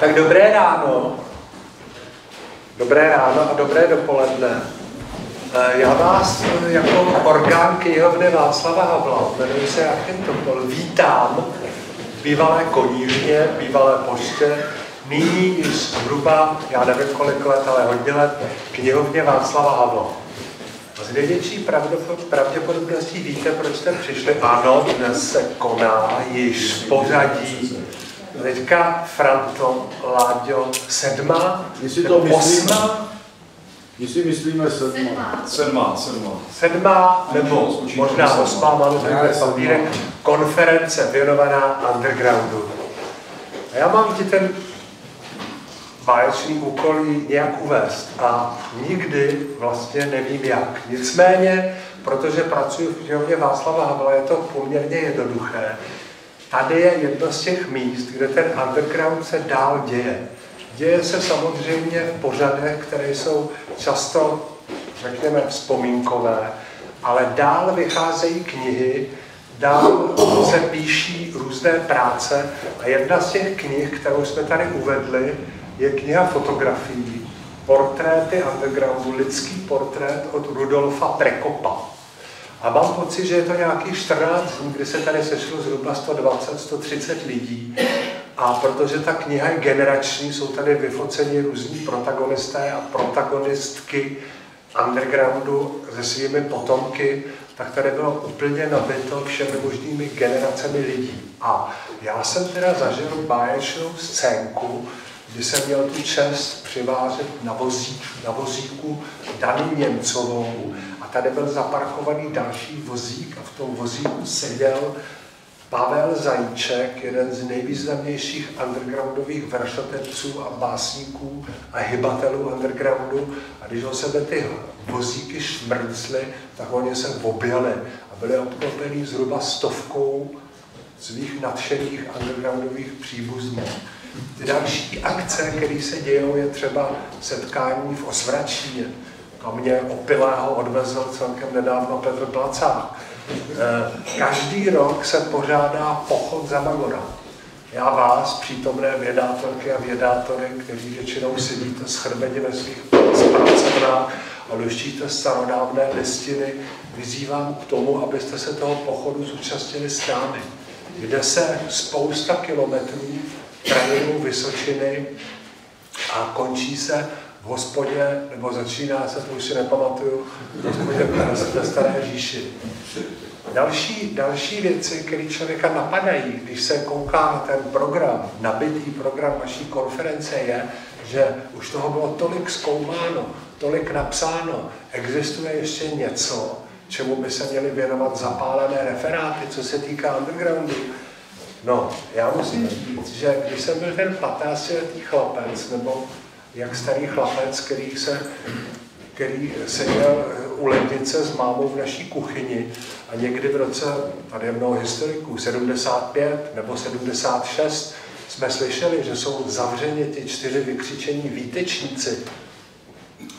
Tak dobré ráno. Dobré ráno a dobré dopoledne. Eh, já vás eh, jako orgán knihovny Václava Havla, jmenuji se Achim Topol, vítám v bývalé konířně, bývalé poště, nyní zhruba, já nevím kolik let, ale hodně let, knihovně Václava Havla. Z největší pravděpodobností víte, proč jste přišli. Ano, dnes se koná již pořadí teďka Franto, Láďo, sedma, Jestli to myslíme, osma, jestli myslíme sedma. Sedmá, sedmá. sedma nebo možná sedma. osmá, máme tady sedma. papírek, konference věnovaná undergroundu. A já mám ti ten báječný úkol ji nějak uvést a nikdy vlastně nevím jak. Nicméně, protože pracuji v knihovně Václava Havla, je to poměrně jednoduché. Tady je jedno z těch míst, kde ten underground se dál děje. Děje se samozřejmě v pořadech, které jsou často, řekněme, vzpomínkové, ale dál vycházejí knihy, dál se píší různé práce a jedna z těch knih, kterou jsme tady uvedli, je kniha fotografií, portréty undergroundu, lidský portrét od Rudolfa Prekopa. A mám pocit, že je to nějakých 14 dní, kdy se tady sešlo zhruba 120-130 lidí. A protože ta kniha je generační, jsou tady vyfoceni různí protagonisté a protagonistky undergroundu se svými potomky, tak tady bylo úplně nabito všemi možnými generacemi lidí. A já jsem teda zažil báječnou scénku, kdy jsem měl tu čest přivážet na, vozík, na vozíku Dany Němcovou tady byl zaparkovaný další vozík a v tom vozíku seděl Pavel Zajíček, jeden z nejvýznamnějších undergroundových veršoteců a básníků a hybatelů undergroundu. A když o sebe ty vozíky šmrcly, tak oni se objeli a byli obklopení zhruba stovkou svých nadšených undergroundových příbuzných. Ty další akce, které se dějou, je třeba setkání v Osvračíně. Kam mě opilého odvezl celkem nedávno Petr Placák. Eh, Každý rok se pořádá pochod za Magora. Já vás, přítomné vědátorky a vědátory, kteří většinou sedíte schrbeni ve svých pracovnách a luštíte starodávné listiny, vyzývám k tomu, abyste se toho pochodu zúčastnili s námi. Jde se spousta kilometrů krajinu Vysočiny a končí se v hospodě, nebo začíná se, to už si nepamatuju, v hospodě ve Staré říši. Další, další věci, které člověka napadají, když se kouká na ten program, nabitý program naší konference, je, že už toho bylo tolik zkoumáno, tolik napsáno, existuje ještě něco, čemu by se měly věnovat zapálené referáty, co se týká undergroundu. No, já musím říct, že když jsem byl ten 15-letý chlapec, nebo jak starý chlapec, který, se, který seděl u lednice s mámou v naší kuchyni a někdy v roce, tady je mnoho historiků, 75 nebo 76, jsme slyšeli, že jsou zavřeni ti čtyři vykřičení výtečníci.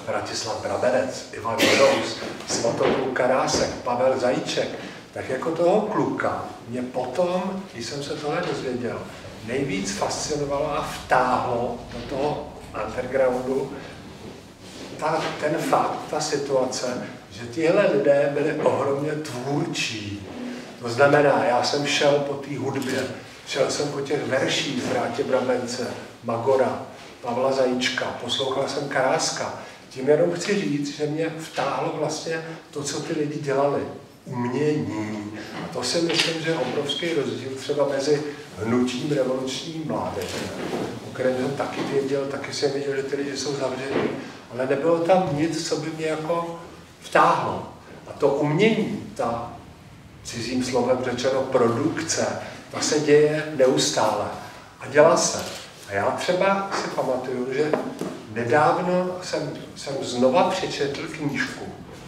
Vratislav Brabenec, Ivan Rous, Svatopluk Karásek, Pavel Zajíček, tak jako toho kluka mě potom, když jsem se tohle dozvěděl, nejvíc fascinovalo a vtáhlo do toho undergroundu ta, ten fakt, ta situace, že tihle lidé byli ohromně tvůrčí. To znamená, já jsem šel po té hudbě, šel jsem po těch verších Vrátě Brabence, Magora, Pavla Zajíčka, poslouchal jsem Karáska. Tím jenom chci říct, že mě vtáhlo vlastně to, co ty lidi dělali. Umění. A to si myslím, že je obrovský rozdíl třeba mezi hnutím revoluční mládeže, o kterém jsem taky věděl, taky jsem věděl, že ty lidi jsou zavření, ale nebylo tam nic, co by mě jako vtáhlo. A to umění, ta cizím slovem řečeno produkce, ta se děje neustále a dělá se. A já třeba si pamatuju, že nedávno jsem, jsem znova přečetl knížku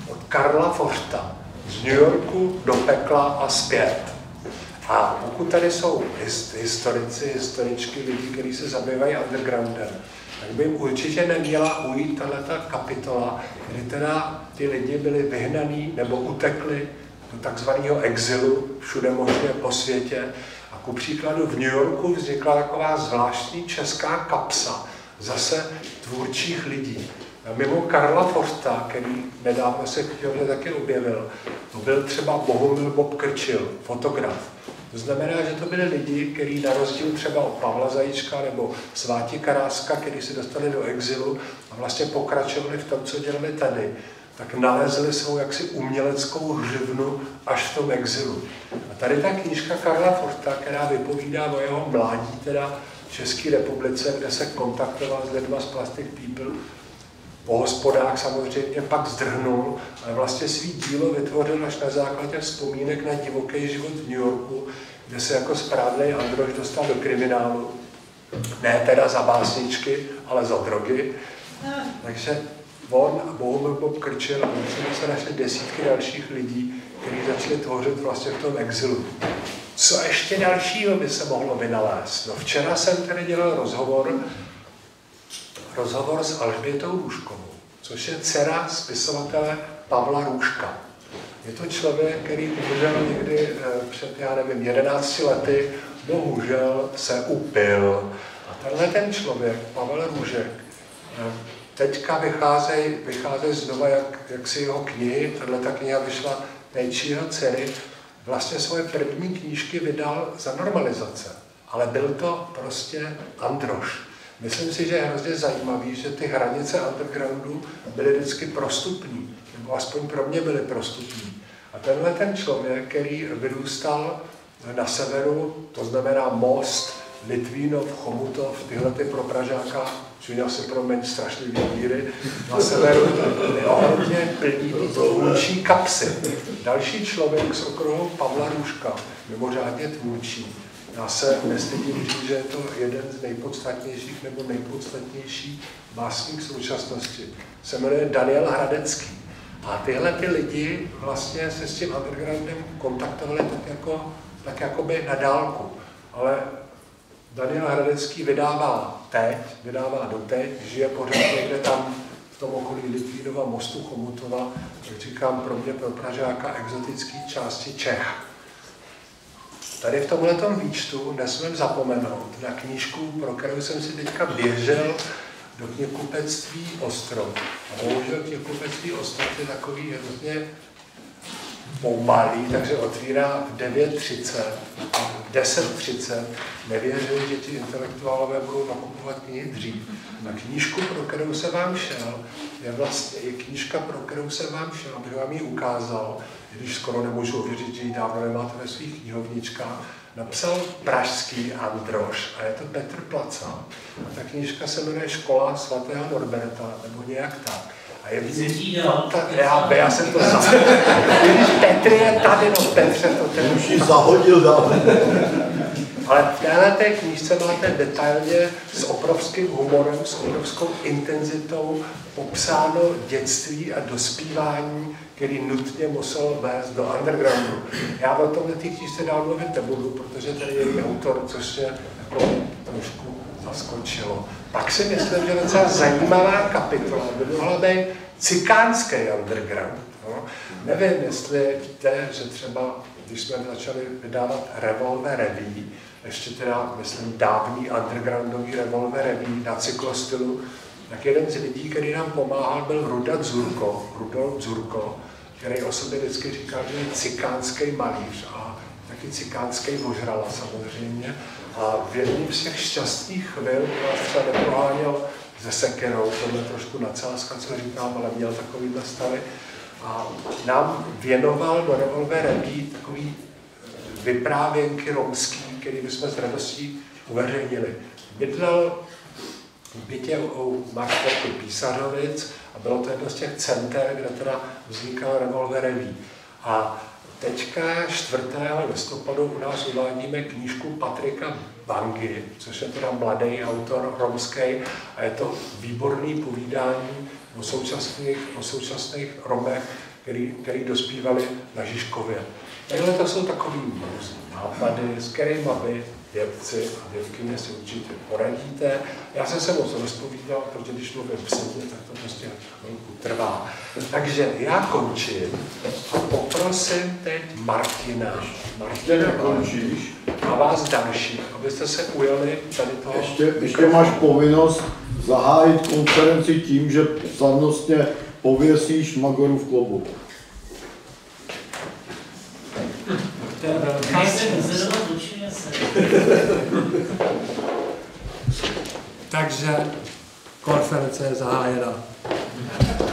od Karla Forsta z New Yorku do pekla a zpět. A pokud tady jsou his- historici, historičky, lidi, kteří se zabývají undergroundem, tak by jim určitě neměla ujít tato kapitola, kdy teda ty lidi byli vyhnaní nebo utekli do takzvaného exilu všude možně po světě. A ku příkladu v New Yorku vznikla taková zvláštní česká kapsa, zase tvůrčích lidí. Mimo Karla Forsta, který nedávno se knihovně taky objevil, to byl třeba Bohumil Bob Krčil, fotograf. To znamená, že to byli lidi, kteří na rozdíl třeba od Pavla Zajíčka nebo Sváti Karáska, kteří se dostali do exilu a vlastně pokračovali v tom, co dělali tady, tak nalezli svou jaksi uměleckou hřivnu až v tom exilu. A tady ta knížka Karla Forta, která vypovídá o jeho mládí teda v České republice, kde se kontaktoval s lidma z Plastic People, po hospodách samozřejmě pak zdrhnul, ale vlastně svý dílo vytvořil až na základě vzpomínek na divoký život v New Yorku, kde se jako správný Androž dostal do kriminálu. Ne teda za básničky, ale za drogy. Takže on a Bohumil Bob Krčil a myslím, se našli desítky dalších lidí, kteří začali tvořit vlastně v tom exilu. Co ještě dalšího by se mohlo vynalézt? No, včera jsem tady dělal rozhovor rozhovor s Alžbětou Růžkovou, což je dcera spisovatele Pavla Růžka. Je to člověk, který umřel někdy eh, před, já nevím, 11 lety, bohužel se upil. A tenhle ten člověk, Pavel Růžek, eh, teďka vycházejí vycházej znova, jak, jak si jeho knihy, tahle ta kniha vyšla Nejčího dcery, vlastně svoje první knížky vydal za normalizace. Ale byl to prostě Androš. Myslím si, že je hrozně zajímavý, že ty hranice undergroundu byly vždycky prostupní, nebo aspoň pro mě byly prostupní. A tenhle ten člověk, který vyrůstal na severu, to znamená Most, Litvínov, Chomutov, tyhle ty pro Pražáka, čili asi pro mě strašlivý díry, na severu je ohromně plní tvůrčí kapsy. Další člověk z okruhu Pavla Růžka, mimořádně tvůrčí, já se nestydím říct, že je to jeden z nejpodstatnějších nebo nejpodstatnější básník současnosti. Se jmenuje Daniel Hradecký. A tyhle ty lidi vlastně se s tím undergroundem kontaktovali tak jako, tak jakoby na dálku. Ale Daniel Hradecký vydává teď, vydává doteď, žije pořád někde tam v tom okolí Litvínova, mostu Chomutova, říkám, pro mě, pro Pražáka, exotické části Čech. Tady v tomhle výčtu nesmím zapomenout na knížku, pro kterou jsem si teďka běžel do knihkupectví Ostrov. A bohužel knihkupectví Ostrov je takový hrozně pomalý, takže otvírá v 9.30 a v 10.30 nevěřím, že ti intelektuálové budou nakupovat knihy dřív. Na knížku, pro kterou se vám šel, je vlastně je knížka, pro kterou se vám šel, abych vám ji ukázal, když skoro nemůžu uvěřit, že ji dávno nemáte ve svých knihovničkách, napsal pražský Androš a je to Petr Placa. A ta knížka se jmenuje Škola svatého Norberta, nebo nějak tak. A je v ní já, já jsem to. Když Petr je tady, no Petře, to ten... Už ji zahodil dál. Ale v téhle té knížce máte detailně s obrovským humorem, s obrovskou intenzitou popsáno dětství a dospívání, který nutně musel vést do undergroundu. Já o tomhle té knížce dál mluvit nebudu, protože tady je autor, což je jako trošku zaskočilo. Pak si myslím, že docela zajímavá kapitola by mohla být cikánský underground. No. Nevím, jestli víte, že třeba, když jsme začali vydávat Revolver Revue, ještě teda, myslím, dávný undergroundový Revolver na cyklostylu, tak jeden z lidí, který nám pomáhal, byl Ruda Zurko, Rudolf Zurko, který o sobě vždycky říkal, že je cikánský malíř a taky cikánský ožrala samozřejmě. A v jedním z těch šťastných chvil nás třeba neproháněl se sekerou, tohle trošku nadsázka, co říkám, ale měl takovýhle stavy. A nám věnoval do revolver Revue takový vyprávěnky romský, který bychom s radostí uveřejnili. Bydlel v bytě u Markéty Písařovic a bylo to jedno z těch center, kde teda vznikal revolver. A teďka 4. listopadu u nás uvádíme knížku Patrika Bangy, což je teda mladý autor romský a je to výborný povídání o současných, o současných Romech, který, který dospívali na Žižkově. Takhle to jsou takový různý nápady, s kterými vy, děvci a děvkyně, si určitě poradíte. Já jsem se moc rozpovídal, protože když mluvím psaně, tak to prostě chvilku trvá. Takže já končím a poprosím teď Martina. Martina, končíš? a vás další, abyste se ujeli tady toho. Ještě, ještě máš povinnost zahájit konferenci tím, že slavnostně pověsíš Takže konference je zahájena.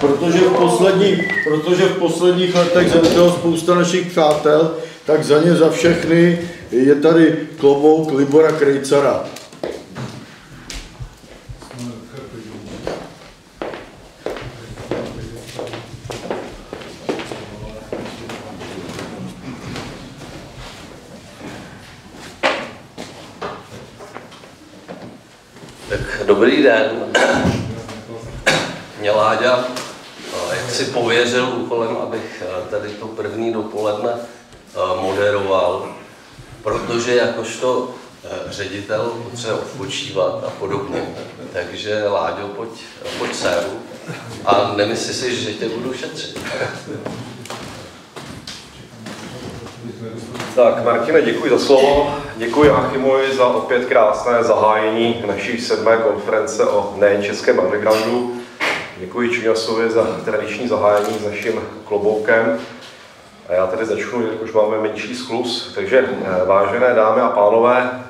Protože v, poslední, protože v posledních letech zemřelo spousta našich přátel, tak za ně za všechny je tady klobouk Libora Krejcara. Tak den. Mě Láďa eh, jak si pověřil úkolem, abych eh, tady to první dopoledne eh, moderoval, protože jakožto ředitel potřebuje odpočívat a podobně. Takže Láďo, pojď, pojď sem a nemyslí si, že tě budu šetřit. Tak, Martine, děkuji za slovo. Děkuji Achimovi za opět krásné zahájení naší sedmé konference o nejen českém undergroundu. Děkuji Čuňasovi za tradiční zahájení s naším kloboukem. A já tedy začnu, už máme menší sklus. Takže eh, vážené dámy a pánové,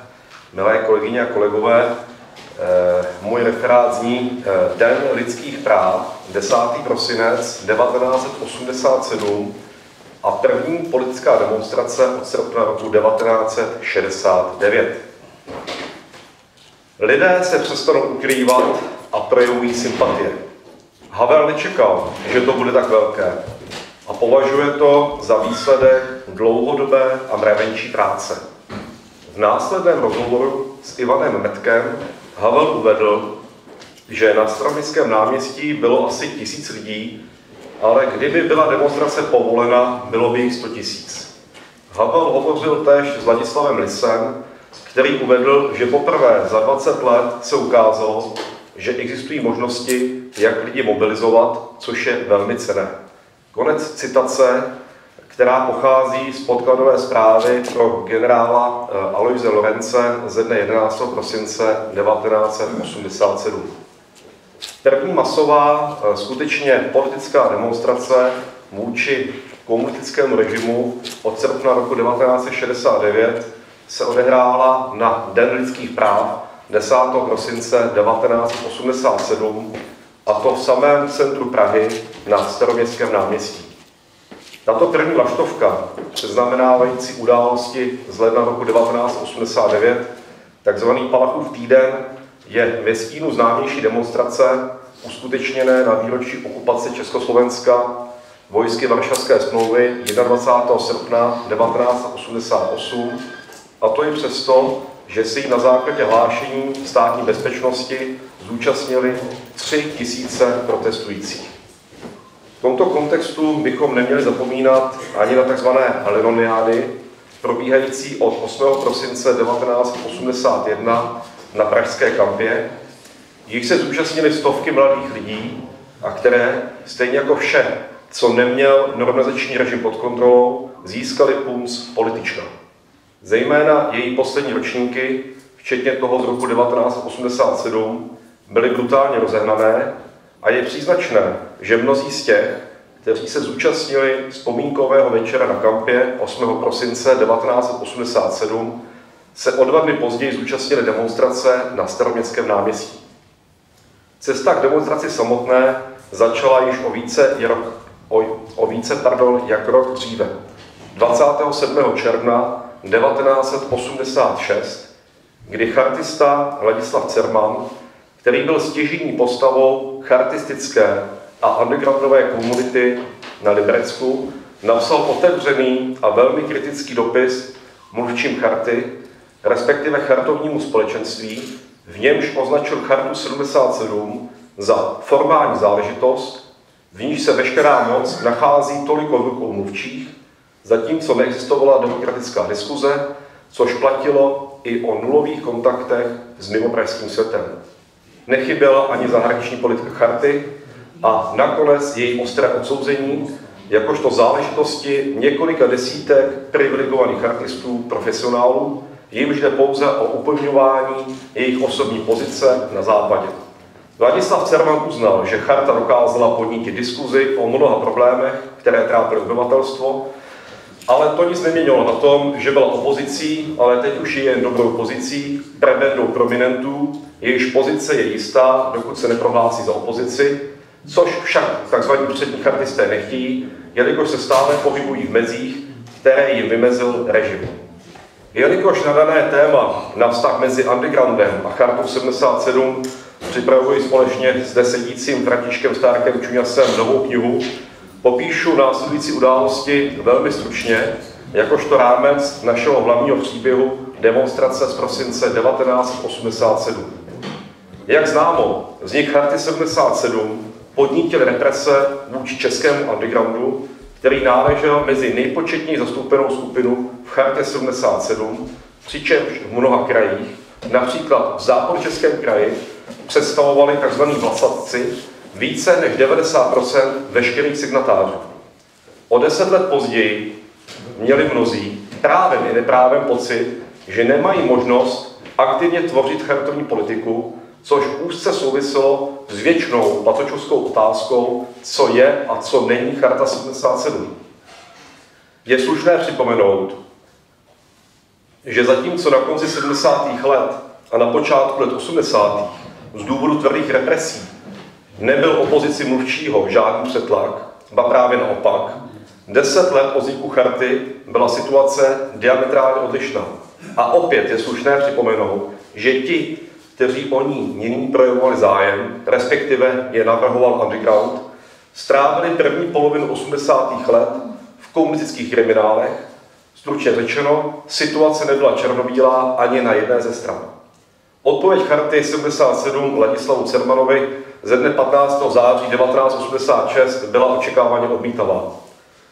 milé kolegyně a kolegové, eh, můj referát zní eh, Den lidských práv, 10. prosinec 1987, a první politická demonstrace od srpna roku 1969. Lidé se přestanou ukrývat a projevují sympatie. Havel nečekal, že to bude tak velké a považuje to za výsledek dlouhodobé a mravenčí práce. V následném rozhovoru s Ivanem Metkem Havel uvedl, že na Stramickém náměstí bylo asi tisíc lidí ale kdyby byla demonstrace povolena, bylo by jich 100 tisíc. Havel hovořil též s Ladislavem Lisem, který uvedl, že poprvé za 20 let se ukázalo, že existují možnosti, jak lidi mobilizovat, což je velmi cené. Konec citace, která pochází z podkladové zprávy pro generála eh, Aloise Lorence ze dne 11. prosince 1987. První masová eh, skutečně politická demonstrace vůči komunistickému režimu od srpna roku 1969 se odehrála na Den lidských práv 10. prosince 1987 a to v samém centru Prahy na Staroměstském náměstí. Tato první laštovka, předznamenávající události z ledna roku 1989, takzvaný Palachův týden, je ve stínu známější demonstrace uskutečněné na výročí okupace Československa vojsky Varšavské smlouvy 21. srpna 1988, a to i přesto, že si na základě hlášení státní bezpečnosti zúčastnili tři tisíce protestujících. V tomto kontextu bychom neměli zapomínat ani na tzv. Lenoniády, probíhající od 8. prosince 1981 na Pražské kampě, jich se zúčastnili stovky mladých lidí a které, stejně jako vše, co neměl normalizační režim pod kontrolou, získali punc politična. Zejména její poslední ročníky, včetně toho z roku 1987, byly brutálně rozehnané a je příznačné, že mnozí z těch, kteří se zúčastnili vzpomínkového večera na kampě 8. prosince 1987, se o dva dny později zúčastnili demonstrace na Staroměstském náměstí. Cesta k demonstraci samotné začala již o více, rok, o, o více pardon, jak rok dříve. 27. června 1986, kdy chartista Ladislav Cerman, který byl stěžení postavou chartistické a undergroundové komunity na Liberecku, napsal otevřený a velmi kritický dopis mluvčím charty, respektive chartovnímu společenství, v němž označil Chartu 77 za formální záležitost, v níž se veškerá moc nachází toliko v rukou mluvčích, zatímco neexistovala demokratická diskuze, což platilo i o nulových kontaktech s mimopražským světem. Nechyběla ani zahraniční politika charty a nakonec její ostré odsouzení, jakožto záležitosti několika desítek privilegovaných chartistů, profesionálů, jimž jde pouze o upevňování jejich osobní pozice na západě. Vladislav Cerman uznal, že charta dokázala podnítit diskuzi o mnoha problémech, které trápily obyvatelstvo, ale to nic neměnilo na tom, že byla opozicí, ale teď už je jen dobrou pozicí, prebendou prominentů, jejíž pozice je jistá, dokud se neprohlásí za opozici, což však tzv. ústřední chartisté nechtějí, jelikož se stále pohybují v mezích, které jim vymezil režim. Jelikož na dané téma, na vztah mezi undergroundem a chartou 77 připravuji společně s desedícím Františkem Stárkem Čuňasem novou knihu, popíšu následující události velmi stručně, jakožto rámec našeho hlavního příběhu demonstrace z prosince 1987. Jak známo, vznik Charty 77 podnítil represe vůči českému undergroundu, který náležel mezi nejpočetněji zastoupenou skupinu v Chartě 77, přičemž v mnoha krajích, například v západčeském kraji, představovali tzv. vlasatci více než 90 veškerých signatářů. O deset let později měli mnozí právem i neprávem pocit, že nemají možnost aktivně tvořit chartovní politiku, což úzce souviselo s věčnou patočovskou otázkou, co je a co není Charta 77. Je slušné připomenout, že zatímco na konci 70. let a na počátku let 80. z důvodu tvrdých represí nebyl opozici mluvčího žádný přetlak, ba právě naopak, deset let po vzniku charty byla situace diametrálně odlišná. A opět je slušné připomenout, že ti, kteří o ní nyní projevovali zájem, respektive je navrhoval underground, strávili první polovinu 80. let v komunistických kriminálech. Stručně řečeno, situace nebyla černobílá ani na jedné ze stran. Odpověď charty 77 Ladislavu Cermanovi ze dne 15. září 1986 byla očekávaně odmítavá.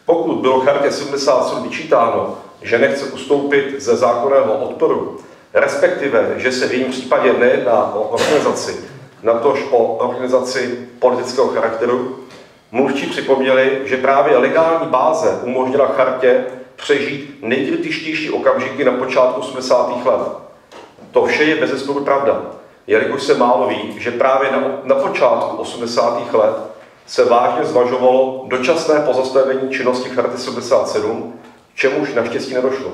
Pokud bylo chartě 77 vyčítáno, že nechce ustoupit ze zákonného odporu, respektive, že se v jejím případě nejedná o organizaci, natož o organizaci politického charakteru, mluvčí připomněli, že právě legální báze umožnila chartě přežít nejkritičtější okamžiky na počátku 80. let. To vše je bez pravda, jelikož se málo ví, že právě na, na počátku 80. let se vážně zvažovalo dočasné pozastavení činnosti Charty 77, čemuž naštěstí nedošlo.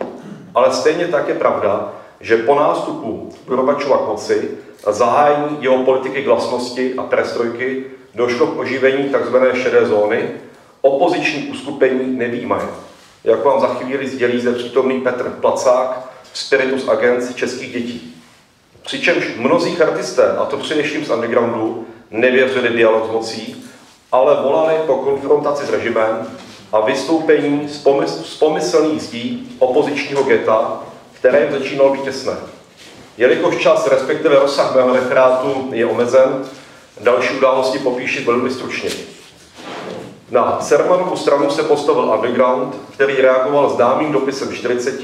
Ale stejně tak je pravda, že po nástupu Gorbačova k moci a zahájení jeho politiky glasnosti a perestrojky došlo k oživení tzv. šedé zóny, opoziční uskupení nevýmaje. Jak vám za chvíli sdělí zde přítomný Petr Placák, Spiritus Agent českých dětí. Přičemž mnozí chartisté, a to především z undergroundu, nevěřili dialog s mocí, ale volali po konfrontaci s režimem a vystoupení z pomyslných zdí opozičního geta, které jim začínalo být těsné. Jelikož čas, respektive rozsah mého referátu je omezen, další události popíši velmi stručně. Na Cermanovu stranu se postavil underground, který reagoval známým dopisem 40,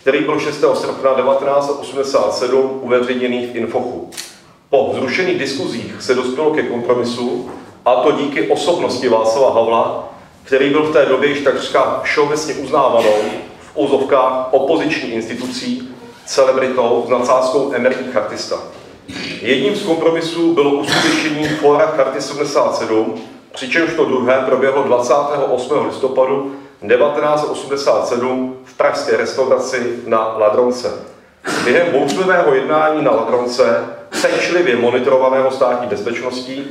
který byl 6. srpna 1987 uveřejněný v Infochu. Po zrušených diskuzích se dospělo ke kompromisu, a to díky osobnosti Václava Havla, který byl v té době již takřka všeobecně uznávanou v úzovkách opoziční institucí, celebritou s nadsázkou emeritní chartista. Jedním z kompromisů bylo uskutečnění fora Charty 77, přičemž to druhé proběhlo 28. listopadu 1987 v pražské restauraci na Ladronce. Během bouřlivého jednání na Ladronce, pečlivě monitorovaného státní bezpečností,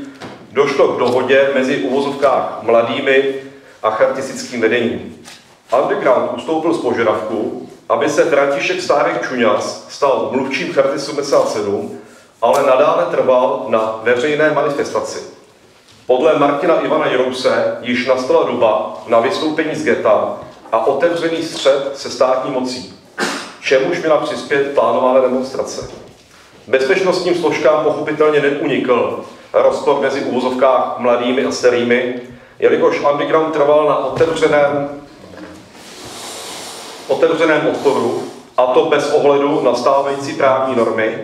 došlo k dohodě mezi uvozovkách mladými a chartistickým vedením. Underground ustoupil z požadavku, aby se František Stárek Čuňas stal mluvčím Charty 77, ale nadále trval na veřejné manifestaci. Podle Martina Ivana Jrouse již nastala doba na vystoupení z geta a otevřený střed se státní mocí, čemuž měla přispět plánované demonstrace. Bezpečnostním složkám pochopitelně neunikl rozpor mezi úvozovkách mladými a starými, jelikož underground trval na otevřeném, otevřeném odporu, a to bez ohledu na stávající právní normy,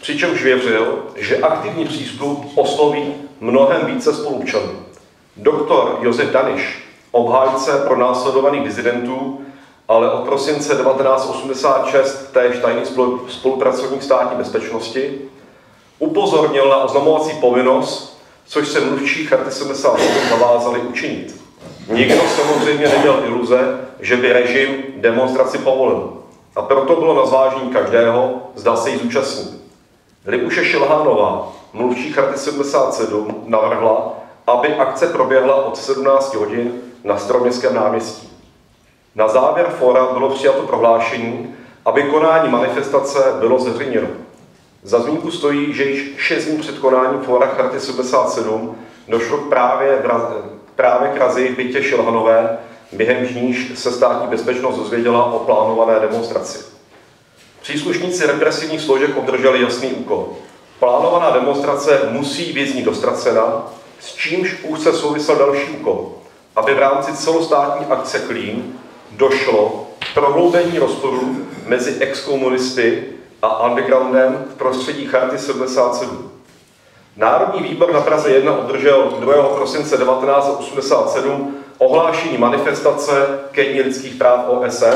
přičemž věřil, že aktivní přístup osloví mnohem více spolupčanů. Doktor Josef Daniš, obhájce pro následovaných dizidentů, ale od prosince 1986 též tajný spolupracovník státní bezpečnosti upozornil na oznamovací povinnost, což se mluvčí Charty 77 zavázali učinit. Nikdo samozřejmě neměl iluze, že by režim demonstraci povolil. A proto bylo na zvážení každého, zda se jí zúčastní. Libuše Šilhánová, mluvčí Charty 77, navrhla, aby akce proběhla od 17 hodin na Staroměstském náměstí. Na závěr fora bylo přijato prohlášení, aby konání manifestace bylo zveřejněno. Za zmínku stojí, že již 6 dní před konáním fora Charty 77 došlo právě, právě k razi v bytě Šilhanové, během níž se státní bezpečnost dozvěděla o plánované demonstraci. Příslušníci represivních složek obdrželi jasný úkol. Plánovaná demonstrace musí být z ní dostracena, s čímž už se souvisel další úkol, aby v rámci celostátní akce Clean došlo k prohloubení rozporu mezi exkomunisty a undergroundem v prostředí Charty 77. Národní výbor na Praze 1 obdržel 2. prosince 1987 ohlášení manifestace ke dní lidských práv OSN.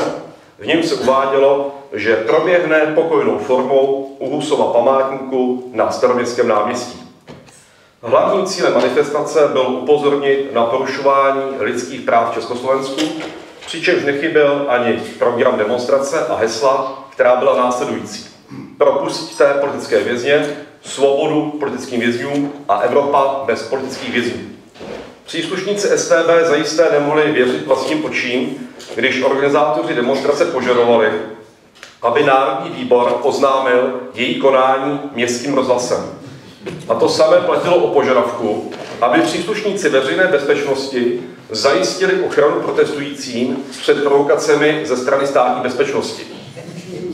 V něm se uvádělo, že proběhne pokojnou formou u Husova památníku na Staroměstském náměstí. Hlavním cílem manifestace byl upozornit na porušování lidských práv v Československu, přičemž nechyběl ani program demonstrace a hesla, která byla následující. Propustíte politické vězně, svobodu politickým vězňům a Evropa bez politických vězňů. Příslušníci STB zajisté nemohli věřit vlastním očím, když organizátoři demonstrace požadovali, aby Národní výbor oznámil její konání městským rozhlasem. A to samé platilo o požadavku, aby příslušníci veřejné bezpečnosti zajistili ochranu protestujícím před provokacemi ze strany státní bezpečnosti.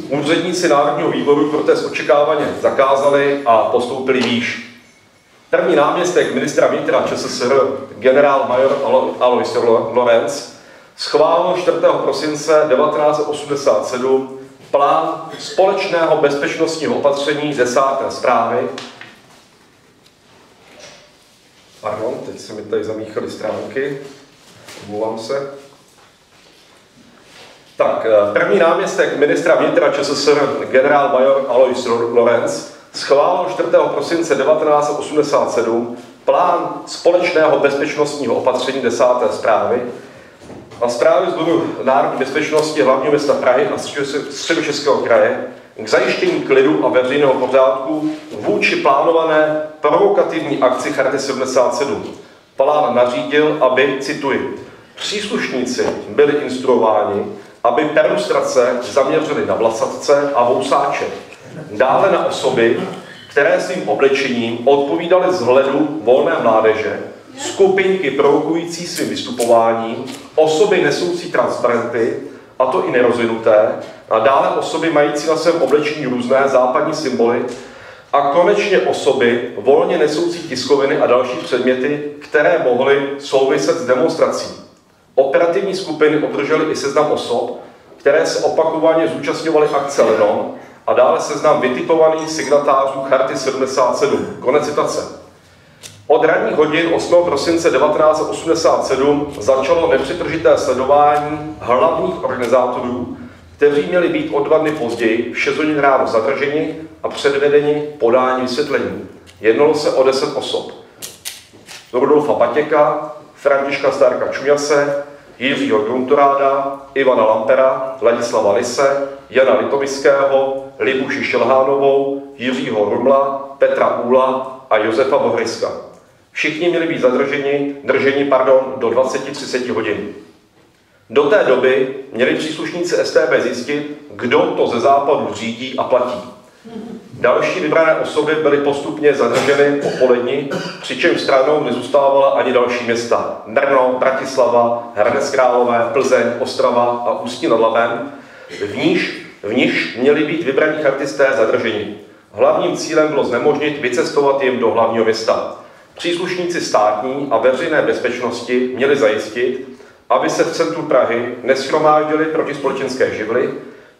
Úředníci Národního výboru protest očekávaně zakázali a postoupili výš. První náměstek ministra vnitra ČSSR, generál major Alois Lorenz, schválil 4. prosince 1987 plán společného bezpečnostního opatření desáté zprávy. Pardon, teď se mi tady zamíchaly stránky, omlouvám se. Tak, eh, první náměstek ministra vnitra ČSSR, generál major Alois Lorenz, schválil 4. prosince 1987 plán společného bezpečnostního opatření desáté zprávy a zprávy Boru národní bezpečnosti hlavního města Prahy a středočeského kraje k zajištění klidu a veřejného pořádku vůči plánované provokativní akci Charty 77. Plán nařídil, aby, cituji, příslušníci byli instruováni, aby perustrace zaměřili na vlasatce a vousáče, dále na osoby, které svým oblečením odpovídaly vzhledu volné mládeže, skupinky provokující svým vystupováním, osoby nesoucí transparenty, a to i nerozvinuté, a dále osoby mající na svém oblečení různé západní symboly, a konečně osoby volně nesoucí tiskoviny a další předměty, které mohly souviset s demonstrací. Operativní skupiny obdržely i seznam osob, které se opakovaně zúčastňovaly akce Lenon a dále seznam vytipovaných signatářů Charty 77. Konec citace. Od ranních hodin 8. prosince 1987 začalo nepřetržité sledování hlavních organizátorů, kteří měli být o dva dny později v 6 hodin ráno zadrženi a předvedeni podání vysvětlení. Jednalo se o 10 osob. Rudolfa Patěka, Františka Stárka Čuňase, Jiřího Gruntoráda, Ivana Lampera, Ladislava Lise, Jana Litoviského, Libuši Šelhánovou, Jiřího Rumla, Petra Úla a Josefa Bohryska. Všichni měli být zadrženi, drženi pardon, do 20-30 hodin. Do té doby měli příslušníci STB zjistit, kdo to ze západu řídí a platí. Další vybrané osoby byly postupně zadrženy po poledni, přičemž stranou nezůstávala ani další města. Brno, Bratislava, Hradec Králové, Plzeň, Ostrava a Ústí nad Labem, v níž, v níž měli být vybraní chartisté zadrženi. Hlavním cílem bylo znemožnit vycestovat jim do hlavního města. Příslušníci státní a veřejné bezpečnosti měli zajistit, aby se v centru Prahy neschromáždili proti společenské živly,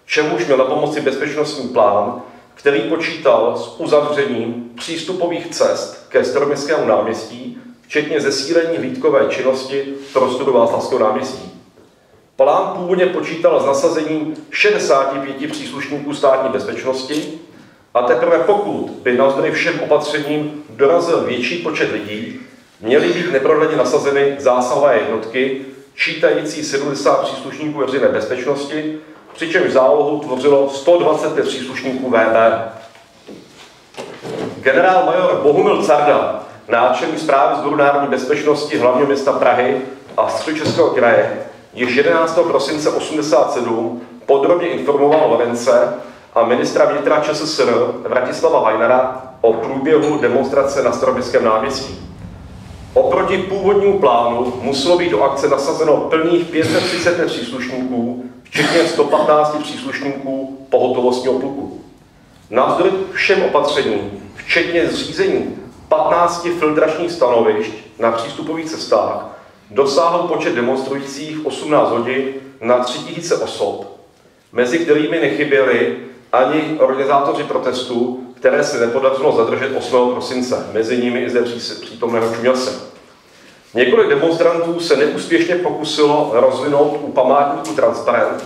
čemuž měl na pomoci bezpečnostní plán, který počítal s uzavřením přístupových cest ke Staroměstskému náměstí, včetně zesílení hlídkové činnosti prostoru Václavského náměstí. Plán původně počítal s nasazením 65 příslušníků státní bezpečnosti a teprve pokud by navzdory všem opatřením dorazil větší počet lidí, měly být neprodleně nasazeny zásahové jednotky, čítající 70 příslušníků veřejné bezpečnosti, přičemž zálohu tvořilo 125 příslušníků VB. Generál major Bohumil Carda, náčelník zprávy Zboru národní bezpečnosti hlavního města Prahy a středočeského kraje, již 11. prosince 87 podrobně informoval Lorence a ministra vnitra ČSSR Vratislava Vajnara o průběhu demonstrace na Staroměstském náměstí. Oproti původnímu plánu muselo být do akce nasazeno plných 530 příslušníků, včetně 115 příslušníků pohotovostního pluku. Navzdory všem opatřením, včetně zřízení 15 filtračních stanovišť na přístupových cestách, dosáhl počet demonstrujících v 18 hodin na 3000 osob, mezi kterými nechyběli ani organizátoři protestu, které se nepodařilo zadržet 8. prosince, mezi nimi i zde přítomného Čuňase. Několik demonstrantů se neúspěšně pokusilo rozvinout u památníku transparent,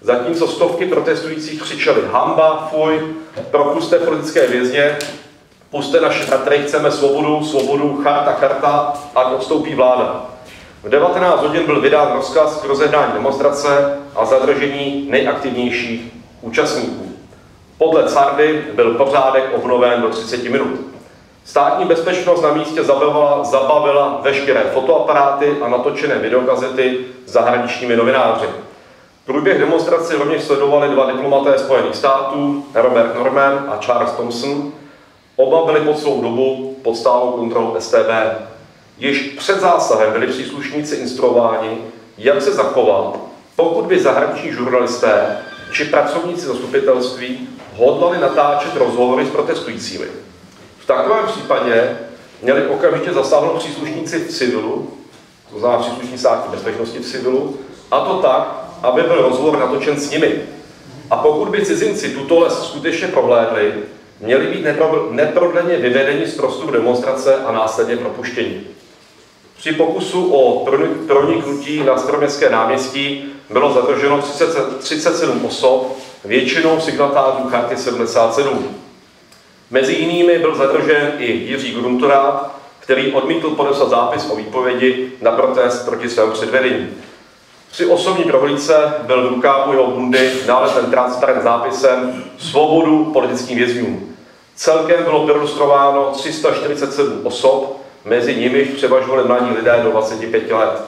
zatímco stovky protestujících křičeli hamba, fuj, propuste politické vězně, puste naše bratry, chceme svobodu, svobodu, charta, charta a odstoupí vláda. V 19 hodin byl vydán rozkaz k rozehnání demonstrace a zadržení nejaktivnějších účastníků. Podle Cardy byl pořádek obnoven do 30 minut. Státní bezpečnost na místě zabavila, zabavila veškeré fotoaparáty a natočené videokazety zahraničními novináři. Průběh demonstrace rovněž sledovali dva diplomaté Spojených států, Robert Norman a Charles Thompson. Oba byli po celou dobu pod stálou kontrolou STB. Již před zásahem byli příslušníci instruováni, jak se zachovat, pokud by zahraniční žurnalisté či pracovníci zastupitelství hodlali natáčet rozhovory s protestujícími. Takovém případě měli okamžitě zasáhnout příslušníci v civilu, to znamená příslušníci státní bezpečnosti v civilu, a to tak, aby byl rozhovor natočen s nimi. A pokud by cizinci tuto les skutečně prohlédli, měli být neprodleně vyvedeni z prostoru demonstrace a následně propuštěni. Při pokusu o proniknutí na Staroměstské náměstí bylo zadrženo 30, 37 osob, většinou signatářů charty 77. Mezi jinými byl zadržen i Jiří Gruntorát, který odmítl podepsat zápis o výpovědi na protest proti svému předvedení. Při osobní prohlídce byl v rukávu jeho bundy nalezen transparent zápisem Svobodu politickým vězňům. Celkem bylo perlustrováno 347 osob, mezi nimiž převažovali mladí lidé do 25 let.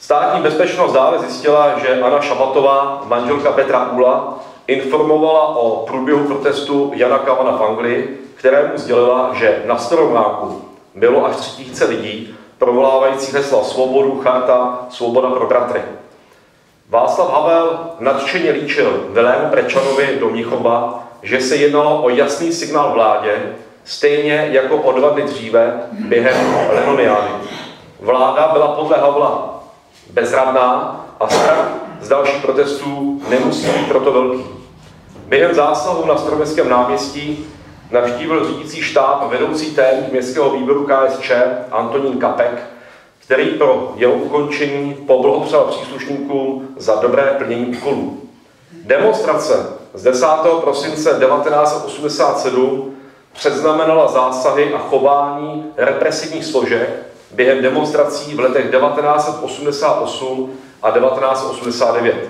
Státní bezpečnost dále zjistila, že Anna Šabatová, manželka Petra Ula, informovala o průběhu protestu Jana Kavana v Anglii, kterému sdělila, že na Staromáku bylo až 3000 lidí provolávající hesla Svobodu, Charta, Svoboda pro bratry. Václav Havel nadšeně líčil Vilému Prečanovi do Mnichova, že se jednalo o jasný signál vládě, stejně jako o dva dny dříve během Lenoniány. Vláda byla podle Havla bezradná a strach z dalších protestů nemusí být proto velký. Během zásahu na Staroměstském náměstí navštívil řídící štáb vedoucí témník městského výboru KSČ Antonín Kapek, který pro jeho ukončení poblahopřál příslušníkům za dobré plnění úkolů. Demonstrace z 10. prosince 1987 předznamenala zásahy a chování represivních složek během demonstrací v letech 1988 a 1989.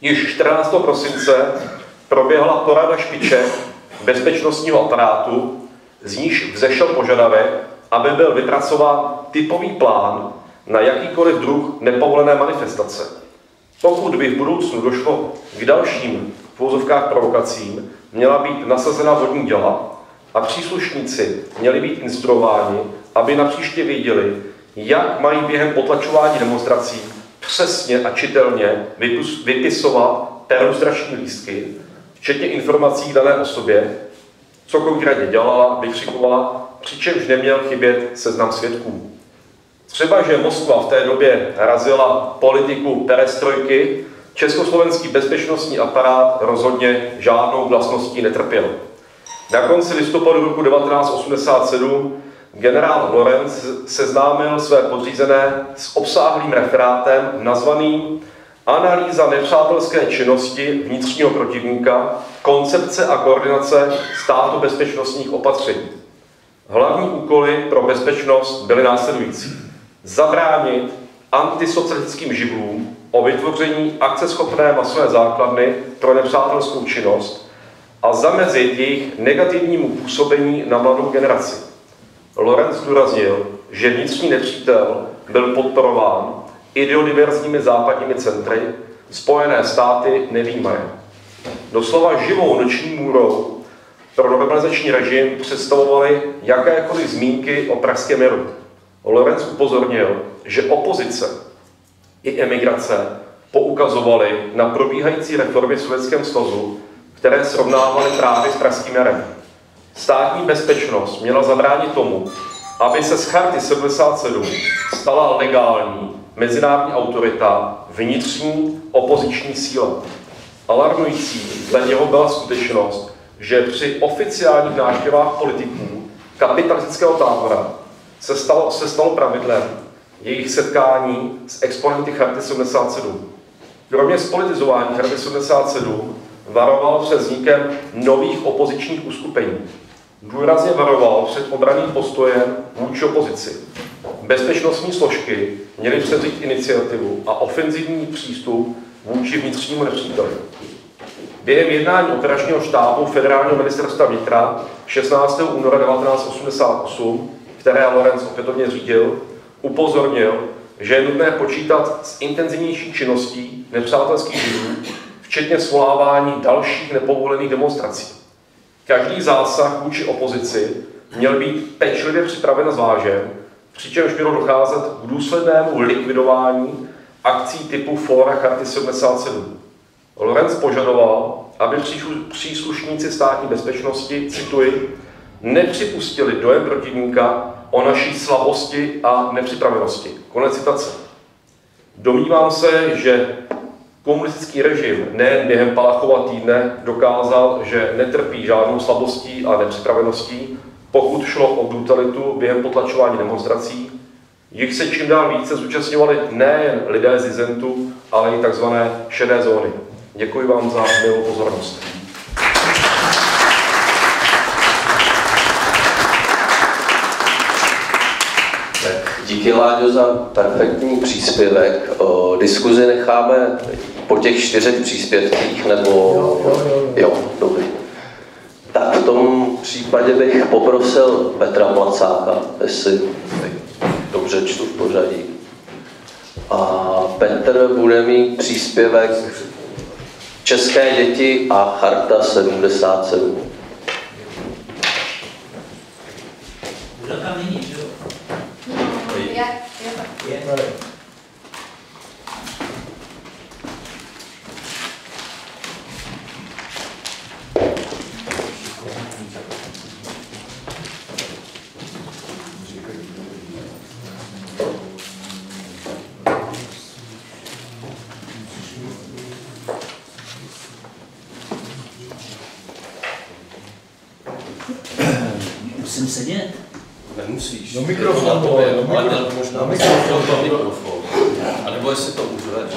Již 14. prosince proběhla porada špiček bezpečnostního aparátu, z níž vzešel požadavek, aby byl vypracován typový plán na jakýkoliv druh nepovolené manifestace. Pokud by v budoucnu došlo k dalším v provokacím, měla být nasazena vodní děla a příslušníci měli být instruováni, aby napříště věděli, jak mají během potlačování demonstrací přesně a čitelně vypisovat perustrační lístky, včetně informací dané osobě, co konkrétně dělala, vykřikovala, přičemž neměl chybět seznam svědků. Třeba, že Moskva v té době razila politiku perestrojky, československý bezpečnostní aparát rozhodně žádnou vlastností netrpěl. Na konci listopadu roku 1987 generál Lorenz seznámil své podřízené s obsáhlým referátem nazvaným analýza nepřátelské činnosti vnitřního protivníka, koncepce a koordinace státu bezpečnostních opatření. Hlavní úkoly pro bezpečnost byly následující. Zabránit antisocialistickým živlům o vytvoření akceschopné masové základny pro nepřátelskou činnost a zamezit jejich negativnímu působení na mladou generaci. Lorenz zdůraznil, že vnitřní nepřítel byl podporován ideodiverzními západními centry, Spojené státy nevýmaje. Doslova živou noční můrou pro normalizační režim představovaly jakékoliv zmínky o pražském miru. Lorenz upozornil, že opozice i emigrace poukazovaly na probíhající reformy v Sovětském svazu, které srovnávaly právě s pražským jarem. Státní bezpečnost měla zabránit tomu, aby se z charty 77 stala legální mezinárodní autorita vnitřní opoziční síla. Alarmující za něho byla skutečnost, že při oficiálních návštěvách politiků kapitalistického tábora se stalo, se stalo pravidlem jejich setkání s exponenty Charty 77. Kromě spolitizování Charty 77 varoval před vznikem nových opozičních uskupení. Důrazně varoval před obraným postojem vůči opozici. Bezpečnostní složky měly převzít iniciativu a ofenzivní přístup vůči vnitřnímu nepříteli. Během jednání operačního štábu Federálního ministerstva vnitra 16. února 1988, které Lorenz opětovně řídil, upozornil, že je nutné počítat s intenzivnější činností nepřátelských židů, včetně svolávání dalších nepovolených demonstrací. Každý zásah vůči opozici měl být pečlivě připraven zvážen, přičemž mělo docházet k důslednému likvidování akcí typu Fora Charty 77. Lorenz požadoval, aby příslušníci státní bezpečnosti, cituji, nepřipustili dojem protivníka o naší slabosti a nepřipravenosti. Konec citace. Domnívám se, že komunistický režim nejen během Palachova týdne dokázal, že netrpí žádnou slabostí a nepřipraveností, pokud šlo o brutalitu během potlačování demonstrací, jich se čím dál více zúčastňovali nejen lidé z Izentu, ale i tzv. šedé zóny. Děkuji vám za milou pozornost. Díky Láďo za perfektní příspěvek. O diskuzi necháme po těch čtyřech příspěvcích, nebo... Jo, jo, jo. jo dobrý. Tak v tom případě bych poprosil Petra Placáka, jestli dobře čtu v pořadí. A Petr bude mít příspěvek České děti a Charta 77. Kdo tam není, je. Je. Musím sedět? Nemusíš. Do mikrofonu, na tobě, do ale mikrofonu. možná Na mikrofon. mikrofon. mikrofon. A nebo jestli to užveš.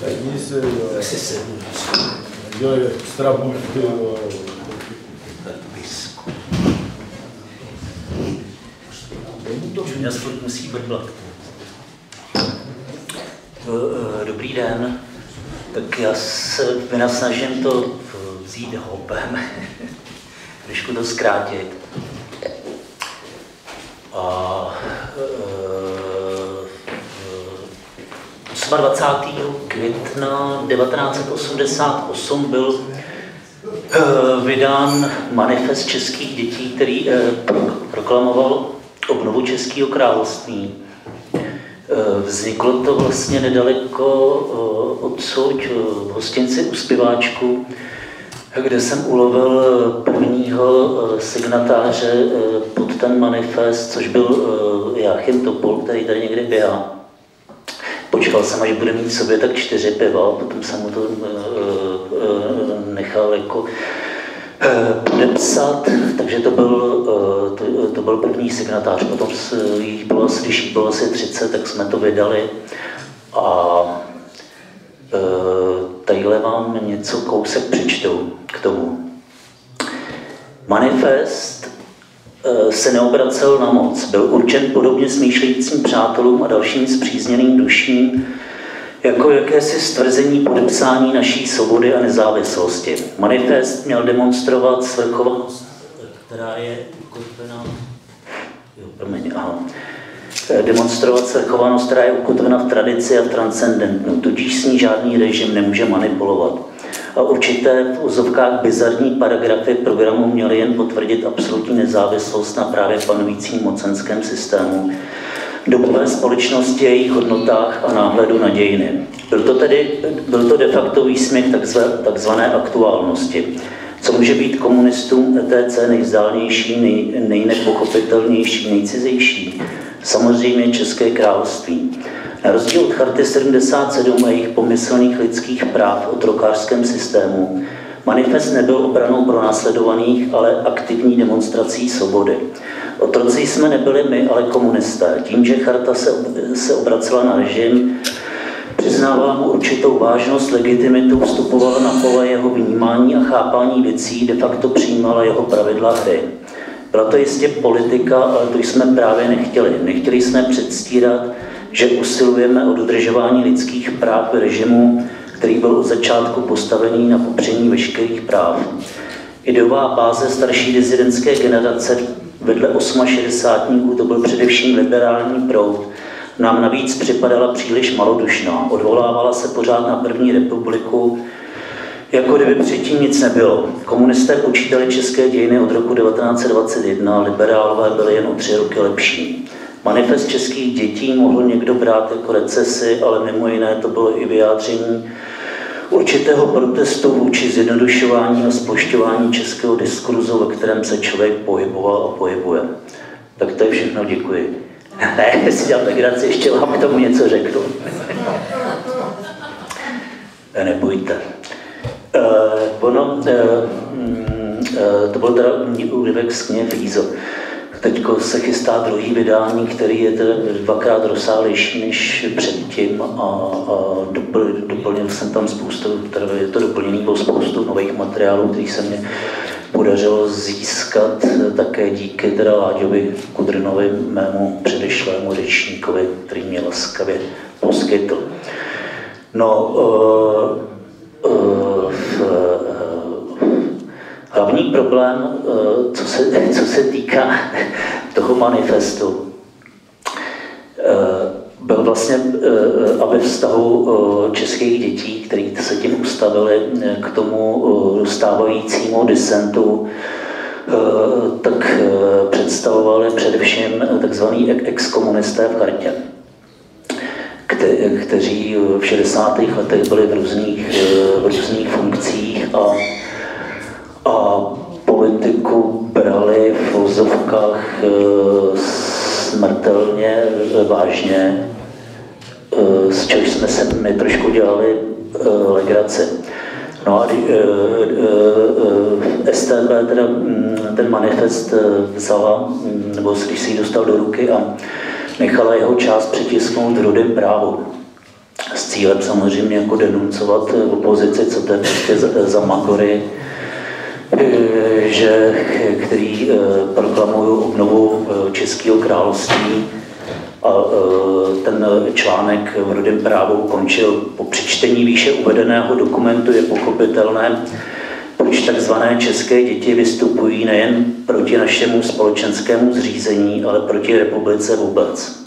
Sedni si, jo. Tak si. Dělej extra bušty, jo. Bisku. Mě aspoň musí brdlat. Eh, Dobrý den. Tak já se vynasnažím to eh, vzít hopem, trošku to zkrátit. A eh, eh, 28. května 1988 byl eh, vydán manifest českých dětí, který eh, pro- proklamoval obnovu Českého království. Eh, Vzniklo to vlastně nedaleko eh, odsud, eh, v hostinci u Spiváčku, kde jsem ulovil prvního eh, signatáře eh, pod ten manifest, což byl eh, Jáchym Topol, který tady někde běhá. Počkal jsem, až bude mít v sobě tak čtyři piva, potom jsem mu to eh, eh, nechal jako eh, podepsat, takže to byl, eh, to, to byl první signatář. Potom jich bylo asi, když jich bylo asi 30, tak jsme to vydali. A tadyhle vám něco kousek přečtu k tomu. Manifest e, se neobracel na moc. Byl určen podobně smýšlejícím přátelům a dalším zpřízněným duším, jako jakési stvrzení podepsání naší svobody a nezávislosti. Manifest měl demonstrovat svrchovanost, která je ukotvena jo, promiň, aha. Demonstrovat svrchovanost, která je ukotvena v tradici a v transcendentnu, tudíž s ní žádný režim nemůže manipulovat. A určité v úzovkách bizarní paragrafy programu měly jen potvrdit absolutní nezávislost na právě panujícím mocenském systému, dobové společnosti, jejich hodnotách a náhledu na dějiny. Byl to tedy byl to de facto výsměch takzvané aktuálnosti. Co může být komunistům ETC nejvzdálnější, nej, nejnepochopitelnější, nejcizejší? Samozřejmě České království. Na rozdíl od Charty 77 a jejich pomyslných lidských práv o trokářském systému, manifest nebyl obranou pro následovaných, ale aktivní demonstrací svobody. Otroci jsme nebyli my, ale komunisté. Tím, že charta se, se obracela na režim, přiznávala mu určitou vážnost, legitimitu, vstupovala na pole jeho vnímání a chápání věcí, de facto přijímala jeho pravidla hry. Byla to jistě politika, ale to jsme právě nechtěli. Nechtěli jsme předstírat, že usilujeme o dodržování lidských práv v režimu, který byl od začátku postavený na popření veškerých práv. Ideová báze starší dizidentské generace vedle 68 to byl především liberální proud, nám navíc připadala příliš malodušná. Odvolávala se pořád na první republiku, jako kdyby předtím nic nebylo. Komunisté učiteli české dějiny od roku 1921, liberálové byli jen o tři roky lepší. Manifest českých dětí mohl někdo brát jako recesi, ale mimo jiné to bylo i vyjádření určitého protestu vůči zjednodušování a splošťování českého diskurzu, ve kterém se člověk pohyboval a pohybuje. Tak to je všechno, děkuji. Ne, si dělám legraci, ještě vám k tomu něco řeknu. Nebojte. Uh, ono, uh, uh, to byl teda úryvek z knihy Fízo. Teď se chystá druhý vydání, který je teda dvakrát rozsálejší než předtím a, a dopl, doplnil jsem tam spoustu, teda je to doplněný o spoustu nových materiálů, kterých se mě podařilo získat také díky teda Láďovi Kudrinovi, mému předešlému řečníkovi, který mě laskavě poskytl. No, uh, uh, hlavní problém, uh, co, se, co se týká toho manifestu, uh, byl vlastně a ve vztahu českých dětí, které se tím ustavili k tomu stávajícímu disentu, tak představovali především tzv. exkomunisté v chartě, kteří v 60. letech byli v různých, v různých funkcích a, a politiku brali v vozovkách smrtelně vážně Eh, z čehož jsme se my trošku dělali uh, legraci. No a uh, STB teda um, ten manifest vzala, um, nebo když si ji dostal do ruky a nechala jeho část přetisknout v rudém právu. S cílem samozřejmě jako denuncovat opozici, co to je prostě za, za magory, že, který proklamují obnovu Českého království a e, ten článek v Rudém právu končil po přečtení výše uvedeného dokumentu je pochopitelné, proč takzvané české děti vystupují nejen proti našemu společenskému zřízení, ale proti republice vůbec.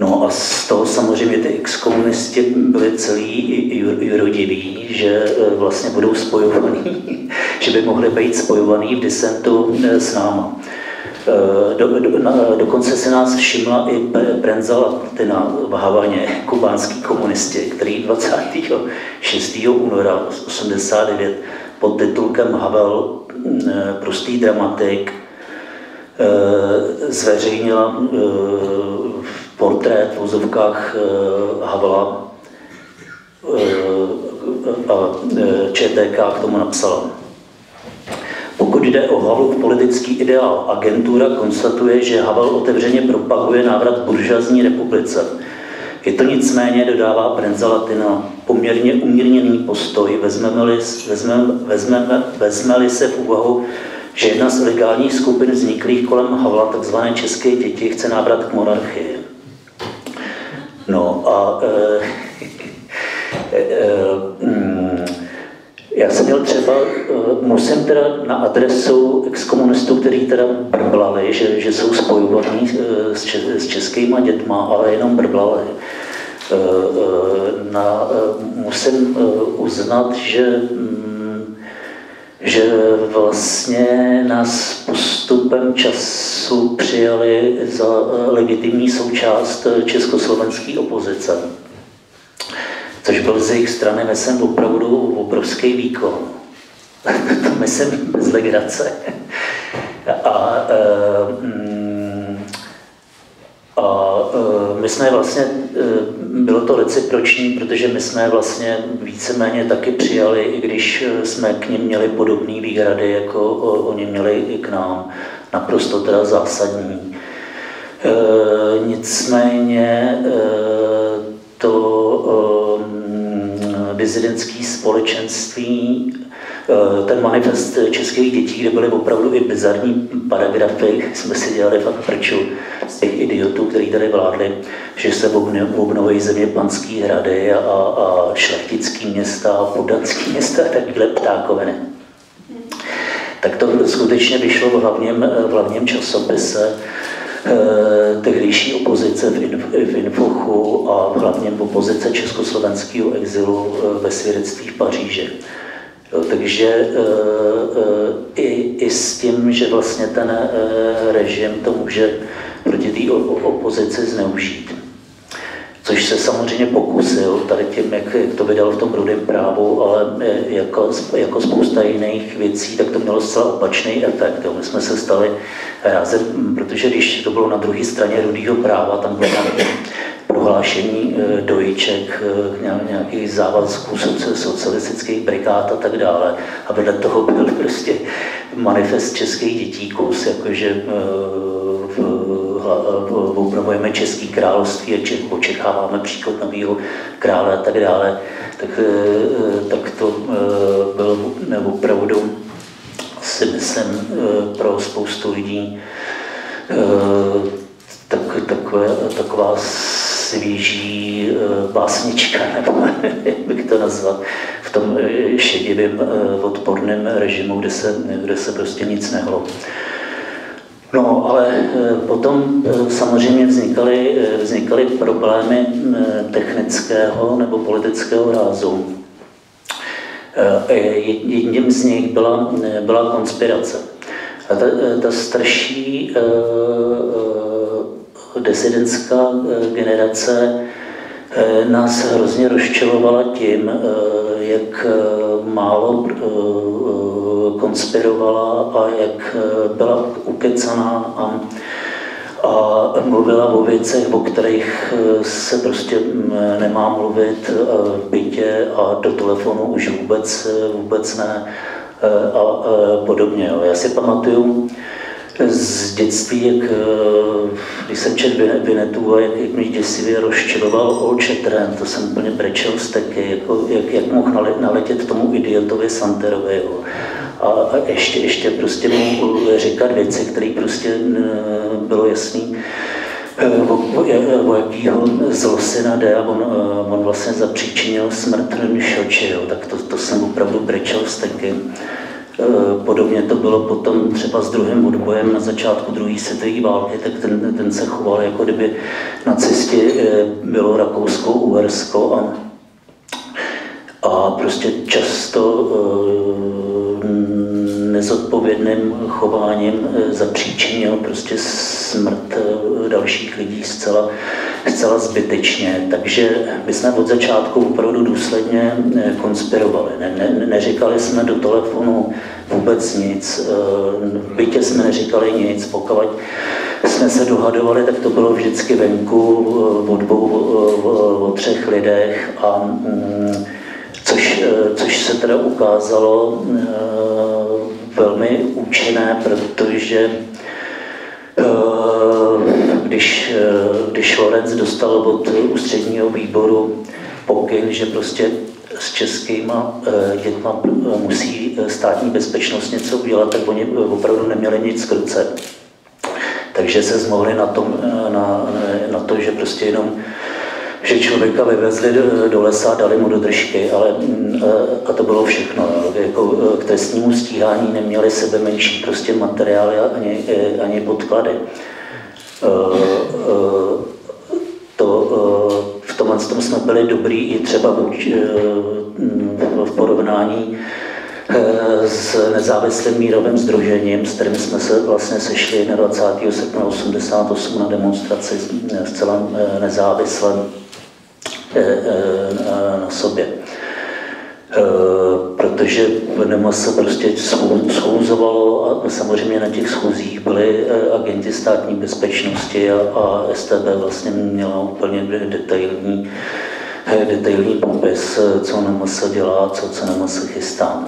No a z toho samozřejmě ty exkomunisti byli celý jurodiví, že e, vlastně budou spojovaní, že by mohli být spojovaní v disentu e, s náma. Eh, do, do, na, dokonce se nás všimla i Brenzala Putina v Havaně, kubánský komunisti, který 26. února 89 pod titulkem Havel mm, prostý dramatik eh, zveřejnila eh, portrét v vozovkách Havla a ČTK k tomu napsala. Pokud jde o Havlův politický ideál, agentura konstatuje, že Havel otevřeně propaguje návrat buržazní republice. Je to nicméně, dodává Brenzalatina, poměrně umírněný postoj, vezmeme-li, vezmeme, vezmeme, vezmeme se v úvahu, že jedna z legálních skupin vzniklých kolem Havla, takzvané české děti, chce návrat k monarchii. No a e, e, e, já jsem měl třeba, eh, musím teda na adresu exkomunistů, kteří teda brblali, že, že jsou spojovaní eh, s, s českýma dětma, ale jenom brblali. Eh, na, musím uznat, že, mm, že vlastně nás postupem času přijali za legitimní součást československé opozice což byl z jejich strany, myslím, opravdu obrovský výkon. to myslím bez legrace. A, eh, mm, a eh, my jsme vlastně, eh, bylo to reciproční, protože my jsme vlastně víceméně taky přijali, i když jsme k ním měli podobné výhrady, jako oni měli i k nám, naprosto teda zásadní. Nicméně to dizidentské společenství, eh, ten manifest českých dětí, kde byly opravdu i bizarní paragrafy, jsme si dělali fakt prču z těch idiotů, kteří tady vládli, že se obnovují země panský hrady a, a šlechtický města a podanský města a takovýhle ptákoviny. Tak to skutečně vyšlo v hlavním, v hlavním časopise tehdejší opozice v Infochu a hlavně opozice československého exilu eh, ve svědectví v Paříži. Takže eh, i, i s tím, že vlastně ten režim to může proti té opozici zneužít což se samozřejmě pokusil tady tím, jak, jak to vydal v tom rudém právu, ale jako, jako spousta jiných věcí, tak to mělo zcela opačný efekt. Jo. My jsme se stali rázem, protože když to bylo na druhé straně rudého práva, tam bylo prohlášení e, dojiček, e, nějakých závazků socialistických brigád a tak dále. A vedle toho byl prostě manifest českých dětí, kus, jakože e, obnovujeme Český království a očekáváme příklad nového krále a tak dále, tak, tak to bylo opravdu si myslím pro spoustu lidí tak, takové, taková svěží básnička, nebo jak bych to nazval, v tom šedivém odporném režimu, kde se, kde se prostě nic nehlo. No, ale potom samozřejmě vznikaly, vznikaly problémy technického nebo politického rázu. Jedním z nich byla, byla konspirace. A ta, ta starší desidentská generace nás hrozně rozčilovala tím, jak málo konspirovala a jak byla ukecaná a a mluvila o věcech, o kterých eh, se prostě nemá mluvit eh, v bytě a do telefonu už vůbec, vůbec ne a, a podobně. Já si pamatuju z dětství, jak, když jsem četl Vinetu a jak, jak mě děsivě rozčiloval Shatterhand, to jsem úplně brečel z teky, jako, jak, jak mohl naletět tomu idiotovi Santerovi. Jo a, a ještě, ještě prostě mu říkat věci, které prostě bylo jasný, e, o, o jakýho zlosyna jde a on, on vlastně zapříčinil smrt jo, tak to, to jsem opravdu brečel z teky. E, podobně to bylo potom třeba s druhým odbojem na začátku druhé světové války, tak ten, ten se choval, jako kdyby na cestě bylo Rakousko-Uhersko a, a prostě často nezodpovědným chováním eh, zapříčinil prostě smrt eh, dalších lidí zcela, zcela zbytečně. Takže my jsme od začátku opravdu důsledně eh, konspirovali. Ne, ne, neříkali jsme do telefonu vůbec nic, v bytě jsme neříkali nic, pokud jsme se dohadovali, tak to bylo vždycky venku o dvou, o, třech lidech a mm, což, což se teda ukázalo velmi účinné, protože když, když Lorenz dostal od ústředního výboru pokyn, že prostě s českýma dětma musí státní bezpečnost něco udělat, tak oni opravdu neměli nic k ruce. Takže se zmohli na, tom, na, na to, že prostě jenom že člověka vyvezli do, do lesa a dali mu do držky, ale mm, a to bylo všechno. Jako k trestnímu stíhání neměli sebe menší prostě materiály ani, ani podklady. To, v tomhle tom jsme byli dobrý i třeba v porovnání s nezávislým mírovým združením, s kterým jsme se vlastně sešli 21. srpna 88 na demonstraci zcela nezávisle Eh, eh, na sobě. Eh, protože NEMA se prostě schůzovalo a samozřejmě na těch schůzích byli agenti státní bezpečnosti a, a STB vlastně měla úplně detailní, detailní popis, co NEMA dělá, co, co NEMA se chystá.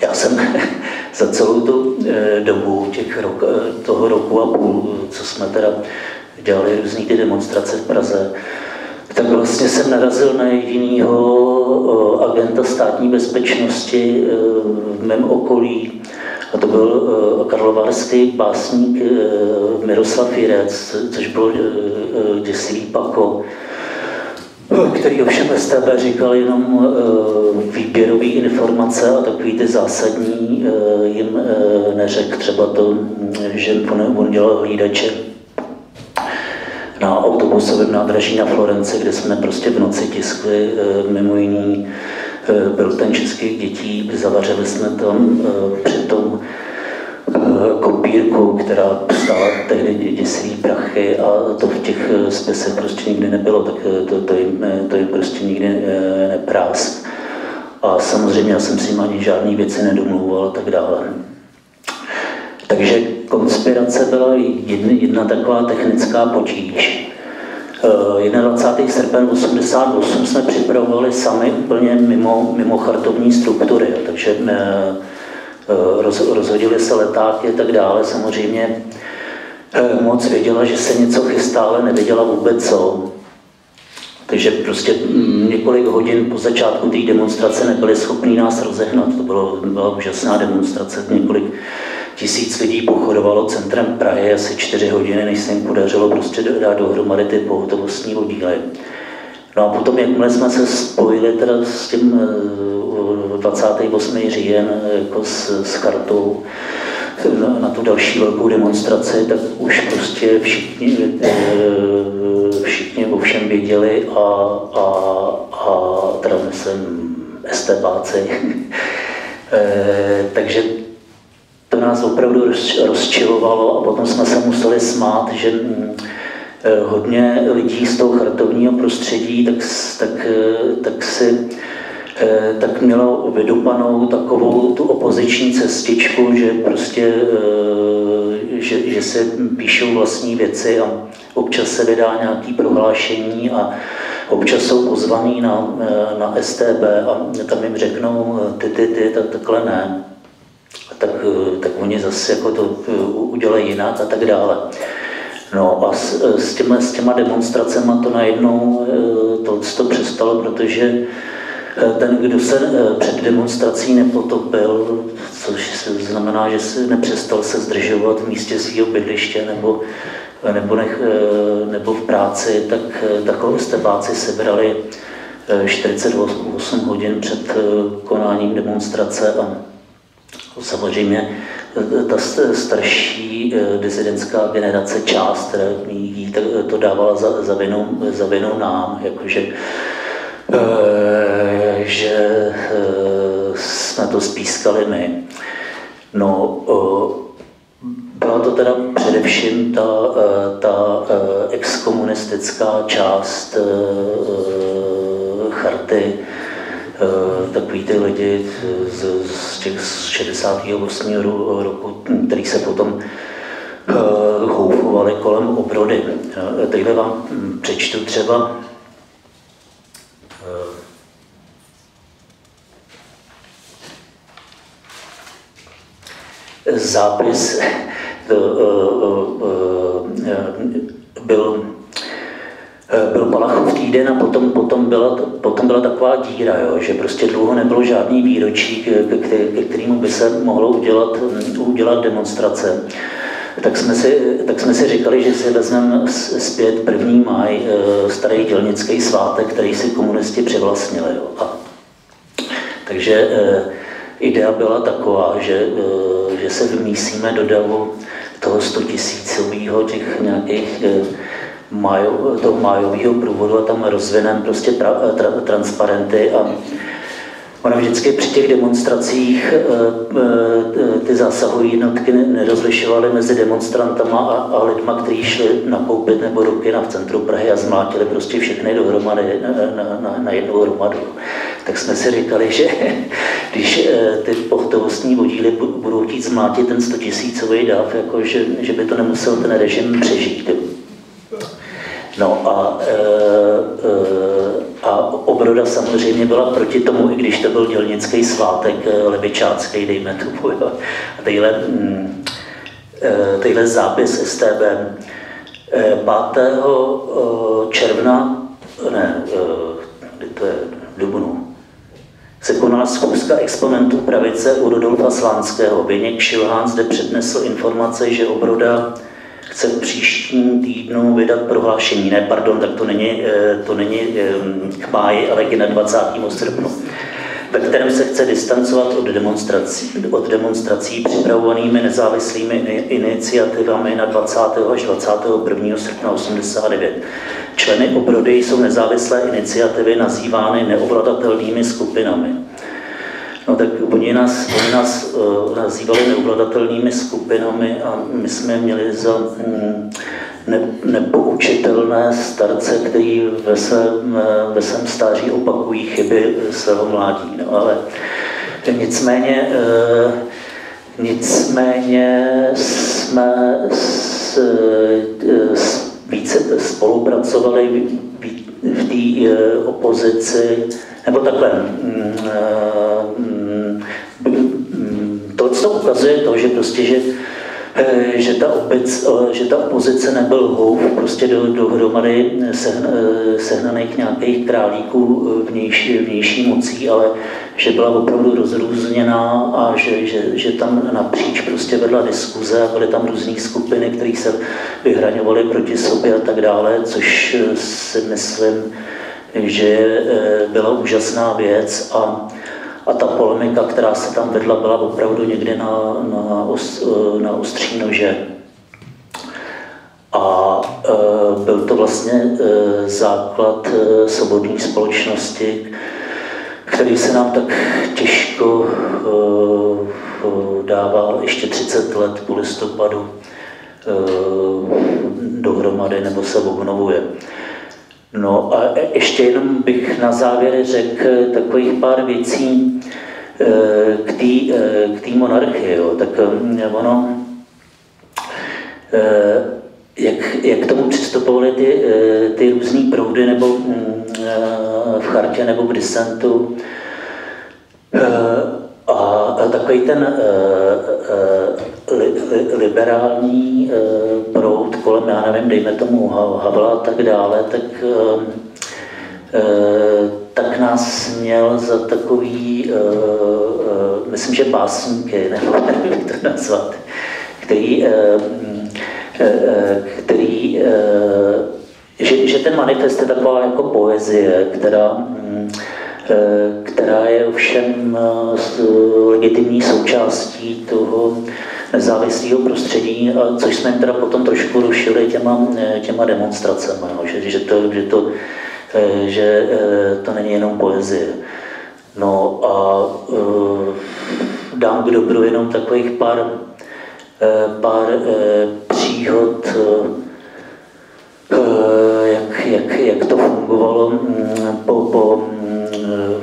Já jsem za celou tu dobu těch rok, toho roku a půl, co jsme teda dělali různé ty demonstrace v Praze, tak vlastně jsem narazil na jedinýho agenta státní bezpečnosti e, v mém okolí. A to byl e, karlovarský básník e, Miroslav Jirec, což byl děsivý pako, který ovšem STB říkal jenom výběrové informace a takový ty zásadní jim neřekl třeba to, že on dělal hlídače na autobusovém nádraží na Florence, kde jsme prostě v noci tiskli eh, mimo jiný eh, ten českých dětí, zavařili jsme tam eh, před tou kopírku, která stála tehdy děsivý prachy a to v těch spisech prostě nikdy nebylo, tak to, to, jim, to jim prostě nikdy neprás. A samozřejmě já jsem si ani žádný věci nedomlouval a tak dále. Takže konspirace byla jedna, jedna taková technická potíž. 21. Eh, srpen 88 jsme připravovali sami úplně mimo, mimo chartovní struktury, takže eh, eh, roz, rozhodili se letáky a tak dále. Samozřejmě moc věděla, že se něco chystá, ale nevěděla vůbec co. Takže prostě několik hodin po začátku té demonstrace nebyli schopni nás rozehnat. To bylo, byla úžasná demonstrace, několik tisíc lidí pochodovalo centrem Prahy asi čtyři hodiny, než se jim podařilo prostě dát dohromady ty pohotovostní oddíly. No a potom, jakmile jsme se spojili teda s tím 28. Eh, říjen jako s, s kartou na, na tu další velkou demonstraci, tak už prostě všichni, eh, všichni o všem věděli a, a, a teda myslím estebáci. Eh, takže to nás opravdu rozčilovalo a potom jsme se museli smát, že mm, eh, hodně lidí z toho chartovního prostředí tak, tak, eh, tak si eh, tak mělo vydupanou takovou tu opoziční cestičku, že prostě, že, že se píšou vlastní věci a občas se vydá nějaký prohlášení a občas jsou pozvaný na, na STB a tam jim řeknou ty, ty, ty, tak takhle ne tak, eh, tak oni zase jako to eh, udělají jinak a tak dále. No a s, eh, s, těma, s těma demonstracemi to najednou to, to přestalo, protože ten, kdo se před demonstrací nepotopil, což znamená, že se nepřestal se zdržovat v místě svého bydliště nebo, nebo, nech, nebo v práci, tak takové stebáci sebrali 48 hodin před konáním demonstrace a Samozřejmě eh, ta starší eh, disidentská generace část, která jí to dávala za, za, vinu, za vinu nám, jakože eh, že jsme to spískali my. No, byla to teda především ta, ta exkomunistická část charty, Eh, takový ty lidi z, z těch 68. roku, který se potom uh, houfovali kolem obrody. Uh, Tady vám přečtu třeba zápis to, byl byl Palachov týden a potom, potom, byla, potom byla taková díra, jo, že prostě dlouho nebylo žádný výročí, ke, ke kterému by se mohlo udělat, udělat demonstrace tak jsme, si, tak jsme si říkali, že si vezmeme zpět první máj, eh, starý dělnický svátek, který si komunisti přivlastnili. Jo. A, takže eh, idea byla taková, že, eh, že se vymísíme do davu toho 100 tisícového těch nějakých májo, toho májového průvodu a tam rozvinem prostě tra, tra, transparenty a Ono vždycky při těch demonstracích eh, eh, ty zásahují jednotky nerozlišovaly mezi demonstrantama a, a lidma, kteří šli nakoupit nebo ruky na v centru Prahy a zmlátili prostě všechny dohromady na, na, na, na jednu hromadu. Tak jsme si říkali, že když eh, ty pohotovostní vodíly budou chtít zmlátit ten 100 tisícový dáv, jako že, že by to nemusel ten režim přežít. No a, e, e, a obroda samozřejmě byla proti tomu, i když to byl dělnický svátek e, levičácký, dejme tomu. Jo. A tadyhle, mm, tadyhle zápis STB 5. června, ne, to je dubnu, se konala schůzka exponentů pravice u Rudolfa Slánského. Věněk Šilhán zde přednesl informace, že obroda chce v příštím týdnu vydat prohlášení, ne, pardon, tak to není, eh, to není k máji, ale k 21. srpnu, ve kterém se chce distancovat od demonstrací, od demonstrací připravovanými nezávislými iniciativami na 20. až 21. srpna 89. Členy obrody jsou nezávislé iniciativy nazývány neovladatelnými skupinami. No tak oni nás, oni nás uh, nazývali neovladatelnými skupinami a my jsme měli za um, ne, nepoučitelné starce, který ve svém, eh, ve svém stáří opakují chyby svého mládí. No, ale nicméně, uh, nicméně jsme s, s, více spolupracovali v té opozici nebo takhle, mm, mm, mm, to, co ukazuje to, že prostě, že eh, že ta, obec, eh, že ta opozice nebyl houf prostě do, dohromady sehna, eh, sehnaných nějakých králíků vnější, vnější mocí, ale že byla opravdu rozrůzněná a že, že, že tam napříč prostě vedla diskuze a byly tam různé skupiny, které se vyhraňovaly proti sobě a tak dále, což si myslím, že eh, byla úžasná věc a, a ta polemika, která se tam vedla, byla opravdu někdy na, na, eh, na ostří nože. A e, byl to vlastně e, základ e, svobodné společnosti, který se nám tak těžko e, dával ještě 30 let po listopadu e, dohromady nebo se obnovuje. No a ještě jenom bych na závěr řekl takových pár věcí eh, k té eh, monarchii. Jo. Tak eh, ono, jak, jak k tomu přistupovaly ty, ty různé proudy nebo mm, v chartě nebo v disentu, a takový ten li, li, liberální proud kolem, já nevím, dejme tomu Havla a tak dále, tak, tak nás měl za takový, myslím, že básníky, nebo jak to nazvat, který, který že, že ten manifest je taková jako poezie, která Eh, která je ovšem eh, legitimní součástí toho nezávislého prostředí, což jsme teda potom trošku rušili těma, eh, těma demonstracemi, no, že, že, to, že, to, že to není jenom poezie. No a dám k dobru jenom takových pár, pár příhod, jak, jak, jak to fungovalo mm, po, po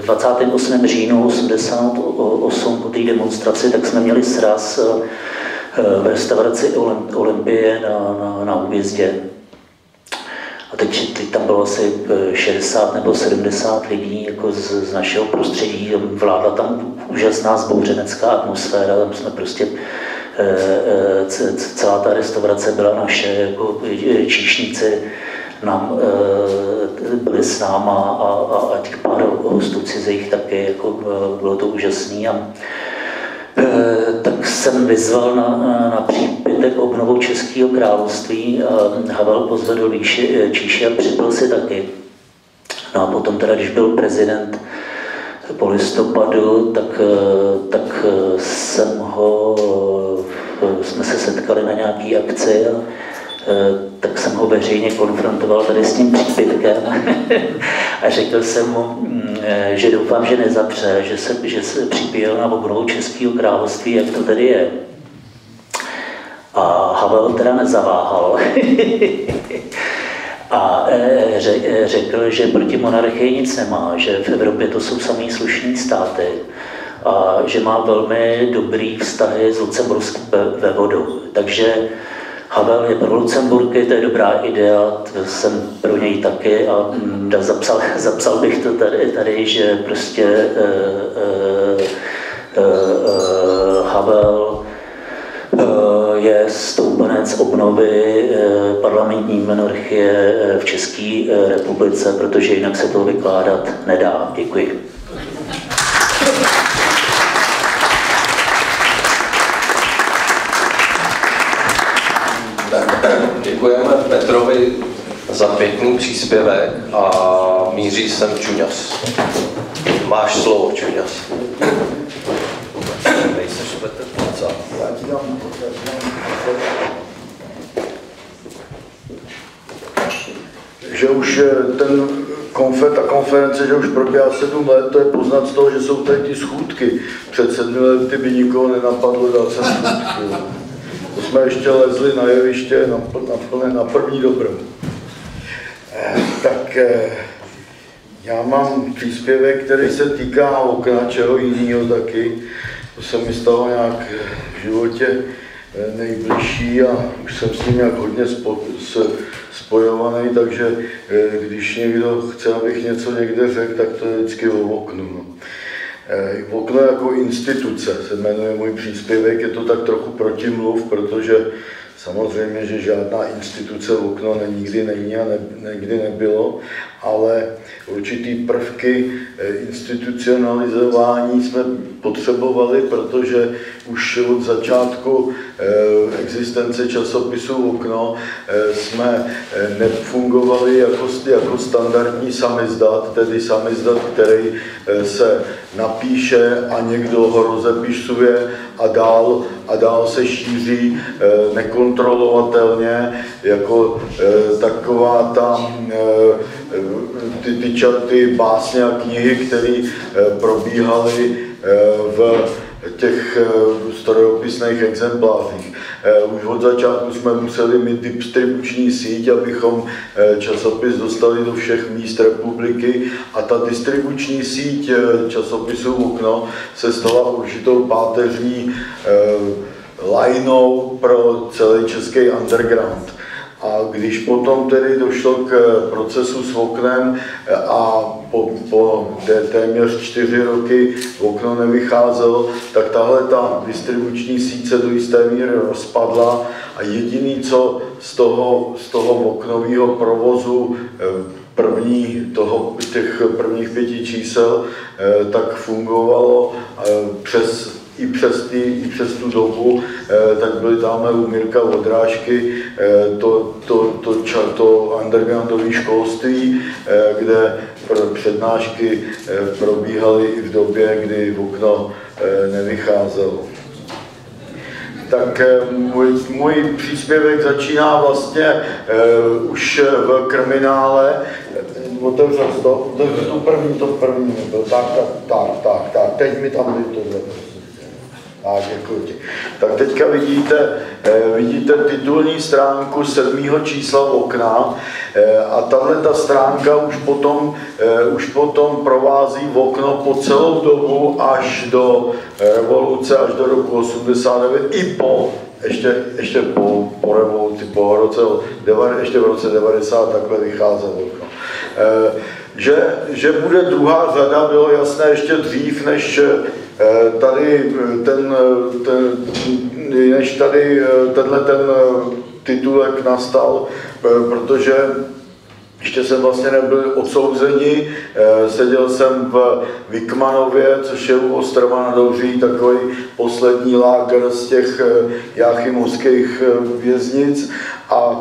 28. říjnu 88 po té demonstraci, tak jsme měli sraz eh, v restauraci Olympie na, na, na úvězdě. A teď, teď tam bylo asi 60 eh, nebo 70 lidí jako z, z našeho prostředí. Vládla tam úžasná zbouřenecká atmosféra, tam jsme prostě e, e, celá ta restaurace byla naše, jako číšníci nám byli s náma a, a, a těch pár hostů cizích taky, jako bylo to úžasný. A, tak jsem vyzval na, na přípitek obnovou Českého království Havel pozvedl Číši a přibyl si taky. No a potom teda, když byl prezident po listopadu, tak, tak jsem ho, jsme se setkali na nějaký akci a tak jsem ho veřejně konfrontoval tady s tím přípitkem a řekl jsem mu, že doufám, že nezapře, že se, že se připěl na obnovu Českého království, jak to tady je. A Havel teda nezaváhal. a e, e, řekl, že proti monarchii nic nemá, že v Evropě to jsou samý slušní státy a že má velmi dobrý vztahy s Lucemburskem ve vodu. Takže Havel je pro Lucemburky, to je dobrá idea, jsem pro něj taky a mm, zapsal, zapsal bych to tady, tady že prostě uh, uh, uh, Havel je stoupenec obnovy parlamentní monarchie v České republice, protože jinak se to vykládat nedá. Děkuji. Děkujeme Petrovi za pěkný příspěvek a míří sem Čuňas. Máš slovo, Čuňas. Nejseš Petr Placa. Že už eh, ten konfer, ta konference, že už probíhá sedm let, to je poznat z toho, že jsou tady ty schůdky. Před sedmi lety by nikoho nenapadlo dát se schůdky. To jsme ještě lezli na jeviště na, na, na, první dobrou. Eh, tak eh, já mám příspěvek, který se týká okna, čeho jiného taky. To se mi stalo nějak v životě eh, nejbližší a už jsem s tím nějak hodně spo, s, spojovaný, takže eh, když někdo chce, abych něco někde řekl, tak to je vždycky o oknu. No. Eh, okno jako instituce se jmenuje můj příspěvek, je to tak trochu protimluv, protože samozřejmě, že žádná instituce okno nikdy není a ne, nikdy nebylo, ale určitý prvky eh, institucionalizování jsme potřebovali, protože už od začátku eh, existence časopisu Okno jsme nefungovali jako, jako standardní samizdat, tedy samizdat, který se napíše a někdo ho rozepisuje a dál, a dál se šíří e, nekontrolovatelně jako e, taková ta, e, ty, ty čaty, básně a knihy, které probíhaly v těch eh, strojopisných exemplářích. Eh, už od začátku jsme museli mít distribuční síť, abychom eh, časopis dostali do všech míst republiky a ta distribuční síť časopisu Okno se stala určitou páteřní lajnou pro celý český underground. A když potom tedy došlo k procesu s oknem a po, po téměř čtyři roky okno nevycházelo, tak tahle ta distribuční síť se do jisté míry rozpadla a jediný, co z toho, z toho oknového provozu eh, první, toho, těch prvních pěti čísel, eh, tak fungovalo eh, přes i přes, ty, i přes tu dobu, eh, tak byly tam u Mirka odrážky eh, to, to, to, to, to undergroundové školství, eh, kde přednášky probíhaly i v době, kdy okno nevycházelo. Tak můj, můj příspěvek začíná vlastně uh, už v kriminále. Otevřel to, to první, to první. Tak, tak, tak, tak, tak, teď mi tam tohle. Tak, děkuji. Tak teďka vidíte, eh, vidíte titulní stránku sedmého čísla okna eh, a tahle ta stránka už potom, eh, už potom provází v okno po celou dobu až do revoluce, až do roku 89 i po ještě, ještě po, po revoluci, po roce, ještě v roce 90 takhle vycházelo okno. Že, že bude druhá řada, bylo jasné ještě dřív, než Eh, tady eh, ten, eh, ten, než tady tenhle ten titulek nastal, protože ještě jsem vlastně nebyl odsouzeni, eh, seděl jsem v Vikmanově, což je u Ostrova na Douří, takový poslední láger z těch jáchymovských věznic a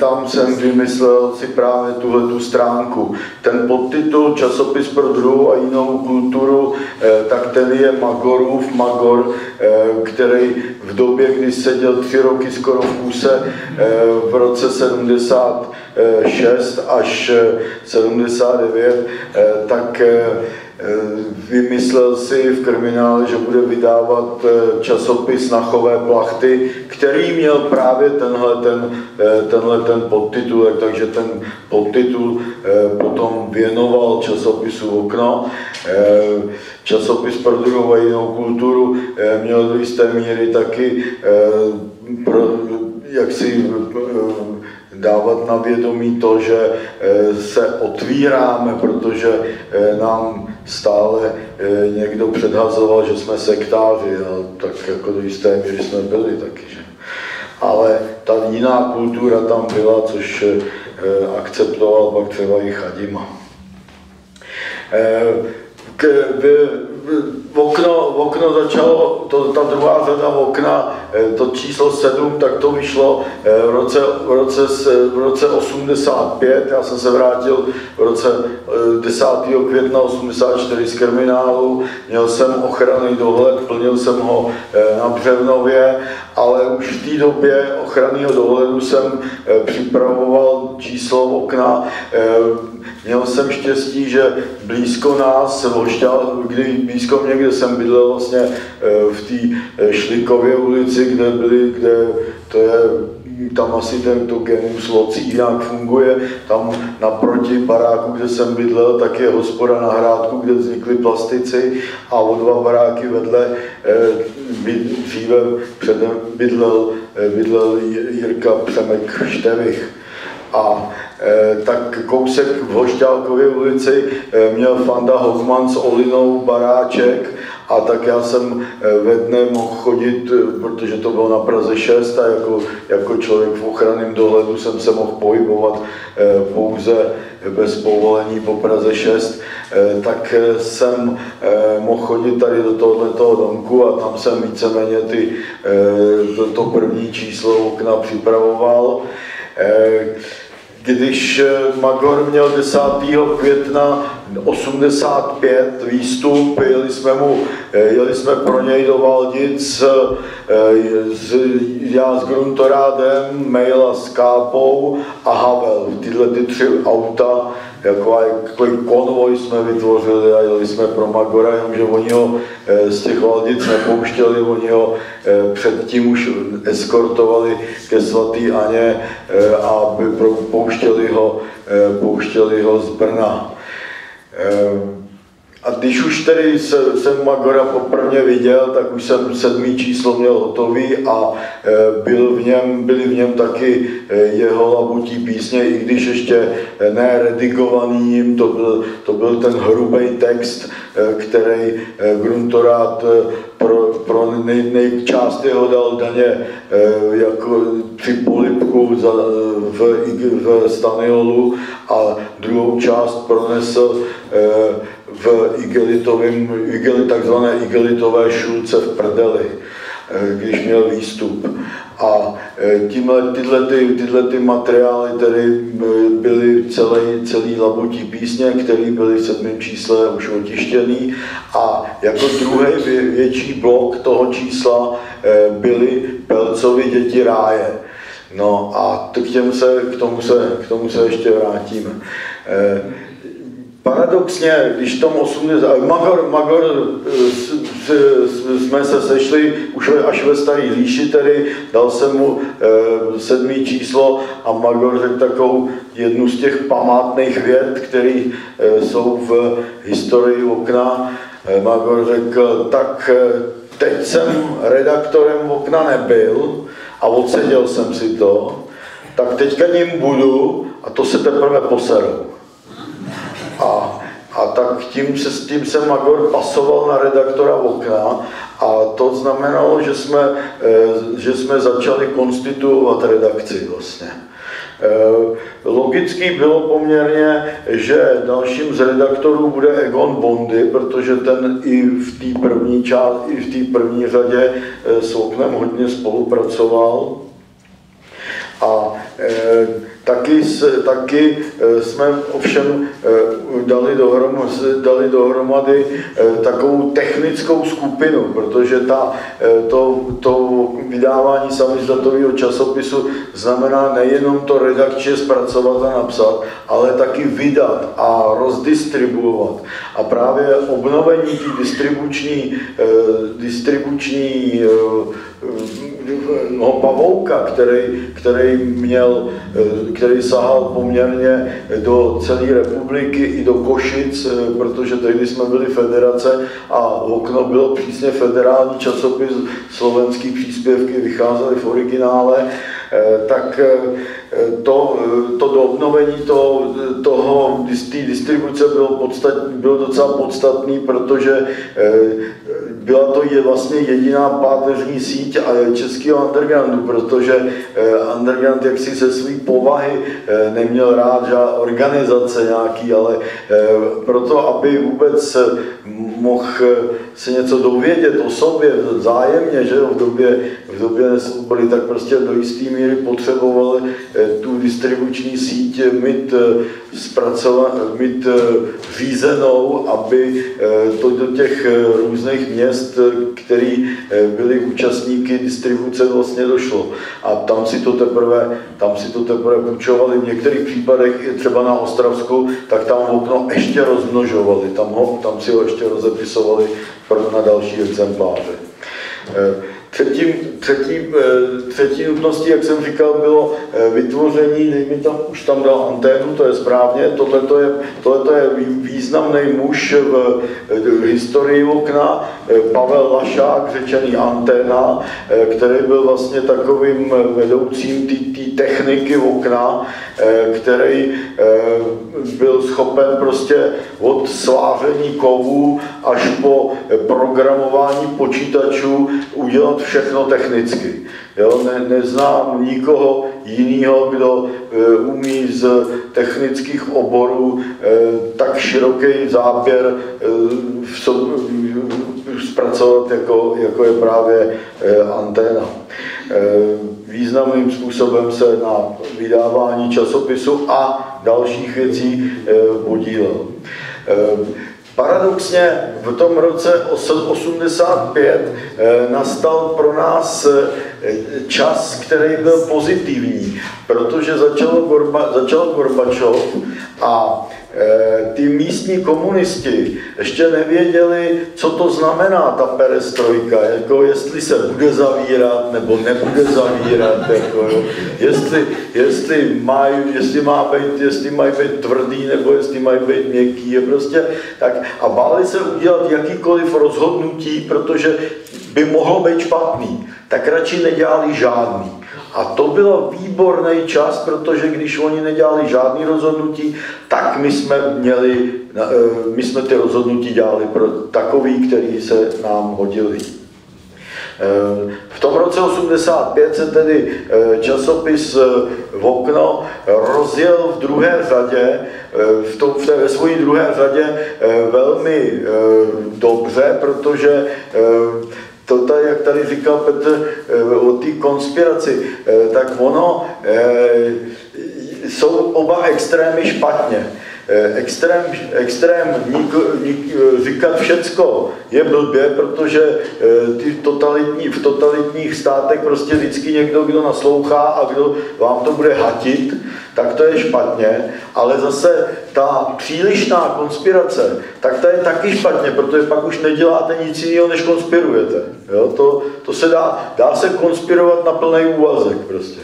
tam jsem vymyslel si právě tuhle tu stránku. Ten podtitul Časopis pro druhou a jinou kulturu, tak ten je Magorův Magor, který v době, kdy seděl tři roky skoro v kuse, v roce 70 6 až 79, eh, tak eh, vymyslel si v kriminále, že bude vydávat eh, časopis na chové plachty, který měl právě tenhle ten, tenhle ten podtitul, takže ten podtitul potom věnoval časopisu Okno. Časopis pro druhou a jinou kulturu měl do jisté míry taky pro, jaksi dávat na vědomí to, že eh, se otvíráme, protože eh, nám stále eh, někdo předhazoval, že jsme sektáři, a tak jako do jisté míry jsme byli taky. Že? Ale ta jiná kultura tam byla, což akceptoval pak třeba i Chadima. K, v, v okno, okno začalo, to, ta druhá řada okna, eh, to číslo 7, tak to vyšlo eh, v roce, v roce, v roce 85, já jsem se vrátil v roce 10. Eh, května 84 z kriminálu, měl jsem ochranný dohled, plnil jsem ho na Břevnově, ale už v té době ochranného dohledu jsem připravoval číslo okna, Měl jsem štěstí, že blízko nás, Vošťal, kdy blízko mě, kde jsem bydlel vlastně eh, v té eh, Šlikově ulici, kde byli, kde to je tam asi tento genus locí jak funguje. Tam naproti baráku, kde jsem bydlel, tak je hospoda na hrádku, kde vznikly plastici a o dva baráky vedle eh, dříve předem bydlel, bydlel Jirka Přemek Števich. A Eh, tak kousek v Hošťálkově ulici eh, měl Fanda Hoffman s Olinou baráček a tak já jsem eh, ve dne mohl chodit, protože to bylo na Praze 6 a jako, jako člověk v ochranném dohledu jsem se mohl pohybovat pouze bez povolení po Praze 6, tak jsem mohl chodit tady do tohoto domku a tam jsem víceméně ty, to, to první číslo okna připravoval když eh, Magor měl 10. května 85 výstup, jeli jsme, mu, eh, jeli jsme pro něj do Valdic, eh, já s Gruntorádem, Maila s Kápou a Havel. Tyhle ty tři auta jako takový konvoj jsme vytvořili a jeli jsme pro Magora, jenomže oni ho eh, z těch Valdic nepouštěli, oni ho eh, předtím už eskortovali ke svatý Aně eh, a pouštěli ho, pouštěli ho z Brna. A když už tedy jsem Magora poprvé viděl, tak už jsem sedmý číslo měl hotový a e, byl v něm, byly v něm taky e, jeho labutí písně, i když ještě ne redigovaný to byl, to byl ten hrubý text, e, který Gruntorát pro, pro nej, nejčást jeho dal daně jako při polipku za, v, v Staniolu a druhou část pronesl v igelitovém, igeli, takzvané igelitové šulce v prdeli, eh, když měl výstup. A eh, tímhle, tyhle, ty, tyhle ty materiály tedy eh, byly celý, celý labutí písně, které byly v sedmém čísle už otištěný a jako druhý větší blok toho čísla byly Pelcovi děti ráje. No a k, těm se, k, tomu se, k tomu se ještě vrátíme. Paradoxně, když tom 80, Magor, Magor jsme se sešli už až ve starý líši tedy, dal jsem mu e, sedmý číslo a Magor řekl takovou jednu z těch památných věd, které e, jsou v historii okna. E, Magor řekl, tak e, teď jsem redaktorem okna nebyl a odseděl jsem si to, tak teďka ním budu a to se teprve poserou. A, a tak tím, se, tím se Magor pasoval na redaktora okna a to znamenalo, že jsme, eh, že jsme začali konstituovat redakci vlastně. Eh, logický bylo poměrně, že dalším z redaktorů bude Egon Bondy, protože ten i v té první, část, i v té první řadě eh, s oknem hodně spolupracoval. A Taky, taky eh, jsme ovšem eh, dali dohromady, dali dohromady eh, takovou technickou skupinu, protože ta, to, to vydávání samizdatového časopisu znamená nejenom to redakčně zpracovat a napsat, ale taky vydat a rozdistribuovat. A právě obnovení té distribuční, distribuční no, pavouka, který, který měl který sahal poměrně do celé republiky i do Košic, eh, protože tehdy jsme byli federace a okno bylo přísně federální časopis, slovenský příspěvky vycházely v originále, tak eh, to, to do obnovení to, toho, té distribuce bylo, podstat, bylo docela podstatný, protože byla to je vlastně jediná páteřní síť českého undergroundu, protože underground jaksi se svý povahy neměl rád žádná organizace nějaký, ale proto, aby vůbec mohl se něco dovědět o sobě zájemně, že v době, v době nesvobody, tak prostě do jisté míry potřebovali tu distribuční síť mít, mít řízenou, aby to do těch různých měst, které byly účastníky distribuce, vlastně došlo. A tam si to teprve, tam si to teprve půjčovali. V některých případech, třeba na Ostravsku, tak tam okno ještě rozmnožovali, tam, ho, tam si ho ještě rozepisovali na další exempláře. Třetím, třetí, eh, třetí nutností, jak jsem říkal, bylo eh, vytvoření, dej mi tam, už tam dal anténu, to je správně, tohle je, tohleto je významný muž v eh, historii okna, Pavel Lašák, řečený anténa, který byl vlastně takovým vedoucím té techniky okna, který byl schopen prostě od sváření kovů až po programování počítačů udělat všechno technicky. Jo, ne, neznám nikoho jiného, kdo e, umí z technických oborů e, tak široký záběr e, v, so, e, zpracovat, jako, jako je právě e, anténa. E, významným způsobem se na vydávání časopisu a dalších věcí e, podílel. Paradoxně v tom roce 85 eh, nastal pro nás eh, čas, který byl pozitivní, protože začal, Gorba, začal Gorbačov a Eh, ty místní komunisti ještě nevěděli, co to znamená ta perestrojka, jako jestli se bude zavírat nebo nebude zavírat, jako, jo. Jestli, jestli, mají, jestli, má být, jestli mají být tvrdý nebo jestli mají být měkký. Je prostě, tak, a báli se udělat jakýkoliv rozhodnutí, protože by mohlo být špatný, tak radši nedělali žádný. A to byl výborný čas, protože když oni nedělali žádný rozhodnutí, tak my jsme měli, eh, my jsme ty rozhodnutí dělali pro takový, který se nám hodili. Eh, v tom roce 85 se tedy eh, časopis v okno rozjel v druhé řadě, v, tom, v té ve své druhé řadě velmi dobře, protože to jak tady říkal Petr eh, o té konspiraci, eh, tak ono eh, jsou oba extrémy špatně. Extrém, extrém nik, nik, říkat všecko je blbě, protože ty totalitní, v totalitních státech prostě vždycky někdo, kdo naslouchá a kdo vám to bude hatit, tak to je špatně, ale zase ta přílišná konspirace, tak to je taky špatně, protože pak už neděláte nic jiného, než konspirujete. Jo? To, to se dá, dá se konspirovat na plný úvazek prostě.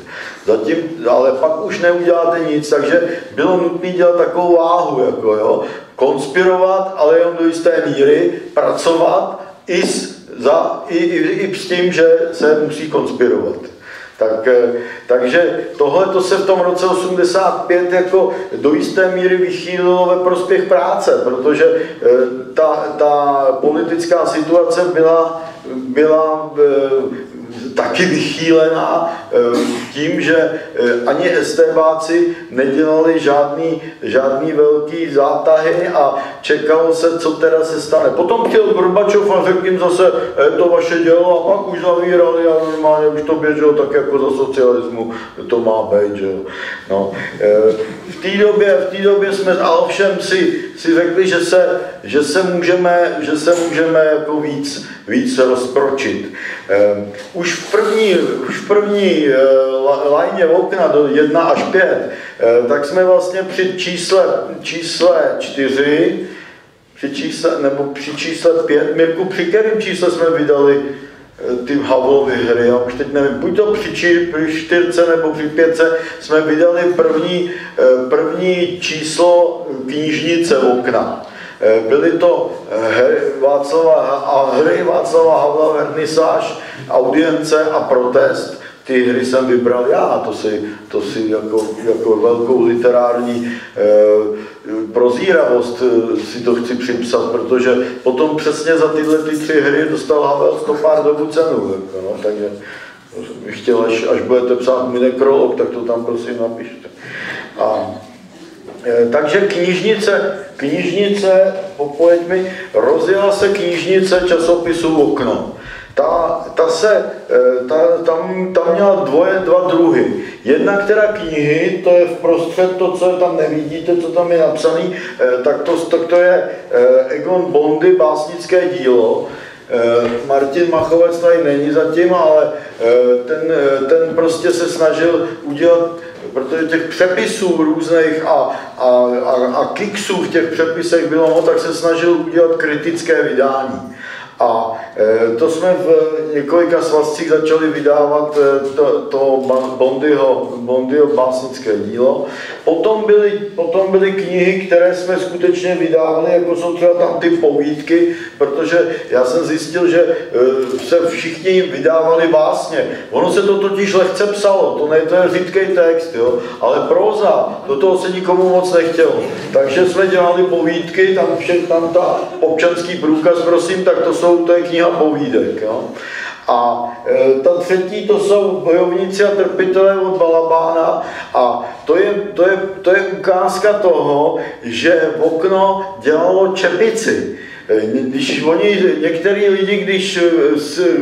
Zatím, ale pak už neuděláte nic, takže bylo nutné dělat takovou váhu, jako jo, konspirovat, ale jenom do jisté míry, pracovat i s, za, i, i, i s tím, že se musí konspirovat. Tak, eh, takže tohle to se v tom roce 85 jako do jisté míry vychýlilo ve prospěch práce, protože eh, ta, ta politická situace byla, byla eh, taky vychýlená eh, tím, že eh, ani estébáci nedělali žádný, žádný velký zátahy a čekalo se, co teda se stane. Potom chtěl Gorbačov a řekl jim zase, je to vaše dělo a pak už zavírali a normálně už to běželo tak jako za socialismu to má být. Že? No. Eh, v té době, v té době jsme ale ovšem si, si řekli, že se, že se můžeme, že se můžeme jako víc, víc rozpročit. Už v první, už v první uh, lajně okna do 1 až 5, uh, tak jsme vlastně při čísle, čísle 4, při čísle, nebo při čísle 5, Mirku, při kterém čísle jsme vydali ty Havlovy hry, já už teď nevím, buď to při, či, při čtyřce nebo při pětce jsme vydali první, první číslo knižnice okna. Byly to hry Václava, a hry Václava Havla, vernisáž, audience a protest. Ty hry jsem vybral já, to si, to si jako, jako velkou literární eh, prozíravost eh, si to chci připsat, protože potom přesně za tyhle ty tři hry dostal Havel to pár dobu cenu. Jako, no, takže chtěl, až, až budete psát mi nekrolog, tak to tam prosím napište. A, e, takže knižnice, knižnice, pojď mi, rozjela se knižnice časopisu Okno ta, ta se, eh, ta, tam, tam měla dvoje, dva druhy. Jedna, která knihy, to je v prostřed to, co tam nevidíte, co tam je napsané, eh, tak to, tak to je eh, Egon Bondy, básnické dílo. Martin Machovec tady není zatím, ale ten, ten prostě se snažil udělat, protože těch přepisů různých a, a, a, a kiksů v těch přepisech bylo moc, tak se snažil udělat kritické vydání. A e, to jsme v několika svazcích začali vydávat e, to, to Bondyho, Bondyho básnické dílo. Potom byly, potom byly knihy, které jsme skutečně vydávali, jako jsou třeba tam ty povídky, protože já jsem zjistil, že e, se všichni vydávali básně. Ono se to totiž lehce psalo, to, ne, to je řídký text, jo? ale próza, do toho se nikomu moc nechtělo. Takže jsme dělali povídky, tam, vše, tam ta občanský průkaz, prosím, tak to jsou, to je kniha povídek. Jo? A e, ta třetí to jsou bojovníci a trpitelé od Balabána a to je, to je, to je ukázka toho, že okno dělalo čepici. E, když oni, některý lidi, když e,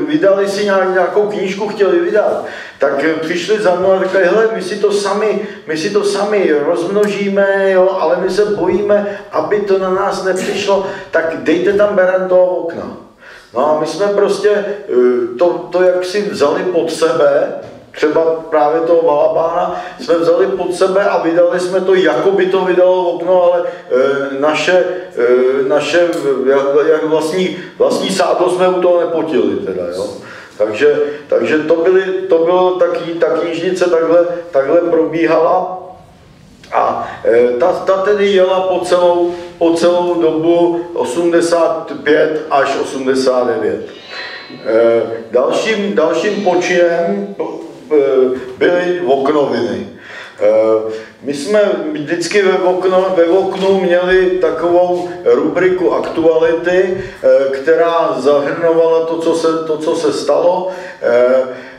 vydali si nějakou knížku, chtěli vydat, tak přišli za mnou a řekli, hele, my si to sami, my si to sami rozmnožíme, jo, ale my se bojíme, aby to na nás nepřišlo, tak dejte tam beren do okna. No a my jsme prostě eh, to, to jak si vzali pod sebe, třeba právě toho Balabána, jsme vzali pod sebe a vydali jsme to, jako by to vydalo okno, ale e, naše, e, naše jak, vlastní, vlastní sádlo jsme u toho nepotili teda, jo. Takže, takže to, byly, to bylo taky, ta knižnice takhle, takhle probíhala a e, ta, ta tedy jela po celou, po celou dobu 85 až 89. E, dalším, dalším počinem e, byly oknoviny. My jsme vždycky ve oknu, ve oknu měli takovou rubriku aktuality, která zahrnovala to, co se, to, co se stalo.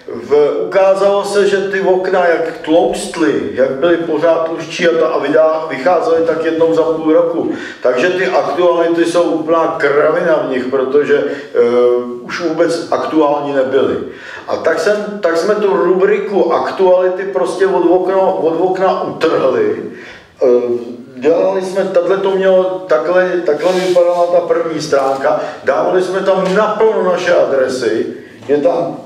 V, ukázalo se, že ty okna, jak tloustly, jak byly pořád tluščí a, ta, a vydá, vycházely tak jednou za půl roku. Takže ty aktuality jsou úplná kravina v nich, protože uh, už vůbec aktuální nebyly. A tak, jsem, tak jsme tu rubriku aktuality prostě od okna, od okna utrhli. Uh, dělali jsme, takhle to mělo, takhle, takhle vypadala ta první stránka, dávali jsme tam naplno naše adresy, je tam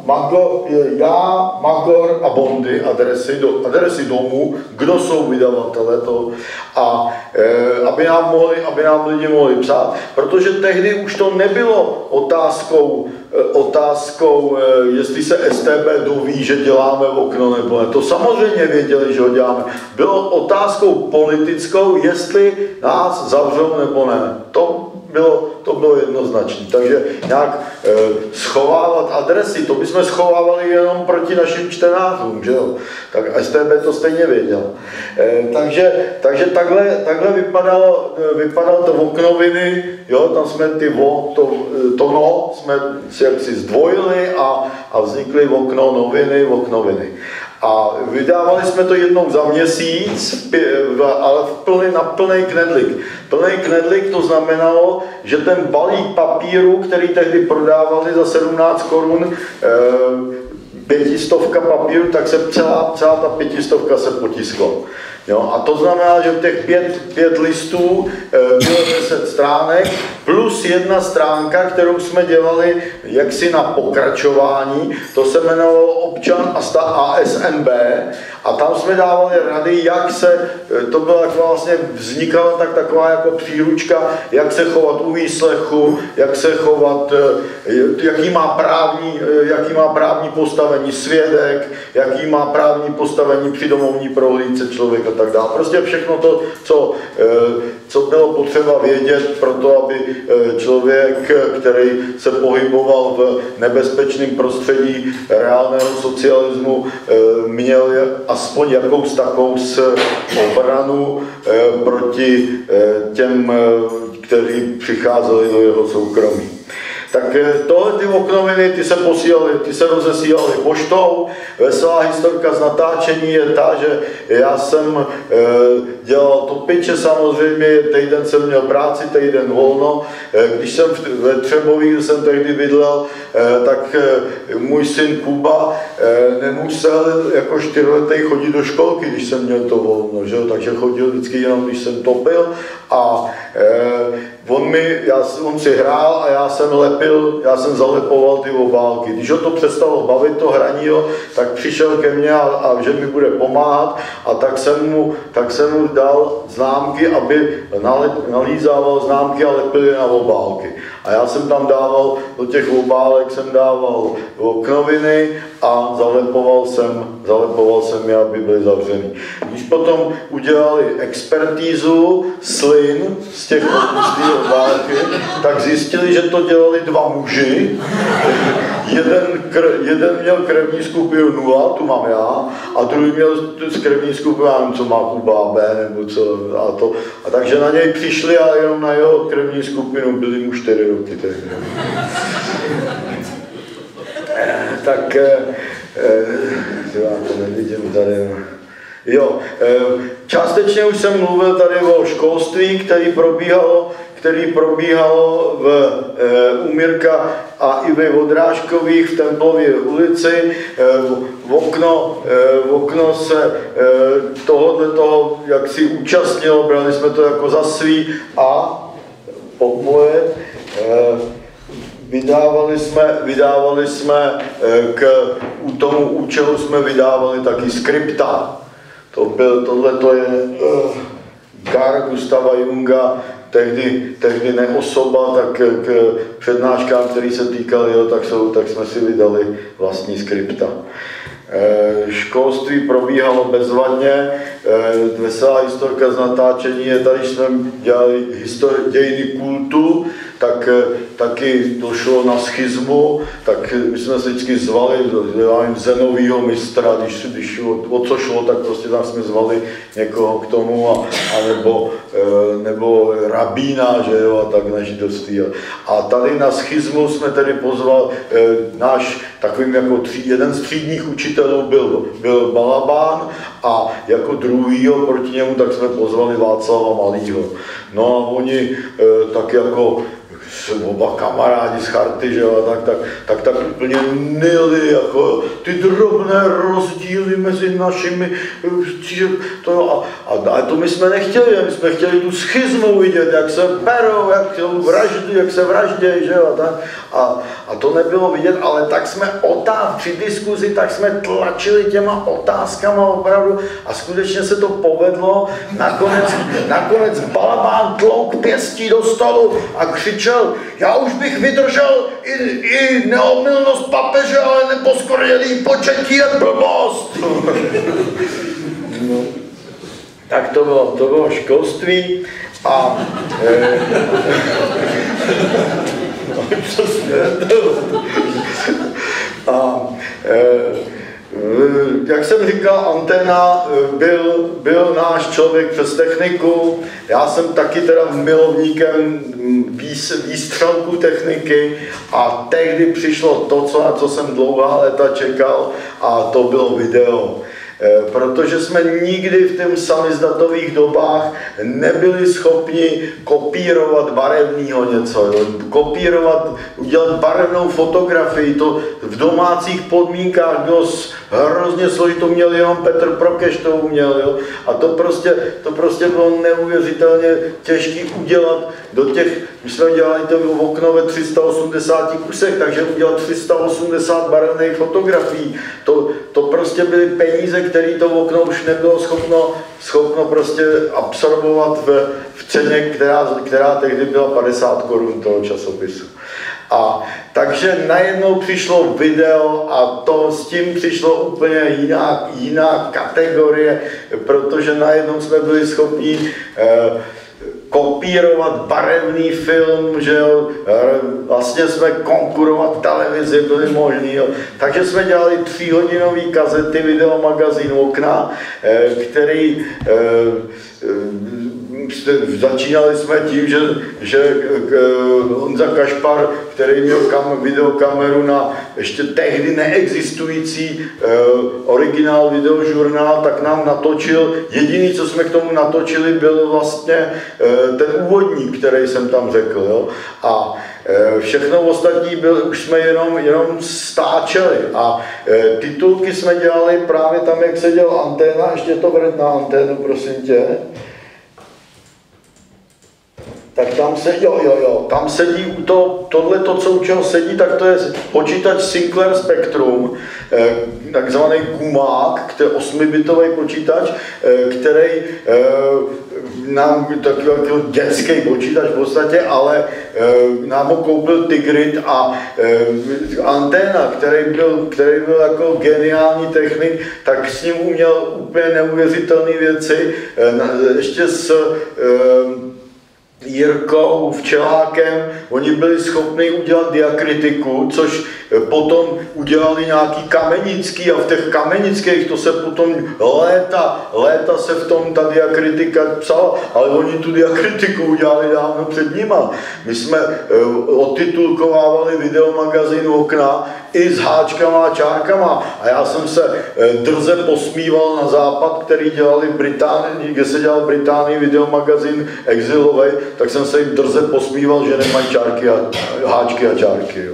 je já, Magor a Bondy, adresy, do, adresy domů, kdo jsou vydavatelé to, a e, aby, nám mohli, aby nám lidi mohli psát, protože tehdy už to nebylo otázkou, e, otázkou, e, jestli se STB doví, že děláme okno nebo ne. To samozřejmě věděli, že ho děláme. Bylo otázkou politickou, jestli nás zavřou nebo ne. To bylo to bylo jednoznačné. Takže nějak e, schovávat adresy, to bychom schovávali jenom proti našim čtenářům, že jo? Tak STB to stejně věděl. E, takže, takže takhle, takhle vypadalo, vypadalo to oknoviny, jo, tam jsme ty vo, to, to no, jsme si jaksi zdvojili a, a vznikly okno noviny, oknoviny. A vydávali jsme to jednou za měsíc, ale v plný, na plný knedlik. Plný knedlik to znamenalo, že ten balík papíru, který tehdy prodávali za 17 korun, eh, pětistovka papíru, tak se celá, celá ta pětistovka se potiskla. Jo? A to znamená, že těch pět, pět listů e, bylo 10 stránek, plus jedna stránka, kterou jsme dělali jaksi na pokračování, to se jmenovalo občan a ASNB a tam jsme dávali rady, jak se, e, to byla jako vlastně, vznikala tak taková jako příručka, jak se chovat u výslechu, jak se chovat, e, jaký má právní, jaký má právní postavení svědek, jaký má právní postavení při domovní prohlídce člověka tak dále. Prostě všechno to, co, co bylo potřeba vědět pro to, aby eh, člověk, který se pohyboval v nebezpečném prostředí reálného socialismu, eh, měl aspoň jakous takovou obranu proti těm, kteří přicházeli do jeho soukromí. Tak eh, tohle ty oknoviny, ty se posílaly, ty se rozesílaly poštou. Veselá historka z natáčení je ta, že já jsem e, dělal topiče samozřejmě, týden jsem měl práci, týden volno. E, když jsem ve Třebových, jsem tehdy bydlel, e, tak e, můj syn Kuba e, nemusel jako čtyřletý chodit do školky, když jsem měl to volno, že? takže chodil vždycky jenom, když jsem topil a e, On, mi, já, on si hrál a já jsem lepil, já jsem zalepoval ty obálky. Když ho to přestalo bavit, to hraní, tak přišel ke mně a, a že mi bude pomáhat a tak jsem mu, tak jsem mu dal známky, aby nalízával známky a lepil je na obálky. A já jsem tam dával, do těch obálek jsem dával oknoviny a zalepoval jsem, zalepoval jsem je, aby byly zavřený. Když potom udělali expertízu slin z těch obálky, tak zjistili, že to dělali dva muži. Jeden, kr, jeden měl krevní skupinu 0, tu mám já, a druhý měl z krevní skupinu, nevím, co má Kuba B, nebo co, a to. A takže na něj přišli a jenom na jeho krevní skupinu byli mu 4 tehdy. Eh, tak eh, eh, já to nevidím tady. Jo, částečně už jsem mluvil tady o školství, který probíhalo, který probíhalo v Umirka a i ve Vodrážkových v Templově ulici. V, okno, v okno se tohohle toho, jak si účastnilo, brali jsme to jako za svý a moje, eh, vydávali jsme, vydávali jsme eh, k tomu účelu jsme vydávali taky skripta. To byl, tohle to je uh, Gar Gustava Junga, tehdy, tehdy ne osoba, tak k přednáškám, které se týkaly, jo, tak, jsou, tak jsme si vydali vlastní skripta. Eh, školství probíhalo bezvadně, eh, veselá historka z natáčení je tady, jsme dělali histori- dějiny kultu, tak eh, taky došlo na schizmu, tak my jsme se vždycky zvali, nevím, zenovýho mistra, když, když o, o co šlo, tak prostě tam jsme zvali někoho k tomu, a, a nebo, e, nebo rabína, že jo, a tak na židovství. A tady na schizmu jsme tedy pozval náš takovým jako tří, jeden z třídních učitelů byl, byl Balabán a jako druhýho proti němu tak jsme pozvali Václava Malýho. No a oni tak jako oba kamarádi z charty, že jo, tak, tak, tak, tak úplně nili, jako ty drobné rozdíly mezi našimi, to, a, a, a, to my jsme nechtěli, my jsme chtěli tu schizmu vidět, jak se perou, jak vraždy, jak se vraždí, že jo, tak, a, a to nebylo vidět, ale tak jsme otá, při diskuzi, tak jsme tlačili těma otázkama opravdu a skutečně se to povedlo, nakonec, nakonec Balabán tlouk pěstí do stolu a křičel, já už bych vydržel i, i neomylnost papeže, ale neposkornělý početí je blbost. no. Tak to bylo, to bylo školství a e. A e, jak jsem říkal, Antena byl, byl náš člověk přes techniku. Já jsem taky teda milovníkem výs, výstřelku techniky a tehdy přišlo to, co, na co jsem dlouhá léta čekal a to bylo video. Eh, protože jsme nikdy v těm samizdatových dobách nebyli schopni kopírovat barevného něco, jo? kopírovat, udělat barevnou fotografii, to v domácích podmínkách bylo hrozně složité, měl jenom Petr Prokeš, to uměl, jo? a to prostě, to prostě bylo neuvěřitelně těžké udělat do těch, my jsme dělali to okno ve 380 kusech, takže udělat 380 barevných fotografií, to, to prostě byly peníze, které to okno už nebylo schopno, schopno prostě absorbovat v, v ceně, která, která tehdy byla 50 korun toho časopisu. A takže najednou přišlo video a to s tím přišlo úplně jiná, jiná kategorie, protože najednou jsme byli schopni eh, kopírovat barevný film, že jo, vlastně jsme konkurovat televizi, byli možný, jo. takže jsme dělali tříhodinové kazety, videomagazín Okna, eh, který eh, začínali jsme tím, že, že Honza Kašpar, který měl kam, videokameru na ještě tehdy neexistující originál videožurnál, tak nám natočil, jediný, co jsme k tomu natočili, byl vlastně ten úvodník, který jsem tam řekl. Jo? A uh, všechno ostatní byl, už jsme jenom, jenom stáčeli a uh, titulky jsme dělali právě tam, jak se dělal anténa, ještě to vrát na anténu, prosím tě tak tam sedí, jo, jo, jo, tam sedí u to, tohle to, co u čeho sedí, tak to je počítač Sinclair Spectrum, eh, takzvaný gumák, který 8-bitový počítač, eh, který eh, nám takový dětský počítač v podstatě, ale nám ho koupil Tigrit a anténa, který byl, který byl jako geniální technik, tak s ním uměl úplně neuvěřitelné věci, ještě s Jirkou Včelákem, oni byli schopni udělat diakritiku, což potom udělali nějaký kamenický a v těch kamenických to se potom léta, léta se v tom ta diakritika psala, ale oni tu diakritiku udělali dávno před nima. My jsme uh, otitulkovávali videomagazín Okna i s háčkama a čárkama. A já jsem se uh, drze posmíval na západ, který dělali Británii, kde se dělal Británii videomagazín Exilovej, tak jsem se jim drze posmíval, že nemají čárky a háčky a čárky. Jo.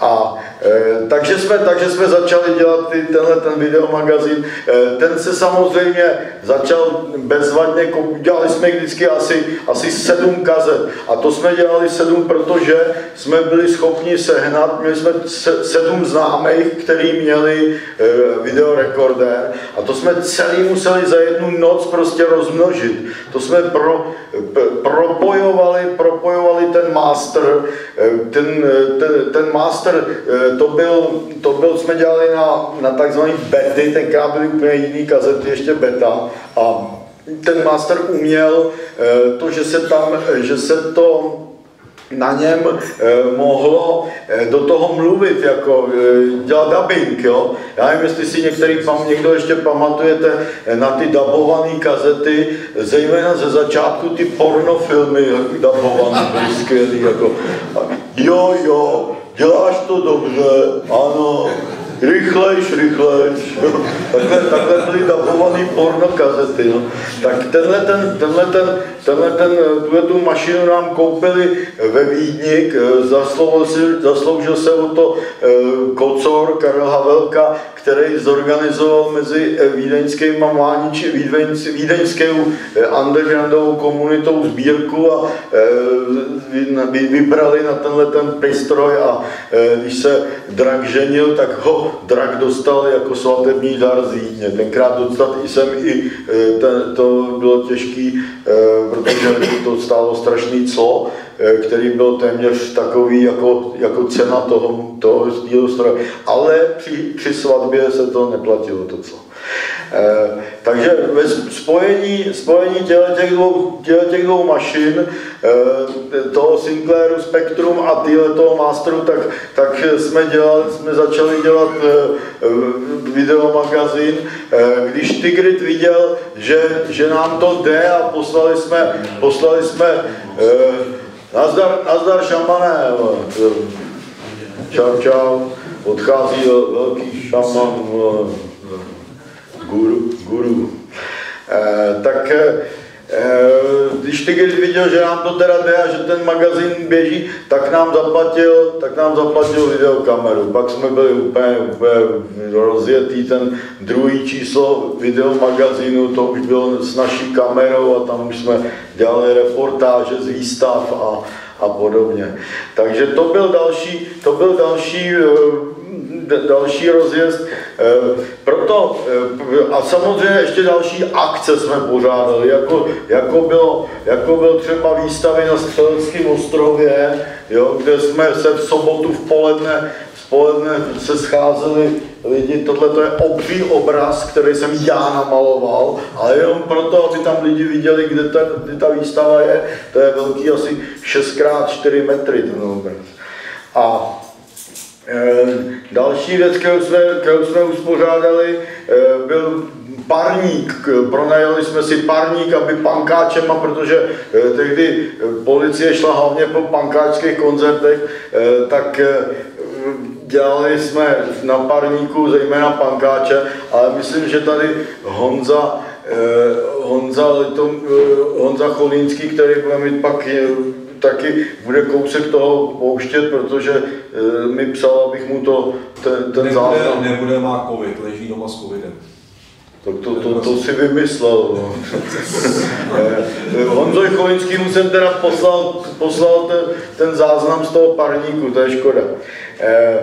A e, takže, jsme, takže jsme začali dělat ty, tenhle ten videomagazín. E, ten se samozřejmě začal bezvadně, dělali jsme vždycky asi, asi sedm kazet. A to jsme dělali sedm, protože jsme byli schopni sehnat, měli jsme se, sedm známých, který měli e, videorekordér. A to jsme celý museli za jednu noc prostě rozmnožit. To jsme pro, propojovali, propojovali ten master, ten, ten, ten master, to byl, to byl, jsme dělali na, na takzvaný bety, tenkrát byly úplně jiný kazety, ještě beta, a ten master uměl to, že se tam, že se to na něm eh, mohlo eh, do toho mluvit, jako eh, dělat dubbing, jo. Já nevím, jestli si některý pam, někdo ještě pamatujete eh, na ty dubované kazety, zejména ze začátku ty pornofilmy dubované byly skvělý, jako. Jo, jo, děláš to dobře, ano, rychlejš, rychlejš. takhle, takhle byly dubovaný porno kazety. No. Tak tenhle ten, tenhle ten, tenhle ten, tuhle tu mašinu nám koupili ve Vídni, zasloužil, zasloužil se o to eh, Kocor, Karel Havelka, který zorganizoval mezi eh, vídeňskými mládiči, vídeňskou eh, undergroundovou komunitou sbírku a vybrali na tenhle ten přístroj a když se drak ženil, tak ho drak dostal jako svatební dar z Vídně. Tenkrát dostat jsem i, ten, to bylo těžký, protože to stálo strašný clo, eh, který byl téměř takový jako, jako cena toho, toho stroje. Ale při, při svatbě se to neplatilo to co. Eh, takže ve spojení, spojení těch dvou, těch dvou mašin, eh, toho Sinclairu Spectrum a toho Masteru, tak, tak jsme, dělali, jsme začali dělat eh, videomagazín. Když Tigrit viděl, že, že nám to jde a poslali jsme, poslali jsme nazdar, nazdar šamané, čau čau, odchází velký šaman, guru, guru. E, tak e, když ty viděl, že nám to teda jde a že ten magazín běží, tak nám zaplatil, tak nám zaplatil videokameru. Pak jsme byli úplně, úplně rozjetý ten druhý číslo videomagazínu, to už bylo s naší kamerou a tam už jsme dělali reportáže z výstav a, a podobně. Takže to byl další, to byl další další rozjezd. Eh, proto, eh, a samozřejmě ještě další akce jsme pořádali, jako, jako, bylo, jako byl třeba výstavy na Střeleckém ostrově, jo, kde jsme se v sobotu v poledne, v poledne se scházeli lidi, tohle to je obří obraz, který jsem já namaloval, ale jenom proto, aby tam lidi viděli, kde ta, kde ta výstava je, to je velký asi 6x4 metry ten obraz. A další věc, kterou jsme, kterou jsme uspořádali, eh, byl parník. Pronajali jsme si parník, aby pankáčema, protože eh, tehdy policie šla hlavně po pankáčských koncertech, tak dělali jsme na parníku zejména pankáče, ale myslím, že tady Honza, Honza, Honza Cholínský, který bude mít pak taky bude kousek toho pouštět, protože e, mi psal, abych mu to, ten, ten nebude, záznam... Nebude, má covid, leží doma s covidem. Tak to, to, to, to si vymyslel. No. E, Honzoj Chovinskýmu jsem teda poslal, poslal ten, ten záznam z toho parníku, to je škoda. E,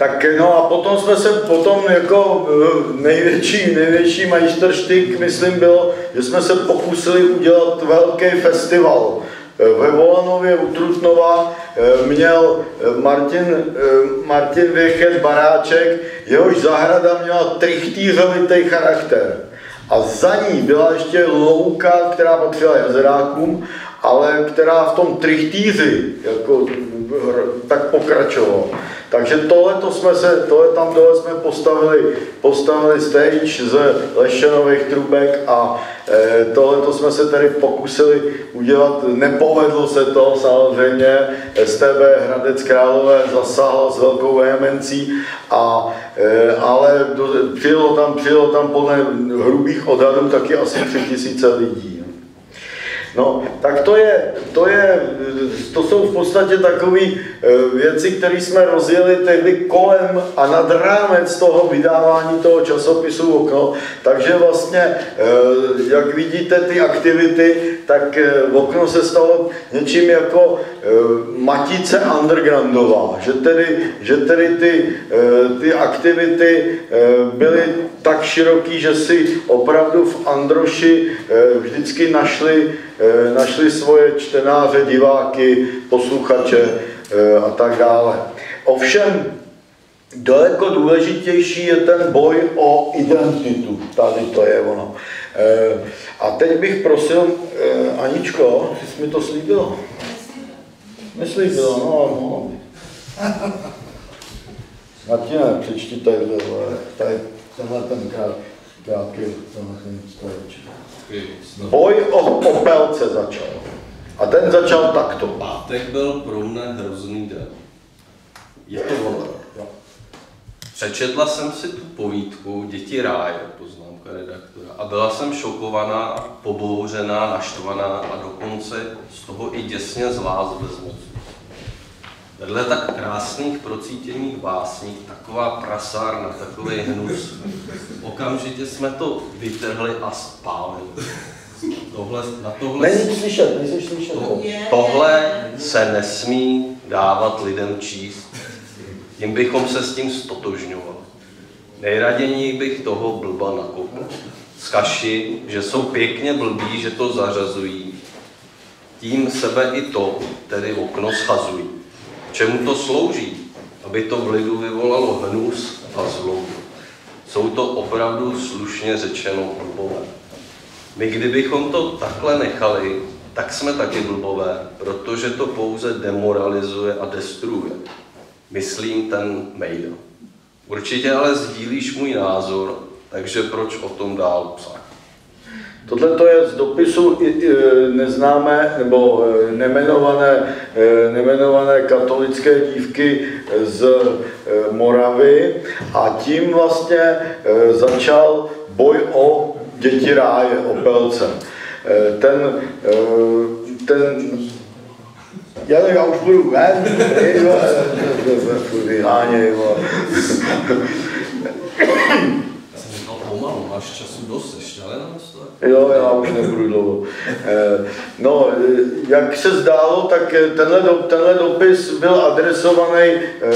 tak no a potom jsme se, potom jako eh, největší, největší majstrštyk, myslím, bylo, že jsme se pokusili udělat velký festival. Eh, ve Volanově u Trutnova eh, měl Martin, Martin Věchet baráček, jehož zahrada měla trichtýřovitý charakter. A za ní byla ještě louka, která patřila jazerákům, ale která v tom trichtýři jako, tak pokračovala. Takže tohle to jsme se, tohle tam dole jsme postavili, postavili stage ze lešenových trubek a e, tohle to jsme se tady pokusili udělat. Nepovedlo se to samozřejmě, STB Hradec Králové zasáhlo s velkou vehemencí, a, e, ale přijelo tam, přijelo tam podle hrubých odhadů taky asi tři tisíce lidí. No, tak to je, to je, to jsou v podstatě takové eh, věci, které jsme rozjeli tehdy kolem a nad rámec toho vydávání toho časopisu Okno. Takže vlastně, eh, jak vidíte ty aktivity, tak eh, Okno se stalo něčím jako matice undergroundová, že tedy, že tedy ty, ty aktivity byly tak široký, že si opravdu v Androši vždycky našli našli svoje čtenáře, diváky, posluchače eh, a tak dále. Ovšem, daleko důležitější je ten boj o identitu. Tady to je ono. Eh, a teď bych prosil, Aničko, jsi mi to slíbila? Neslíbila, no ale mohla by. Martine, přečti tady, tady tenhle ten krátký, tenhle ten strojiček. Boj o Popelce začal. A ten začal takto. Pátek byl pro mne hrozný den. Je to ono. Přečetla jsem si tu povídku Děti ráje, poznámka redaktora, a byla jsem šokovaná, pobouřená, naštvaná a dokonce z toho i děsně z vás bezmocná. Vedle tak krásných procítěných básní, taková prasárna, takový hnus. Okamžitě jsme to vytrhli a spálili. Tohle, na tohle, Není slyšet, nejsi slyšet. To, tohle se nesmí dávat lidem číst. Tím bychom se s tím stotožňovali. Nejraději bych toho blba nakopl. Z kaši, že jsou pěkně blbí, že to zařazují. tím sebe i to, tedy okno, schazují. Čemu to slouží? Aby to v lidu vyvolalo hnus a zlou. Jsou to opravdu slušně řečeno blbové. My kdybychom to takhle nechali, tak jsme taky blbové, protože to pouze demoralizuje a destruuje. Myslím ten mail. Určitě ale sdílíš můj názor, takže proč o tom dál psát? Tohle to je z dopisu neznámé nebo e, nemenované, e, nemenované katolické dívky z e, Moravy. A tím vlastně začal boj o děti ráje, o pelce. Ten, ten já, já už budu ven, vyháněj, pomalu, máš času dost ještě, ale Jo, já už nebudu dlouho. Eh, no, jak se zdálo, tak tenhle, tenhle dopis byl adresovaný eh,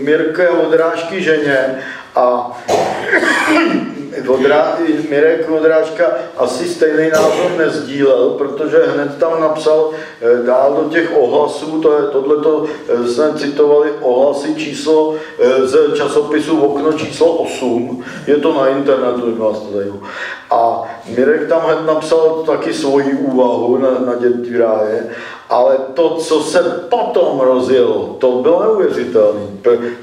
Mirke Odrážky ženě a Vodra, Mirek Vodrážka asi stejný názor nezdílel, protože hned tam napsal eh, dál do těch ohlasů, to je, tohleto eh, jsme citovali ohlasy číslo eh, z časopisu Okno číslo 8, je to na internetu, vás to zajímá. A Mirek tam hned napsal taky svoji úvahu na, na děti ráje ale to, co se potom rozjelo, to bylo neuvěřitelné.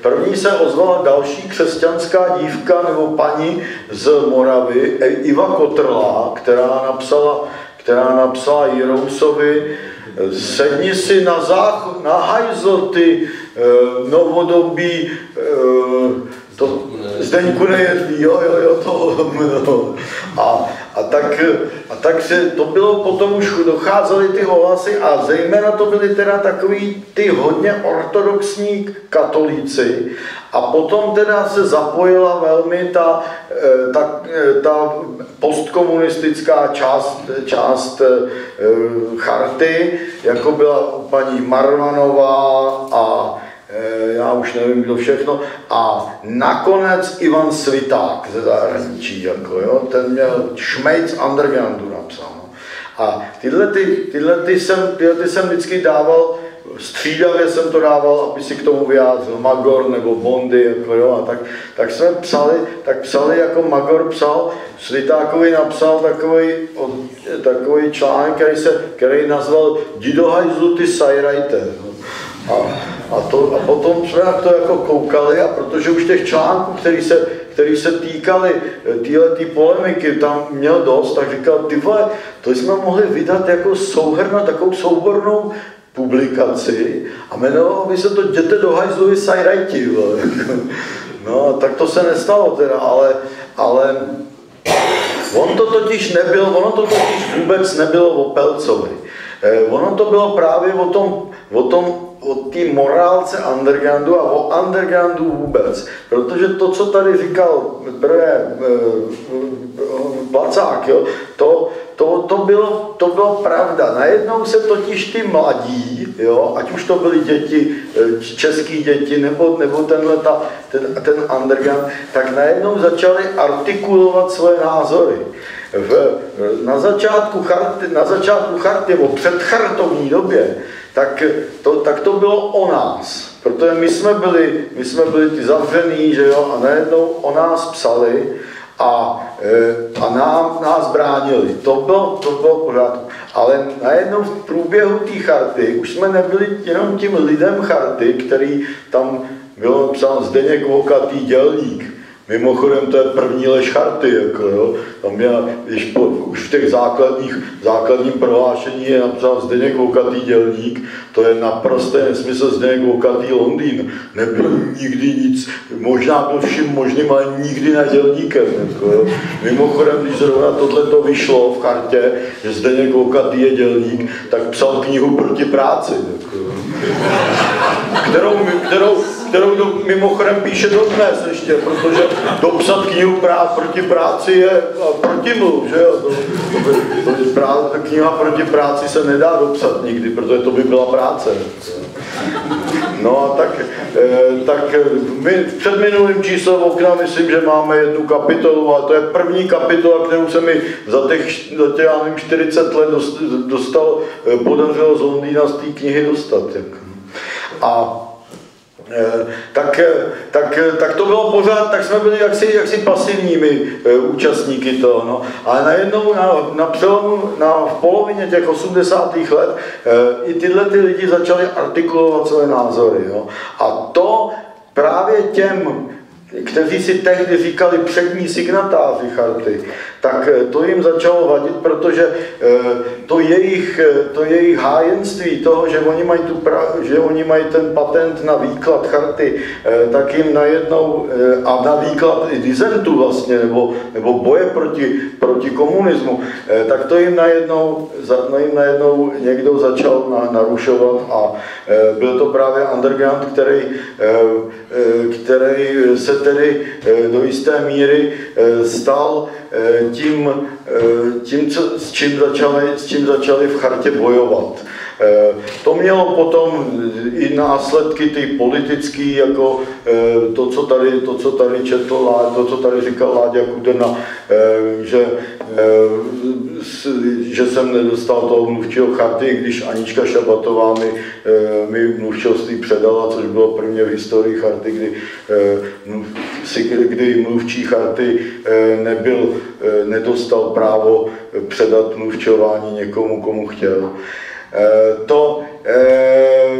První se ozvala další křesťanská dívka nebo paní z Moravy, e, Iva Kotrlá, která napsala, která napsala Jirousovi, sedni si na, zách, na hajzl ty e, novodobí e, to Zdeňku nejedlí, jo, jo, jo, to, no. a, a, tak, a tak se, to bylo, potom už docházely ty ohlasy a zejména to byly teda takový ty hodně ortodoxní katolíci a potom teda se zapojila velmi ta, eh, ta, eh, ta postkomunistická část, část eh, charty, jako byla paní Marmanová a já už nevím, kdo všechno. A nakonec Ivan Sviták ze zahraničí, jako, jo, ten měl Schmeiz Undergroundu napsal. No. A tyhle, ty, tyhle, ty jsem, tyhle ty jsem vždycky dával, střídavě jsem to dával, aby si k tomu vyjádřil Magor nebo Bondy, jako jo, a tak, tak jsme psali, tak psali, jako Magor psal, Svitákovi napsal takový, takový článek, který, se, který nazval Didohajzlu ty sajrajte. No. A, a, to, a potom jsme na to jako koukali a protože už těch článků, který se, který se týkali eh, téhle tý polemiky, tam měl dost, tak říkal, ty vole, to jsme mohli vydat jako souhrna, takovou soubornou publikaci a jmenovalo by se to Jděte do hajzlu sajrajti. No, tak to se nestalo teda, ale, ale on to totiž nebyl, ono to totiž vůbec nebylo o Pelcovi. Eh, ono to bylo právě o tom, o tom o té morálce undergroundu a o undergroundu vůbec. Protože to, co tady říkal prvé e, Placák, jo, to, to, to, bylo, to bylo pravda. Najednou se totiž ty mladí, jo, ať už to byly děti, e, české děti, nebo, nebo tenhle ta, ten, ten underground, tak najednou začali artikulovat svoje názory. V, na začátku charty, na začátku charty, nebo před chartovní době, tak to, tak to bylo o nás. Protože my jsme byli, my jsme byli ty zavřený, že jo, a najednou o nás psali a, e, a nám, nás bránili. To bylo, to bylo pořád. Ale najednou v průběhu té charty už jsme nebyli jenom tím lidem charty, který tam bylo psán Zdeněk Vokatý dělník Mimochodem to je první lež charty, jako jo. Tam já, když po, už v těch základních, základním prohlášení je napsal Zdeněk Vokatý dělník, to je naprosté nesmysl Zdeněk Vokatý Londýn. Nebyl nikdy nic, možná byl vším možným, ale nikdy na dělníkem. Jako, jo. Mimochodem, když zrovna tohle to vyšlo v chartě, že Zdeněk Vokatý je dělník, tak psal knihu proti práci. Jako, kterou, kterou, kterou do, mimochodem píše dnes ještě, protože dopsat knihu prá, proti práci je protimluv, že jo? To, to, to, to, prá, kniha proti práci se nedá dopsat nikdy, protože to by byla práce. No a tak, eh, tak eh, my v předminulém čísle okna myslím, že máme jednu kapitolu a to je první kapitola, kterou se mi za těch, za těch já nevím, 40 let dostal, podařilo z Londýna z té knihy dostat. A Eh, tak, eh, tak, eh, tak to bylo pořád, tak jsme byli jaksi, jaksi pasivními účastníky toho. No. Ale najednou na, na přelomu, na, v polovině těch 80. let i tyhle ty lidi začali artikulovat své názory. Jo. A to právě těm kteří si tehdy říkali přední signatáři charty, tak eh, to jim začalo vadit, protože eh, to jejich, eh, to jejich hájenství toho, že oni, mají tu pra, že oni mají ten patent na výklad charty, tak jim najednou, a na výklad i dizentu vlastně, nebo, nebo boje proti, proti komunismu, tak to jim najednou, no jim najednou někdo začal narušovat a byl to právě underground, který, který se tedy do jisté míry stal tím, tím co, s, čím začali, s čím začali v chartě bojovat. To mělo potom i následky ty politické, jako to, co tady, to, co tady četl, to, co tady říkal Láďa Kudena, že, že jsem nedostal toho mluvčího charty, když Anička Šabatová mi, mi mluvčilství předala, což bylo prvně v historii charty, kdy, kdy mluvčí charty nebyl, nedostal právo předat mluvčování někomu, komu chtěl. Eh, to, eh,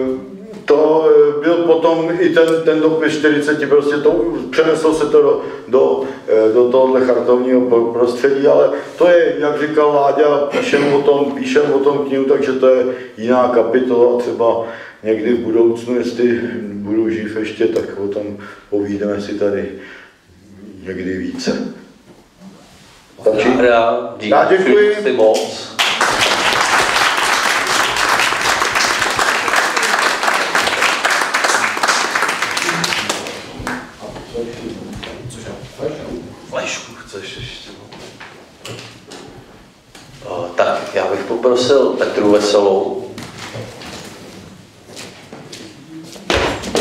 to byl potom i ten, ten dopis 40, prostě to, přeneslo se to do, do, eh, do tohohle chartovního prostředí, ale to je, jak říkal Láďa, píšem o tom, píšem o tom knihu, takže to je jiná kapitola, třeba někdy v budoucnu, jestli budu živ ještě, tak o tom povídeme si tady někdy více. Já, já děkuji. moc. Poprosil Petru Veselou.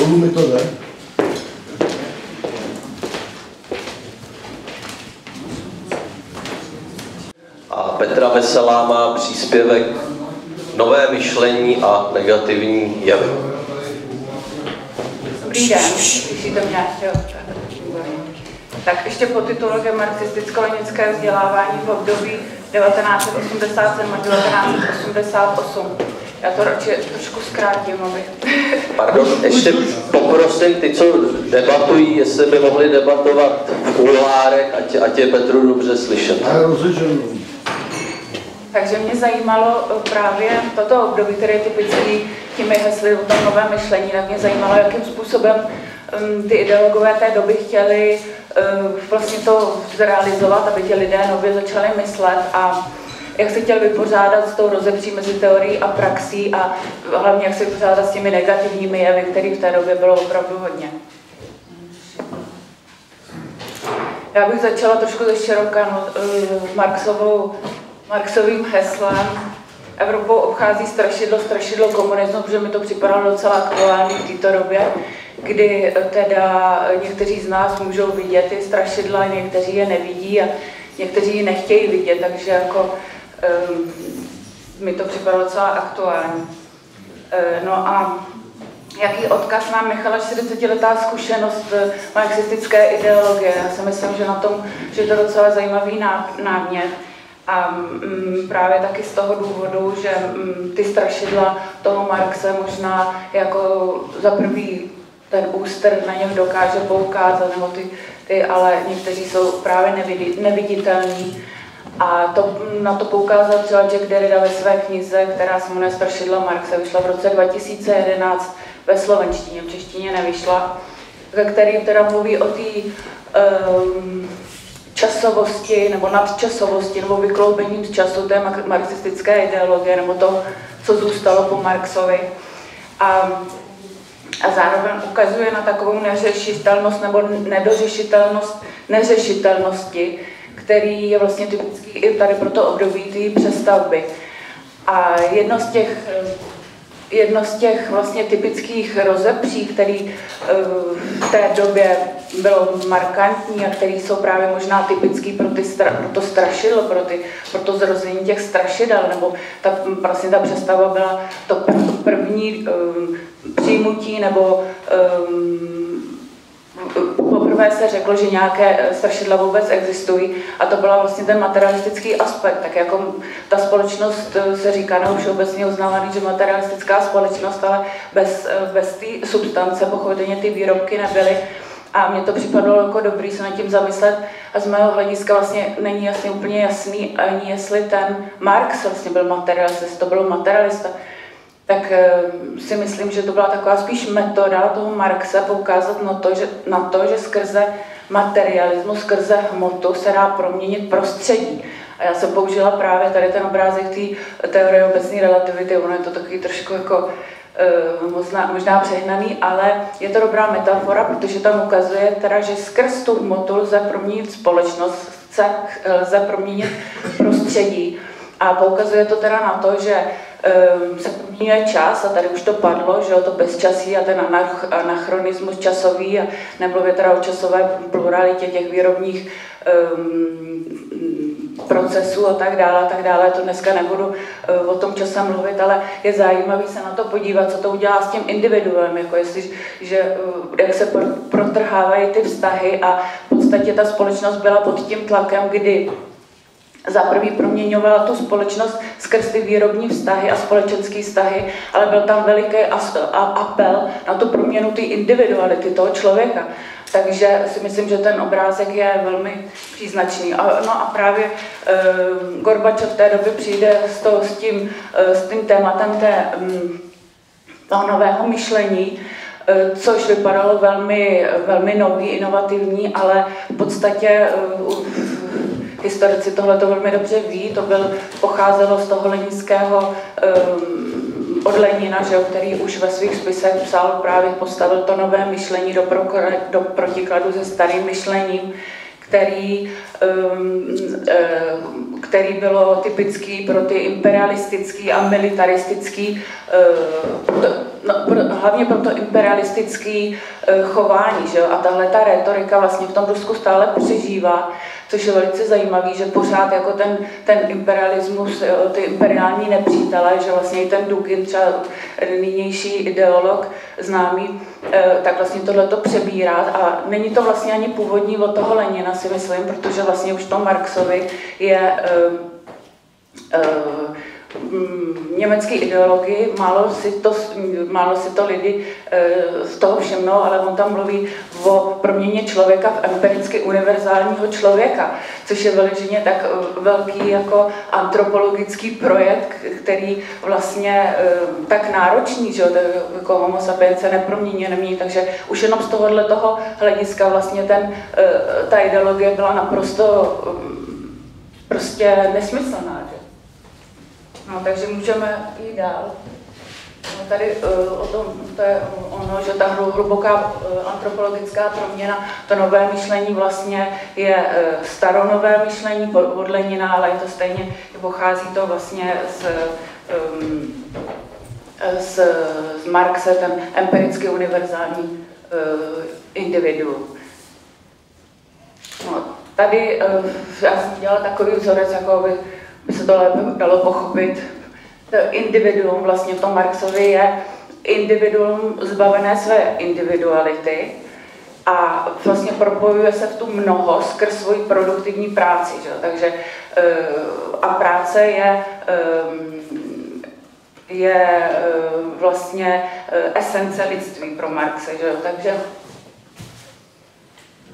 mi to jde. A Petra Veselá má příspěvek Nové myšlení a negativní jevy. Dobrý den, slyšíte mě? Tak ještě po titulek marxisticko-lenické vzdělávání v období 1987 a 1988. Já to radši trošku zkrátím, aby... Pardon, ještě poprosím ty, co debatují, jestli by mohli debatovat v kulárech, ať, ať je Petru dobře slyšet. Takže mě zajímalo eh, právě toto období, které je typický těmi hesly o tom novém myšlení, tak mě zajímalo, jakým způsobem ty ideologové té doby chtěli vlastně to zrealizovat, aby ti lidé nově začali myslet a jak se chtěl vypořádat s tou rozepří mezi teorií a praxí a hlavně jak se vypořádat s těmi negativními jevy, kterých v té době bylo opravdu hodně. Já bych začala trošku ze široka no, uh, Marxovou, Marxovým heslem. Evropou obchází strašidlo, strašidlo komunismu, protože mi to připadalo docela aktuální v této době kdy teda někteří z nás můžou vidět ty strašidla, někteří je nevidí a někteří je nechtějí vidět, takže jako mi to připadalo docela aktuální. Uh, no a jaký odkaz nám nechala 40-letá zkušenost marxistické ideologie. Já si myslím, že na tom, že je to docela zajímavý námět. A mm, právě taky z toho důvodu, že mm, ty strašidla toho Marxe možná jako za prvý ten úster na něm dokáže poukázat, nebo ty, ty ale někteří jsou právě neviditelní. A to, na to poukázal třeba Jack Derrida ve své knize, která se jmenuje Strašidla Marxe, vyšla v roce 2011 ve slovenštině, v češtině nevyšla, ve kterým teda mluví o té um, časovosti nebo nadčasovosti nebo vykloubení z času té marxistické ideologie nebo to, co zůstalo po Marxovi. A a zároveň ukazuje na takovou neřešitelnost nebo nedořešitelnost neřešitelnosti, který je vlastně typický i tady pro to období té přestavby. A jedno z těch, jedno z těch vlastně typických rozepří, který eh, v té době bylo markantní a který jsou právě možná typický pro, ty stra, pro to strašidlo, pro, ty, pro to zrození těch strašidel, nebo ta, vlastně ta představa byla to první um, přijmutí nebo um, poprvé se řeklo, že nějaké eh, strašidla vůbec existují a to byla vlastně ten materialistický aspekt. Tak jako ta společnost eh, se říká nebo všeobecně uznávaný, že materialistická společnost, ale bez, eh, bez té substance pochopitelně ty výrobky nebyly. A mně to připadlo jako dobrý se nad tím zamyslet a z mého hlediska vlastně není jasně úplně jasný ani jestli ten Marx vlastně byl materialista, to byl materialista tak eh, si myslím, že to byla taková spíš metoda toho Marxe poukázat na to, že, na to, že skrze materialismus, skrze hmotu se dá proměnit prostředí. A já jsem použila právě tady ten obrázek té teorie obecné relativity, ono je to takový trošku jako eh, možná, možná přehnaný, ale je to dobrá metafora, protože tam ukazuje teda, že skrz tu hmotu lze proměnit společnost, lze proměnit prostředí. A poukazuje to teda na to, že um, se proměňuje čas, a tady už to padlo, že jo, to bezčasí a ten anachronismus časový, a nemluvě teda o časové pluralitě těch výrobních um, procesů a tak dále, a tak dále, to dneska nebudu uh, o tom čase mluvit, ale je zajímavý se na to podívat, co to udělá s tím individuem, jako jestli, že, uh, jak se protrhávají ty vztahy a v podstatě ta společnost byla pod tím tlakem, kdy za prvý proměňovala tu společnost skrz ty výrobní vztahy a společenské vztahy, ale byl tam veliký apel na tu proměnu té individuality toho člověka. Takže si myslím, že ten obrázek je velmi příznačný. A, no a právě e, Gorbačov v té době přijde s, to, s, tím, e, s tím tématem té, m, toho nového myšlení, e, což vypadalo velmi, velmi nový, inovativní, ale v podstatě historici tohle to velmi dobře ví, to byl, pocházelo z toho leninského um, od Lenina, že, který už ve svých spisech psal, právě postavil to nové myšlení do, pro, do protikladu se starým myšlením, který, um, uh, který bylo typický pro ty imperialistický a militaristický, no, pro, hlavně pro to imperialistický uh, chování. Že? A tahle ta retorika vlastně v tom Rusku stále přežívá což je velice zajímavý, že pořád jako ten, ten imperialismus, ty imperiální nepřítelé, že vlastně i ten Dugin, třeba nynější ideolog známý, eh, tak vlastně tohle to přebírá a není to vlastně ani původní od toho Lenina, si myslím, protože vlastně už to Marxovi je uh, uh, německé ideologii, málo si to, málo si to lidi e, z toho všimnou, ale on tam mluví o proměně člověka v empiricky univerzálního člověka, což je veliženě tak e, velký jako antropologický projekt, který vlastně e, tak náročný, že jako homo sapiens se nepromění, nemění, takže už jenom z tohohle toho hlediska vlastně ten, ta ideologie byla naprosto prostě nesmyslná. No, takže můžeme jít dál. No, tady uh, o tom, to je ono, že ta hluboká uh, antropologická proměna, to nové myšlení vlastně je uh, staronové myšlení od Lenina, ale je to stejně, pochází to vlastně z, um, z, z Marxe, ten empiricky univerzální uh, individuum. No, tady uh, já jsem dělala takový vzorec, jako by by se to dalo pochopit. To individuum vlastně v tom Marxovi je individuum zbavené své individuality a vlastně propojuje se v tu mnoho skrz svoji produktivní práci. Že? Takže eh, a práce je ehm, je eh, vlastně eh, esence lidství pro Marxe. Že? Takže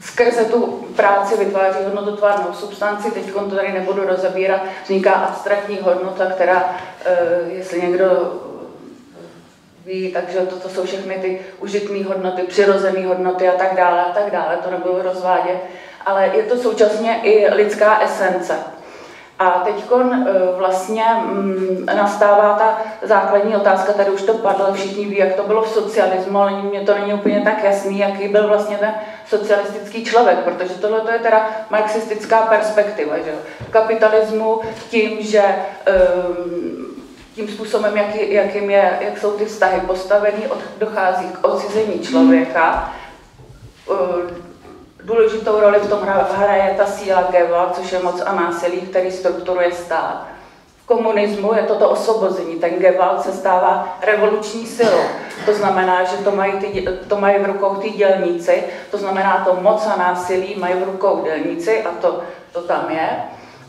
skrze tu práci vytváří hodnototvárnou substanci, teď to tady nebudu rozebírat, vzniká abstraktní hodnota, která, eh, jestli někdo ví, takže toto jsou všechny ty užitné hodnoty, přirozené hodnoty a tak dále a tak dále, to nebudu rozvádět, ale je to současně i lidská esence. A teď eh, vlastně mm, nastává ta základní otázka, tady už to padlo, všichni ví, jak to bylo v socialismu, ale mně to není úplně tak jasný, jaký byl vlastně ten socialistický člověk, protože tohle je teda marxistická perspektiva, že? kapitalismu tím, že ehm, tím způsobem, jak, jakým je, jak jsou ty vztahy postavený, dochází k odcizení člověka. Důležitou roli v tom hraje ta síla Geva, což je moc a násilí, který strukturuje stát komunismu je toto osvobození. Ten Gewalt se stává revoluční silou. To znamená, že to mají, ty, to mají v rukou ty dělníci, to znamená to moc a násilí mají v rukou dělníci a to, to tam je.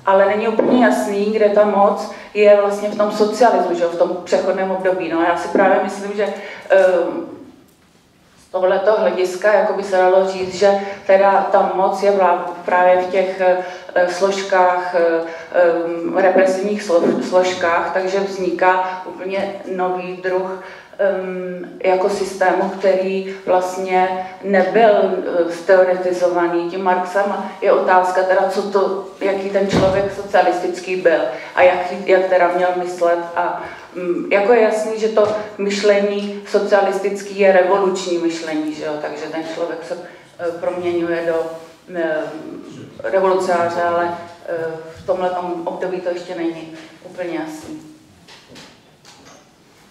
Ale není úplně jasný, kde ta moc je vlastně v tom socialismu, že v tom přechodném období. No já si právě myslím, že um, tohleto hlediska, jako by se dalo říct, že teda ta moc je právě v těch eh, složkách, eh, represivních složkách, takže vzniká úplně nový druh jako systému, který vlastně nebyl eh, teoretizovaný tím Marxem. Je otázka teda, co to, jaký ten člověk socialistický byl a jak, jak teda měl myslet. A mm, jako je jasný, že to myšlení socialistický je revoluční myšlení, že jo? takže ten člověk se eh, proměňuje do eh, revolucionáře, ale v tomhle období to ještě není úplně jasný.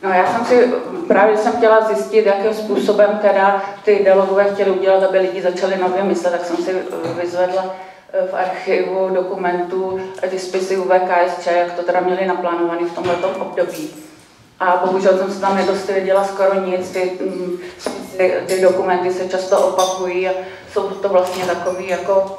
No já jsem si, právě jsem chtěla zjistit, jakým způsobem teda ty ideologové chtěli udělat, aby lidi začali nově myslet, tak jsem si eh, vyzvedla eh, v archivu dokumentů ty spisy UVKSČ, jak to teda měli naplánovaný v tomto období. A bohužel jsem se tam nedostvěděla skoro nic, ty, mm, ty, ty dokumenty se často opakují a jsou to vlastně takový jako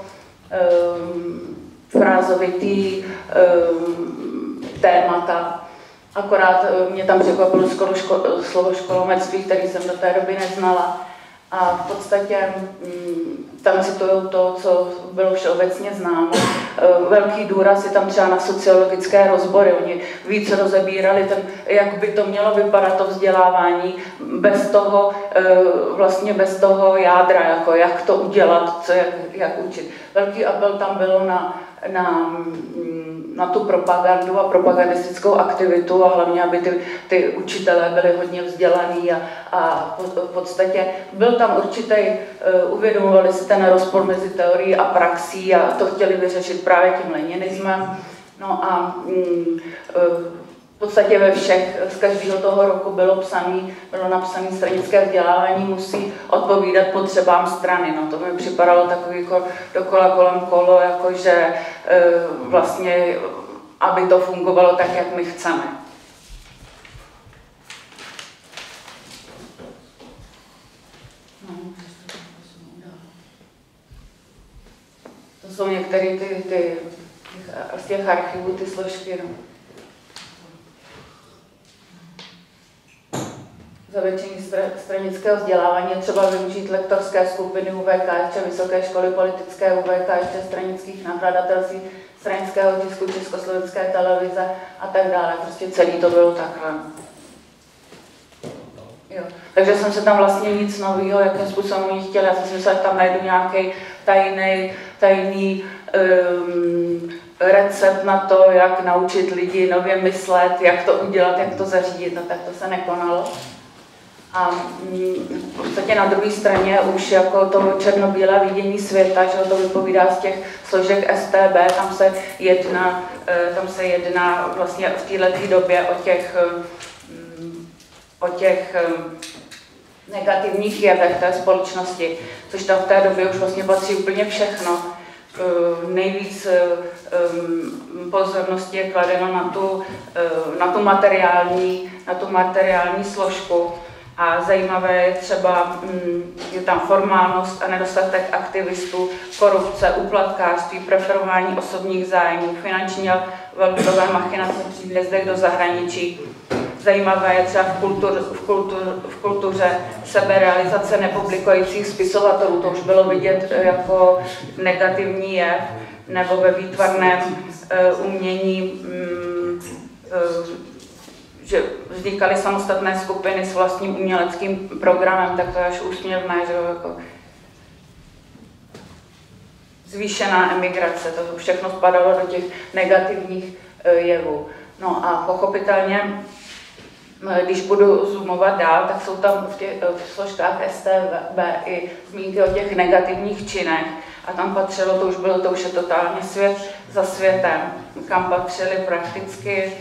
um, frázovitý um, témata, Akorát eh, mě tam překvapilo skoro ško, slovo školomectví, který jsem do té doby neznala. A v podstatě mm, tam citují to, co bylo všeobecně známo. Eh, velký důraz je tam třeba na sociologické rozbory. Oni víc rozebírali, ten, jak by to mělo vypadat to vzdělávání, bez toho, eh, vlastně bez toho jádra, jako jak to udělat, co, jak, jak učit. Velký apel tam bylo na, na mm, na tu propagandu a propagandistickou aktivitu a hlavně, aby ty, ty učitelé byli hodně vzdělaní a, a v podstatě byl tam určitý, uh, uvědomovali si ten rozpor mezi teorií a praxí a to chtěli vyřešit právě tím leninismem. No a um, v podstatě ve všech, z každého toho roku bylo psaný, bylo napsané stranické vzdělávání musí odpovídat potřebám strany. No to mi připadalo takový jako dokola kolem kolo, jakože e, vlastně, aby to fungovalo tak, jak my chceme. Jsou některé ty, ty, z těch archivů, ty složky. No. zavětšení stranického vzdělávání třeba využít lektorské skupiny UVK, Vysoké školy politické UVK, stranických nakladatelství, stranického tisku Československé televize a tak dále. Prostě celý to bylo takhle. Jo. Takže jsem se tam vlastně nic nového, jakým způsobem oni chtěli. Já jsem si myslela, že tam najdu nějaký tajný, tajný um, recept na to, jak naučit lidi nově myslet, jak to udělat, jak to zařídit, a tak to se nekonalo. A mm, v podstatě na druhé straně už jako to černobílé vidění světa, že to vypovídá z těch složek STB, tam se jedná, eh, tam se jedná vlastně v této době o těch, mm, o těch eh, negativních jevech té společnosti, což tam v té době už vlastně patří úplně všechno. Eh, nejvíc pozornosti je kladeno na tu, na tu materiální, na tu materiální složku a zajímavé je třeba, mm, je tam formálnost a nedostatek aktivistů, korupce, úplatkářství, preferování osobních zájmů, finanční a valutové machinace při vjezdech do zahraničí. Zajímavé je třeba v, kultur, v, kultur, v kultuře seberealizace nepublikujících spisovatelů. To už bylo vidět jako negativní jev, nebo ve výtvarném uh, umění um, uh, že vznikaly samostatné skupiny s vlastním uměleckým programem, tak to je až úsměvné, že jako zvýšená emigrace, to všechno spadalo do těch negativních e, jevů. No a pochopitelně, když budu zoomovat dál, tak jsou tam v, těch, v složkách STB i zmínky o těch negativních činech. A tam patřilo, to už bylo, to už je totálně svět za světem, kam patřili prakticky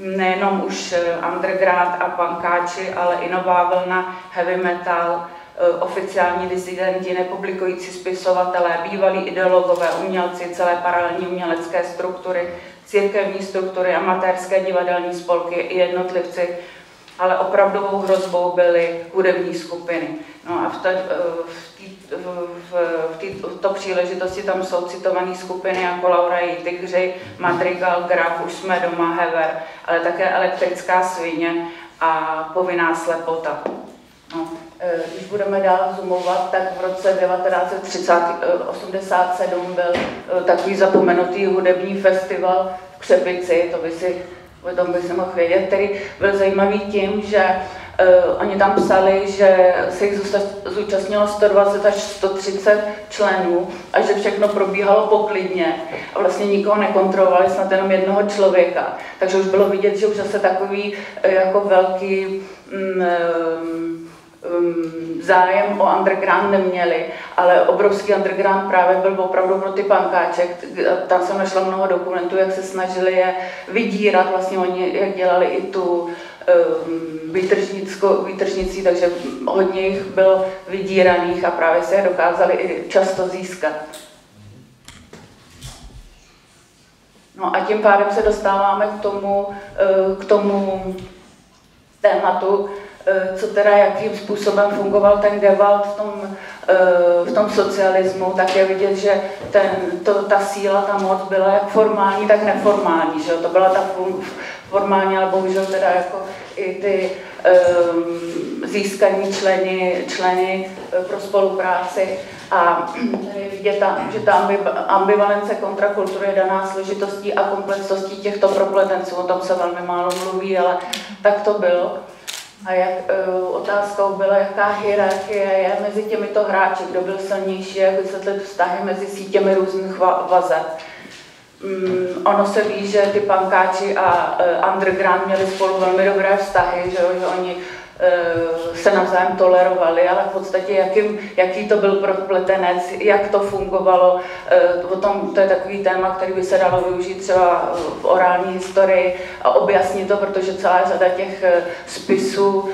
nejenom už eh, underground a punkáči, ale i nová vlna heavy metal, eh, oficiální disidenti, nepublikující spisovatelé, bývalí ideologové, umělci, celé paralelní umělecké struktury, církevní struktury, amatérské divadelní spolky i jednotlivci, ale opravdovou hrozbou byly hudební skupiny. No a v, te, v, v, této příležitosti tam jsou citované skupiny jako Laura Tygři, Madrigal, Graf, Už jsme doma, Hever, ale také Elektrická svině a Povinná slepota. No, e, když budeme dál zoomovat, tak v roce 1987 byl e, takový zapomenutý hudební festival v Křepici, to by si o tom bych se mohl vědět, který byl zajímavý tím, že oni tam psali, že se jich zúčastnilo 120 až 130 členů a že všechno probíhalo poklidně a vlastně nikoho nekontrolovali, snad jenom jednoho člověka. Takže už bylo vidět, že už zase takový uh, jako velký um, um, zájem o underground neměli, ale obrovský underground právě byl opravdu pro ty pankáče. Tam jsem našla mnoho dokumentů, jak se snažili je vydírat, vlastně oni jak dělali i tu um, výtržnicí, takže hodně jich bylo vydíraných a právě se je dokázali i často získat. No a tím pádem se dostáváme k tomu, uh, k tomu tématu, Eh, co teda, jakým způsobem fungoval ten Gewalt v tom, eh, v tom socialismu, tak je vidět, že ten, to, ta síla, ta moc byla jak formální, tak neformální. Že? To byla ta formální, ale bohužel teda jako i ty um, získaní členy, členy pro spolupráci. A tady je vidět, že ta ambivalence kontrakultury je daná složitostí a komplexností těchto propletenců. O tom se velmi málo mluví, ale tak to bylo. A jak uh, otázkou byla, jaká hierarchie je mezi těmito hráči, kdo byl silnější, jak vysvětlit vztahy mezi sítěmi různých vazeb. Um, ono se ví, že ty pankáči a uh, underground měli spolu velmi dobré vztahy, že, že oni se navzájem tolerovali, ale v podstatě jakým, jaký to byl propletenec, jak to fungovalo. Eh, o tom, to je takový téma, který by se dalo využít třeba v orální historii a objasnit to, protože celá řada těch eh, spisů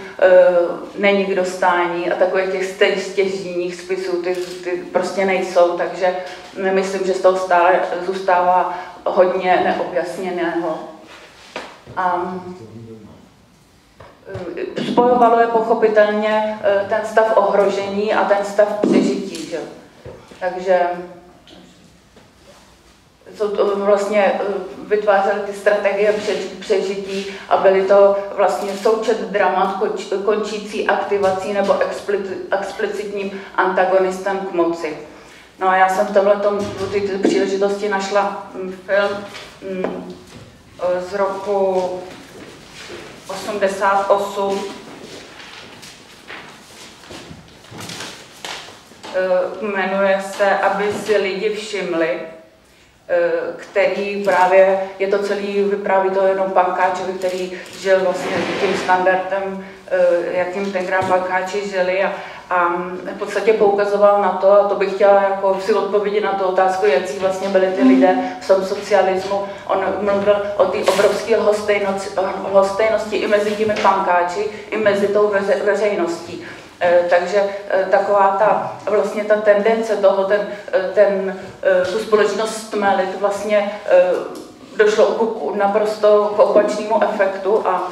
není k dostání a takových těch stěžních spisů ty, ty prostě nejsou, takže myslím, že z toho stále zůstává hodně neobjasněného. Um, spojovalo je pochopitelně eh, ten stav ohrožení a ten stav přežití. Že? Takže jsou to vlastně eh, vytvářely ty strategie přežití a byly to vlastně součet dramat končící aktivací nebo explicitním antagonistem k moci. No a já jsem v tomhle příležitosti našla mm, film mm, z roku 88 eh, jmenuje se Aby si lidi všimli, eh, který právě, je to celý, vypráví to jenom pankáčovi, který žil vlastně tím standardem, eh, jakým tenkrát pankáči žili a a v podstatě poukazoval na to, a to bych chtěla jako si odpovědět na tu otázku, jaký vlastně byli ty lidé v tom socialismu. On mluvil o té obrovské lhostejnosti i mezi těmi pankáči, i mezi tou veřejností. E, takže e, taková ta, vlastně ta tendence toho, ten, e, ten, tu společnost stmelit vlastně došlo k naprosto k opačnému efektu a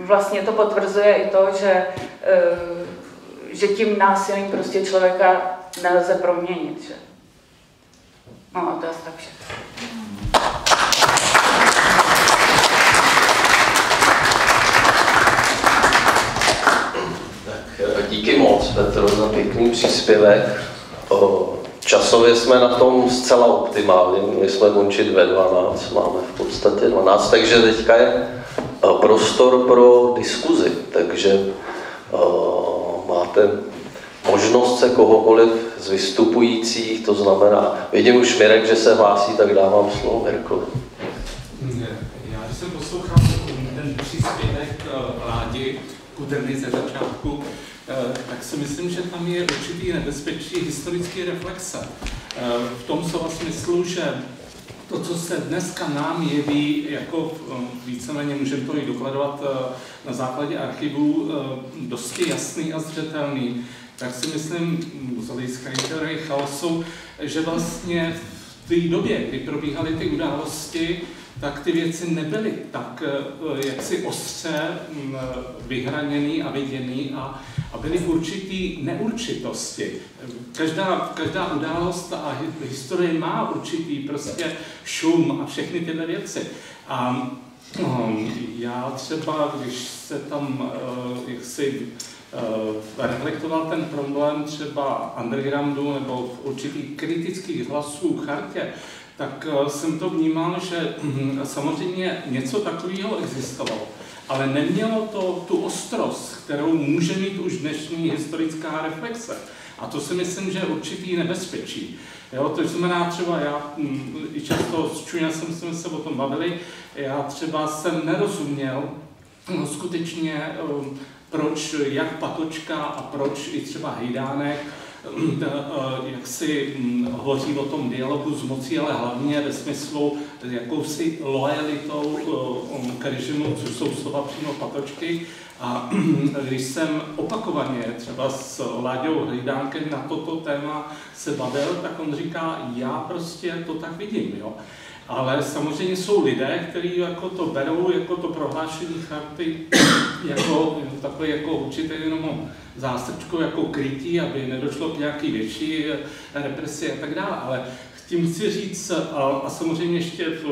vlastně to potvrzuje i to, že, eh, že tím násilím prostě člověka nelze proměnit. Že? No a to je všechno. Tak eh, díky moc, Petro, za pěkný příspěvek. Časově jsme na tom zcela optimálně, my jsme končit ve 12, máme v podstatě 12, takže teďka je prostor pro diskuzi, takže uh, máte možnost se kohokoliv z vystupujících, to znamená, vidím už Mirek, že se hlásí, tak dávám slovo Mirkovi. Já, když jsem poslouchal ten příspěvek vládi Kuterny ze začátku, tak si myslím, že tam je určitý nebezpečí historické reflexe. V tom slova smyslu, že to, co se dneska nám jeví, jako víceméně můžeme to i dokladovat na základě archivů, dosti jasný a zřetelný, tak si myslím z hlediska chaosu, že vlastně v té době, kdy probíhaly ty události, tak ty věci nebyly tak eh, jaksi ostře mm, vyhraněný a viděný a, a byly v určitý neurčitosti. Každá, každá událost a historie má určitý prostě šum a všechny tyhle věci. A um, já třeba, když se tam uh, jaksi reflektoval ten problém třeba undergroundu nebo v určitých kritických hlasů chartě, tak eh, jsem to vnímal, že hm, samozřejmě něco takového existovalo, ale nemělo to tu ostrost, kterou může mít už dnešní historická reflexe. A to si myslím, že je určitý nebezpečí. Jo, to znamená třeba, já hm, i často s Čuňasem jsme se o tom bavili, já třeba jsem nerozuměl no, skutečně, proč jak Patočka a proč i třeba Hejdánek Eh, jak si hm, hovoří o tom dialogu s mocí, ale hlavně ve smyslu jakousi lojalitou eh, k režimu, což jsou slova přímo patočky. A když jsem opakovaně třeba s Láďou Hlídánkem na toto téma se bavil, tak on říká, já prostě to tak vidím. Jo? Ale samozřejmě jsou lidé, kteří jako to berou, jako to prohlášení charty, jako takové jako určité jenom zástrčko jako krytí, aby nedošlo k nějaký větší represi a tak dále. Ale tím chci říct, a, a samozřejmě ještě v,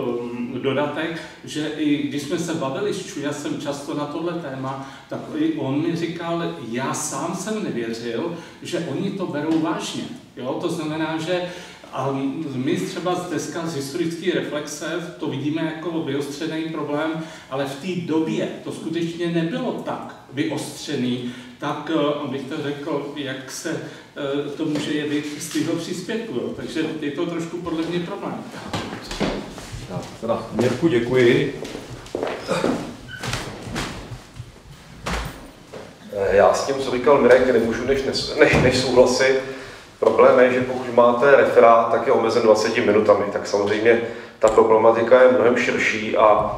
v dodatek, že i když jsme se bavili s Čujasem často na tohle téma, tak i on mi říkal, já sám jsem nevěřil, že oni to berou vážně. Jo? To znamená, že a my třeba dneska z historické reflexe to vidíme jako vyostřený problém, ale v té době to skutečně nebylo tak vyostřený, tak eh, abych to řekl, jak se eh, to může jevit z tvého příspěvku. Takže je to trošku podle mě problém. Tak, teda Mirku, děkuji. Eh, já s tím, co říkal Mirek, nemůžu než, než, než souhlasit. Problém je, že pokud máte referát, tak je omezen 20 minutami, tak samozřejmě ta problematika je mnohem širší a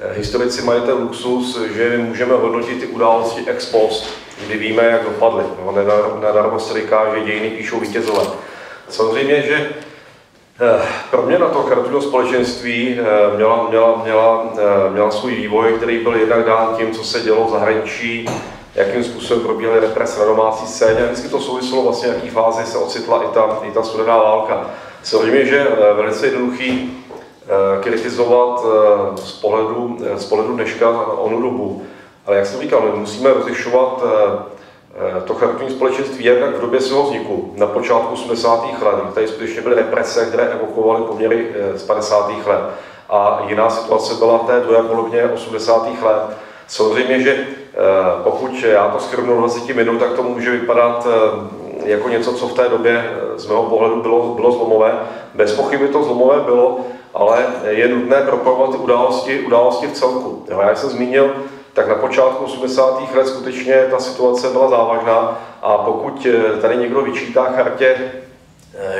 eh, historici mají ten luxus, že můžeme hodnotit ty události ex post, kdy víme, jak dopadly. No, nedarmo se říká, že dějiny píšou vítězové. Samozřejmě, že eh, pro mě na to chartního společenství eh, měla, měla, měla, měla svůj vývoj, který byl jednak dán tím, co se dělo v zahraničí, jakým způsobem probíhaly represe na domácí scéně. Vždycky to souviselo vlastně, jaký fázi se ocitla i ta, i ta studená válka. Samozřejmě, že je velice jednoduchý eh, kritizovat eh, z pohledu, eh, z pohledu dneška onu dobu. Ale jak jsem říkal, my musíme rozlišovat to chartní společenství jednak v době svého vzniku, na počátku 80. let, kdy tady skutečně byly represe, které evokovaly poměry z 50. let. A jiná situace byla v té druhé polovině 80. let. Samozřejmě, že Eh, pokud já to schrnu 20 minut, tak to může vypadat eh, jako něco, co v té době eh, z mého pohledu bylo, bylo zlomové. Bez pochyby to zlomové bylo, ale je nutné propojovat události, události v celku. Jo, já jsem zmínil, tak na počátku 80. let skutečně ta situace byla závažná a pokud tady někdo vyčítá chartě,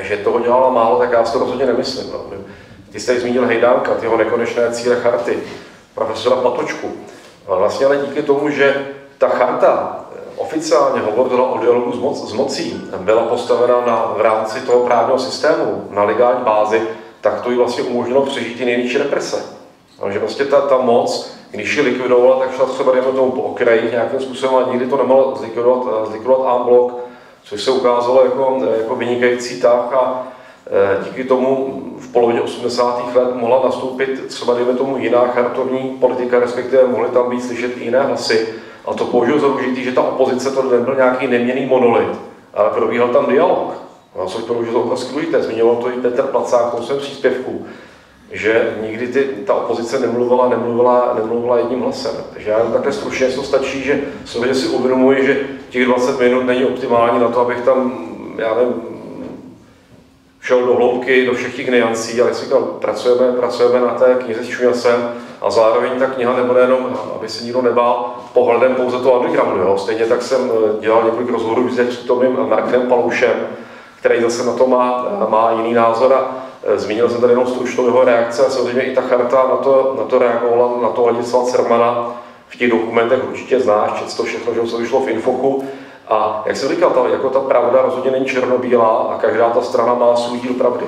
že toho dělala málo, tak já si to rozhodně nemyslím. No. Ty jste zmínil Hejdánka, ty jeho nekonečné cíle charty, profesora Patočku. Vlastně ale díky tomu, že ta charta eh, oficiálně hovořila o dialogu s, moc, s mocí, byla postavena na, v rámci toho právního systému na legální bázi, tak to jí vlastně umožnilo přežít i největší represe. Takže prostě ta, ta moc, když ji likvidovala, tak šla třeba dejme tomu po okraji nějakým způsobem a nikdy to nemohla zlikvidovat, eh, zlikvidovat en bloc, což se ukázalo jako, jako vynikající tah a Eh, díky tomu v polovině 80. let mohla nastoupit třeba, dejme tomu, jiná chartovní politika, respektive mohly tam být slyšet i jiné hlasy. A to považuji za důležitý, že ta opozice to nebyl nějaký neměný monolit, ale probíhal tam dialog. No, což považuji za obrovský důležité. Zmiňoval to i Petr Placák v svém příspěvku, že nikdy ty, ta opozice nemluvila, nemluvila, nemluvila jedním hlasem. Takže já takhle stručně to stačí, že si uvědomuji, že těch 20 minut není optimální na to, abych tam, já nevím, šel do hloubky, do všech těch niancí, ale jak říkal, pracujeme, pracujeme na té knize s Čuňasem a zároveň ta kniha nebude jenom, aby se nikdo nebál pohledem pouze toho undergroundu. Jo. Stejně tak jsem eh, dělal několik rozhovorů s přítomným Markem Paloušem, který zase na to má, má jiný názor a Zmínil jsem tady jenom stručnou jeho reakce a samozřejmě i ta charta na to, na to reagovala, na to Ladislav Cermana v těch dokumentech určitě znáš, čet to všechno, že se vyšlo v Infoku. A jak jsem říkal, ta, jako ta pravda rozhodně není černobílá a každá ta strana má svůj díl pravdy.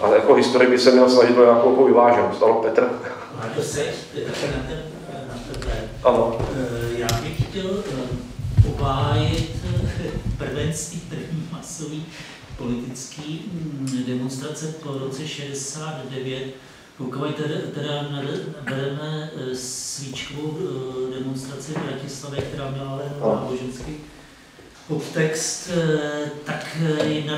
A jako historik by se měl snažit o nějakou jako vyváženost. Ano, Petr? Máte se na, ten, na tohle. Ano. Já bych chtěl obhájit prvenství první masový politický mm, demonstrace po roce 69. Pokud teda, teda bereme svíčkovou demonstraci v Bratislavě, která měla ale náboženský podtext, tak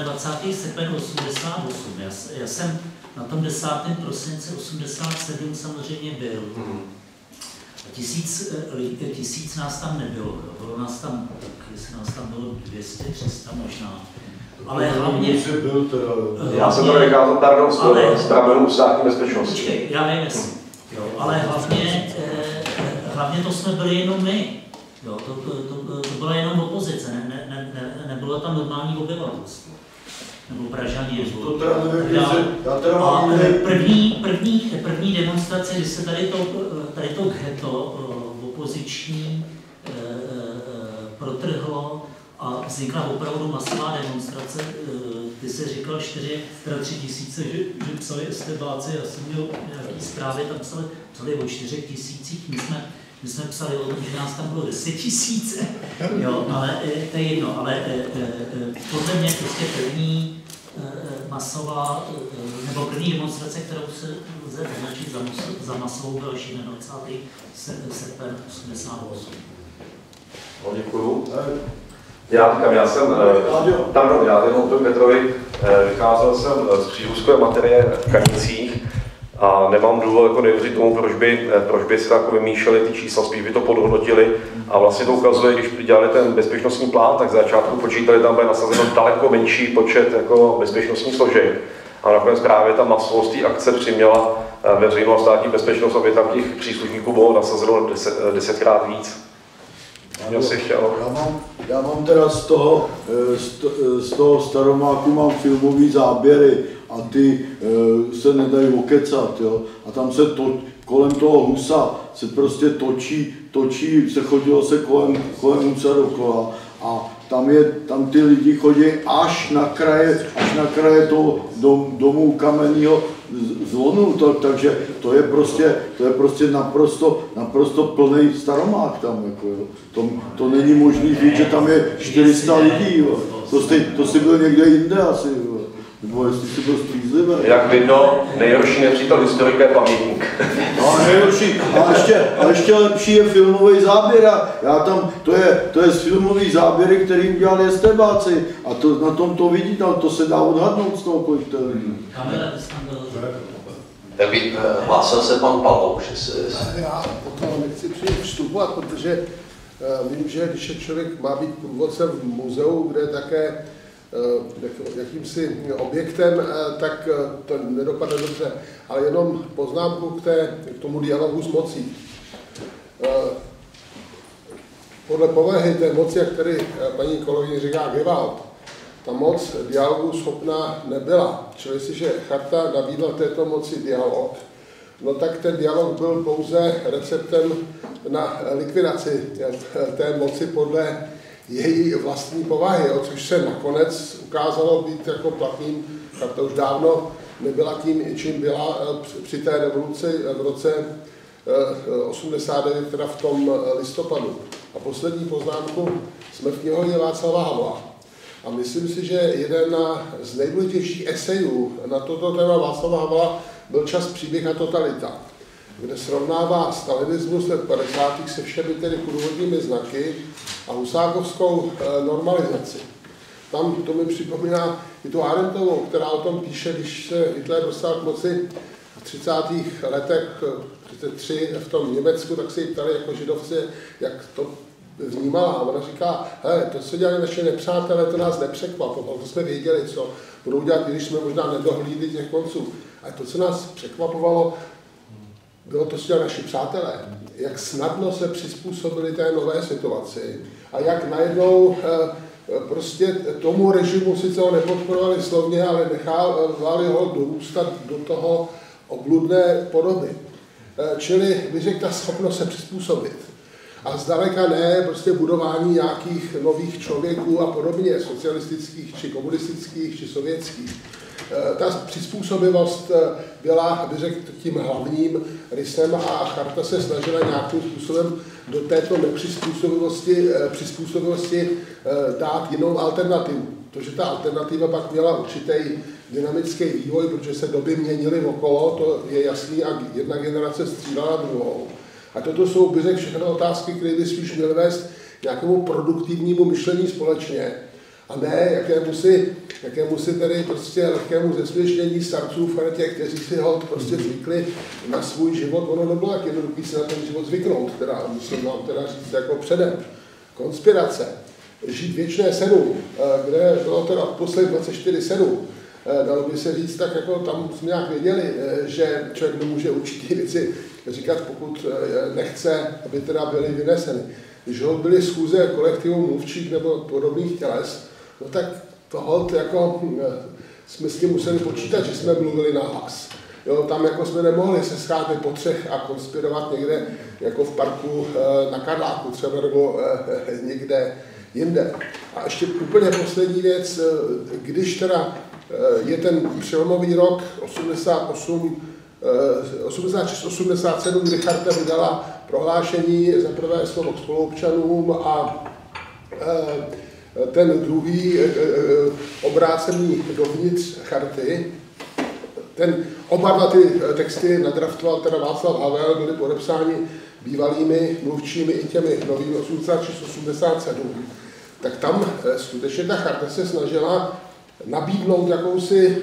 21. srpen 88. Já, já jsem na tom 10. prosince 87 samozřejmě byl. Mm. Tisíc, tisíc nás tam nebylo, bylo nás tam, tak jestli nás tam bylo 200, 300 možná. Ale hlavně... Byl teda, já jsem to vykázal, pardon, z pramenů státní bezpečnosti. Počkej, já nevím, jestli. Jo, ale hlavně, eh, hlavně to jsme byli jenom my. Jo, to, to, to, to byla jenom opozice, ne, ne, nebylo tam normální obyvatelstvo. Nebo Pražani. To teda nevím, já, já teda mám a první, první, první demonstrace, kdy se tady to, tady to ghetto opoziční e, e, protrhlo a vznikla opravdu masová demonstrace. Ty se říkal 4, teda 3 tisíce, že, že psali estebáci, já jsem měl nějaký zprávy, tam psali, psali o 4 tisících, my jsme my jsme psali o tom, že nás tam bylo 10 tisíce, jo, ale to je jedno, ale podle mě prostě první masová, nebo první demonstrace, kterou se lze označit za, za masovou, byl 21. srpen 88. No, děkuju. Já říkám, já jsem, tam, já jenom to Petrovi, vycházel jsem z přízvuskové materie v Kanicích, a nemám důvod jako nevěřit tomu, proč by, proč by se jako vymýšleli ty čísla, spíš by to podhodnotili. A vlastně to ukazuje, když dělali ten bezpečnostní plán, tak začátku počítali, tam bude nasazeno daleko menší počet jako bezpečnostních složek. A nakonec právě ta masovost té akce přiměla eh, veřejnou a státní bezpečnost, aby tam těch příslušníků bylo nasazeno deset, eh, desetkrát víc. Já, já, mám, já mám teda z toho, eh, z toho staromáku mám filmové záběry a ty e, se nedají okecat, jo. A tam se to, kolem toho husa se prostě točí, točí, se chodilo se kolem, kolem husa dokola a tam, je, tam ty lidi chodí až na kraje, až na kraje toho dom, domu kamenného zvonu, to, takže to je prostě, to je prostě naprosto, naprosto plný staromák tam, jako, jo. To, to není možný říct, že tam je 400 lidí, jo. To, jsi, to si byl někde jinde asi, jo. Nebo jestli si byl. Jak vidno, nejhorší nepřítel historika je pamětník. No a nejhorší, a ještě, a ještě lepší je filmový záběr. A já tam, to je, to je z filmový záběry, který udělali estebáci. A to, na tom to vidíte, ale to se dá odhadnout z toho, kolik to je. Tak by eh, hlásil se pan Palouš. Já o to nechci přijít vstupovat, protože uh, vím, že když je člověk má být průvodcem v muzeu, kde je také Eh, jakýmsi objektem, eh, tak eh, to nedopadne dobře. Ale jenom poznámku k, té, k tomu dialogu s mocí. Podle povahy té moci, jak tady paní kolegyně říká Gewalt, ta moc dialogu schopná nebyla. Čili jestliže charta nabídla této moci dialog, no tak ten dialog byl pouze receptem na likvidaci té moci podle její vlastní povahy, jo, což se nakonec ukázalo být jako platným, tak to už dávno nebyla tím, čím byla eh, při té revoluci v roce 89, eh, teda v tom eh, listopadu. A poslední poznámku, jsme v knihovně Václava Havla. A myslím si, že jeden z nejdůležitějších esejů na toto téma Václava Havla byl čas příběh a totalita kde srovnává stalinismus v 50. se všemi tedy průvodními znaky a husákovskou eh, normalizaci. Tam to mi připomíná i tu Arentovou, která o tom píše, když se Hitler dostal k moci v 30. letech 33 v tom Německu, tak se jí ptali jako židovci, jak to vnímala. A ona říká, hele, to, co dělali naše nepřátelé, to nás nepřekvapovalo, to jsme věděli, co budou dělat, když jsme možná nedohlídli těch konců. A to, co nás překvapovalo, bylo to si naši přátelé, jak snadno se přizpůsobili té nové situaci a jak najednou eh, prostě tomu režimu sice ho nepodporovali slovně, ale nechávali ho dorůstat do toho obludné podoby. Čili bych řekl, ta schopnost se přizpůsobit. A zdaleka ne prostě budování nějakých nových člověků a podobně, socialistických, či komunistických, či sovětských. Eh, ta přizpůsobivost eh, byla, bych řekl, tím hlavním rysem a charta se snažila nějakým způsobem do této nepřizpůsobivosti eh, přizpůsobivosti dát jinou alternativu. To, že ta alternativa pak měla určitý dynamický vývoj, protože se doby měnily okolo, to je jasný a jedna generace střídala druhou. A toto jsou, bych řekl, všechno otázky, které by spíš měly vést nějakému produktivnímu myšlení společně, a ne jakému si, jakému si tedy prostě lehkému zesměšnění starců v chartě, kteří si ho prostě zvykli na svůj život. Ono nebylo tak jednoduché si na ten život zvyknout, teda musím vám teda říct jako předem. Konspirace, žít věčné senu, eh, kde bylo teda poslední 24 sedm, eh, dalo by se říct, tak jako tam jsme nějak věděli, eh, že člověk nemůže určitě věci říkat, pokud nechce, aby teda byly vyneseny. Když ho byly schůze kolektivu mluvčích nebo podobných těles, no tak to jako hm, jsme s tím museli počítat, že jsme mluvili na hlas. Jo, tam jako jsme nemohli se scházet po třech a konspirovat někde jako v parku eh, na Karláku třeba nebo eh, někde jinde. A ještě úplně poslední věc, eh, když teda je ten přelomový rok 88, 86-87, kdy Charta vydala prohlášení za prvé slovo k spoluobčanům a ten druhý obrácený dovnitř charty, ten, oba dva ty texty nadraftoval teda Václav Havel, byly podepsáni bývalými mluvčími i těmi novými 86-87, tak tam skutečně ta charta se snažila nabídnout jakousi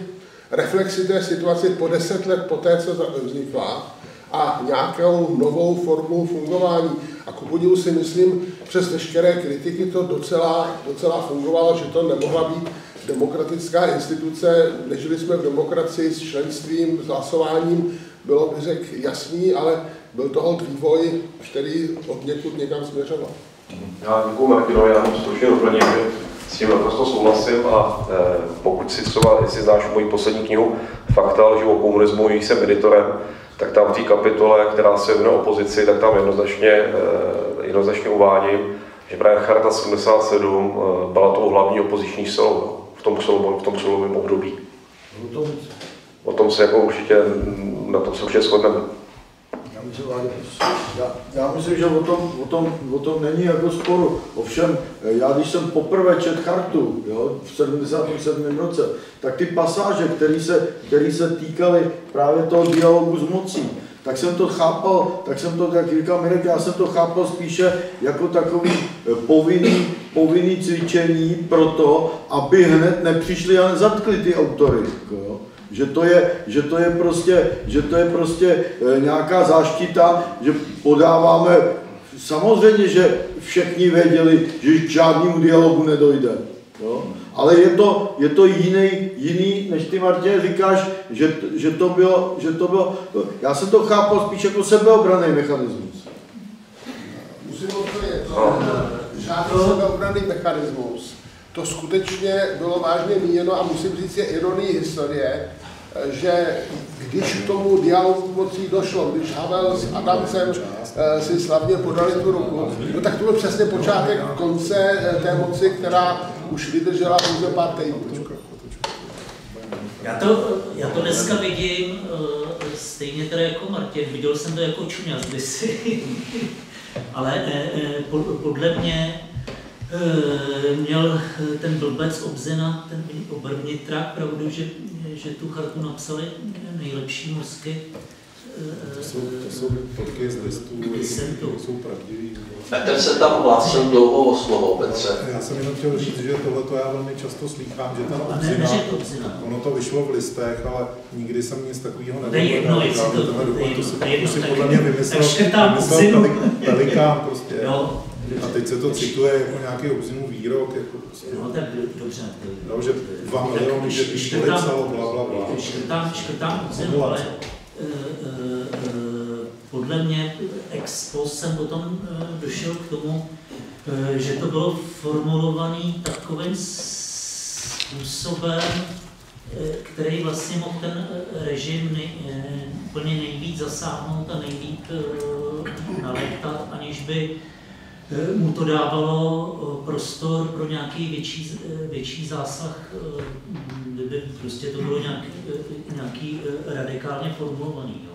reflexi té situace po deset let po té, co vznikla, a nějakou novou formu fungování. A ku podivu si myslím, přes veškeré kritiky to docela, docela fungovalo, že to nemohla být demokratická instituce. Nežili jsme v demokracii s členstvím, s hlasováním, bylo by řekl jasný, ale byl toho vývoj, který od někud někam směřoval. Já děkuji Martinovi, já mám stručně doplním, že s tím naprosto souhlasím a e, pokud si třeba, jestli znáš moji poslední knihu Fakta lži o komunismu, jsem editorem, tak tam v té kapitole, která se věnuje opozici, tak tam jednoznačně, e, jednoznačně uvádím, že právě Charta 77 e, byla tou hlavní opoziční silou v tom, v tom silovém období. O tom se jako určitě, na tom se určitě shodneme já, já myslím, že o tom, o, tom, o tom není jako sporu. Ovšem, já když jsem poprvé čet chartu jo, v 77. roce, tak ty pasáže, které se, který se týkaly právě toho dialogu s mocí, tak jsem to chápal, tak jsem to, jak říkal Mirek, já jsem to chápal spíše jako takový eh, povinný, povinný cvičení pro to, aby hned nepřišli a nezatkli ty autory. Jo. Že to je, že to je prostě, že to je prostě e, nějaká záštita, že podáváme, samozřejmě, že všichni věděli, že k žádnému dialogu nedojde. Jo? Ale je to, je to jiný, jiný, než ty Martě říkáš, že, že, to bylo, že to bylo, já jsem to chápal spíš jako sebeobraný mechanismus. Musím odpovědět, žádný sebeobraný mechanismus. To skutečně bylo vážně míněno a musím říct, je ironie historie, že když k tomu dialogu mocí došlo, když Havel s Adamcem eh, si slavně podali tu ruku, no tak to byl přesně počátek konce eh, té moci, která už vydržela pouze pár týdnů. Já to, já to dneska vidím uh, stejně teda jako Martin, viděl jsem to jako čuňas kdysi, ale podle mě měl ten blbec Obzena, ten obrvnitrak, pravdu, že že tu chartu napsali nejlepší morsky. To jsou, to jsou fotky z listů, jsou pravdivý. Petr se tam hlásil dlouho o slovo, Petře. Já jsem jenom chtěl říct, že tohle já velmi často slýchám, že ta obzina, ono to vyšlo v listech, ale nikdy jsem nic takového nevěděl. To je jedno, jestli to, to, to, si, to si podle mě vymyslel, vymyslel pelikán prostě. Jo. A teď se to cituje jako nějaký obzimu výrok, jako prostě. No tak dobře. No, že dva miliony, že by podepsalo, bla, bla, bla. Škrtám, škrtám obzimu, ale uh, uh, podle mě ex post jsem potom uh, došel k tomu, že to bylo formulované takovým způsobem, který vlastně mohl ten režim nej, úplně nejvíc zasáhnout a nejlíp nalektat, aniž by mu to dávalo prostor pro nějaký větší, větší zásah, kdyby prostě to bylo nějak, nějaký radikálně formulovaný. Jo.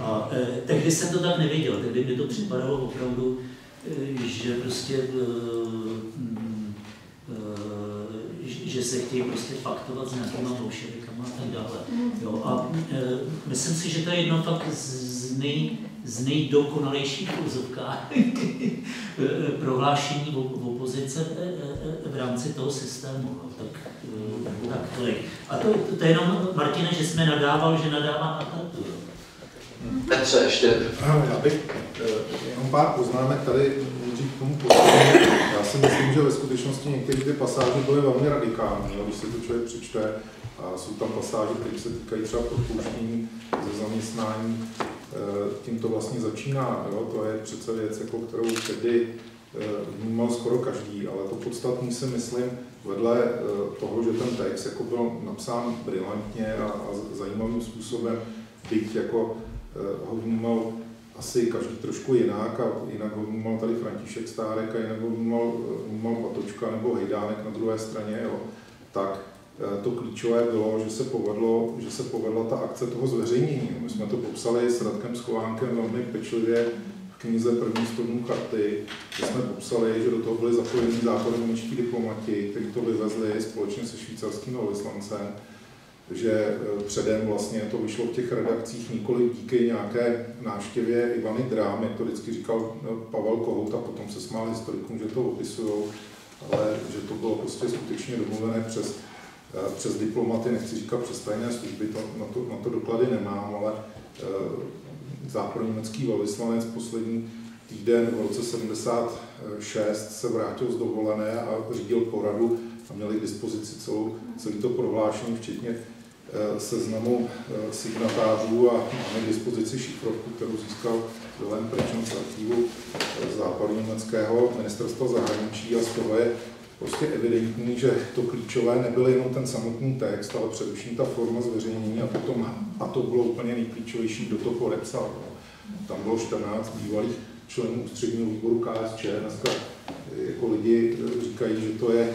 A tehdy jsem to tak neviděl, tehdy mi to připadalo opravdu, že prostě že se chtějí prostě faktovat s nějakýma bolševikama a tak dále. Jo, a myslím si, že to je jedno fakt z, nej, z nejdokonalejších úzovkách prohlášení v opozice v rámci toho systému. No, tak, tak to je. A to, to je jenom, Martine, že jsme nadával, že nadává na kartu. Petře, ještě. Já bych jenom pár poznámek tady k tomu poslední. Já si myslím, že ve skutečnosti některé ty pasáže byly velmi radikální, když se to člověk přečte. A jsou tam pasáže, které se týkají třeba propouštění ze zaměstnání. E, tím to vlastně začíná. Jo? To je přece věc, jako kterou tedy e, vnímal skoro každý, ale to podstatní si myslím, vedle e, toho, že ten text jako byl napsán brilantně a, a zajímavým způsobem, byť jako ho vnímal asi každý trošku jinak a jinak ho vnímal tady František Stárek a jinak ho vnímal, vnímal Patočka nebo Hejdánek na druhé straně, jo. tak eh, to klíčové bylo, že se, povedlo, že se povedla ta akce toho zveřejnění. My jsme to popsali s Radkem Schovánkem velmi pečlivě v knize První stodní karty, kde jsme popsali, že do toho byli zapojeni západoněmečtí diplomati, kteří to vyvezli společně se švýcarským velvyslancem že e, předem vlastně to vyšlo v těch redakcích nikoli díky nějaké návštěvě Ivany Drám, jak to vždycky říkal e, Pavel Kohout a potom se smál historikům, že to opisují, ale že to bylo prostě skutečně domluvené přes, přes diplomaty, nechci říkat přes tajné služby, to, na, to, na to doklady nemám, ale západněmecký velvyslanec poslední týden v roce 76 se vrátil z dovolené a řídil poradu a měli k dispozici celou, celý to prohlášení, včetně Eh, seznamu eh, signatářů a máme k dispozici šifrovku, kterou získal Wilhelm Prečan z archivu eh, západu německého ministerstva zahraničí a z toho je prostě evidentní, že to klíčové nebyl jenom ten samotný text, ale především ta forma zveřejnění a potom, a to bylo úplně nejklíčovější, kdo to podepsal. Tam bylo 14 bývalých členů ústředního výboru KSČ, dneska jako lidi říkají, že to je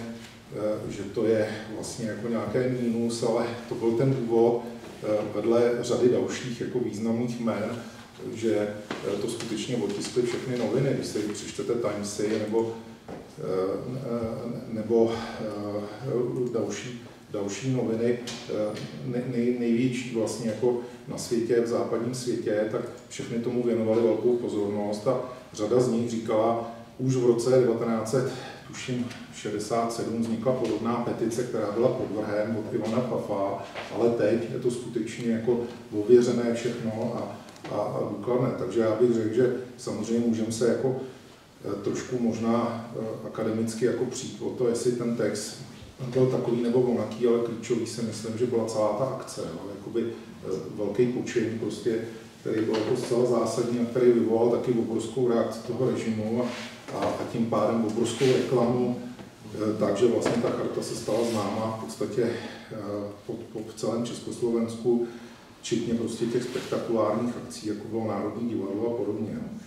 Eh, že to je vlastně jako nějaké mínus, ale to byl ten důvod eh, vedle řady dalších jako významných jmen, že eh, to skutečně otiskly všechny noviny, když si přečtete Timesy nebo, nebo další, další noviny, nej, největší vlastně jako na světě, v západním světě, tak všechny tomu věnovali velkou pozornost a řada z nich říkala, už v roce 1900 tuším 67 vznikla podobná petice, která byla pod vrhem od Ivana Pafa, ale teď je to skutečně jako ověřené všechno a, a, a důkladné. Takže já bych řekl, že samozřejmě můžeme se jako eh, trošku možná eh, akademicky jako přijít o to, jestli ten text byl takový nebo onaký, ale klíčový si myslím, že byla celá ta akce, no, jakoby eh, velký počin prostě, který byl jako zcela zásadní a který vyvolal taky obrovskou reakci toho režimu a, a, tím pádem obrovskou reklamu, takže vlastně ta charta se stala známá v podstatě po, po celém Československu, včetně prostě těch spektakulárních akcí, jako bylo Národní divadlo a podobně. No.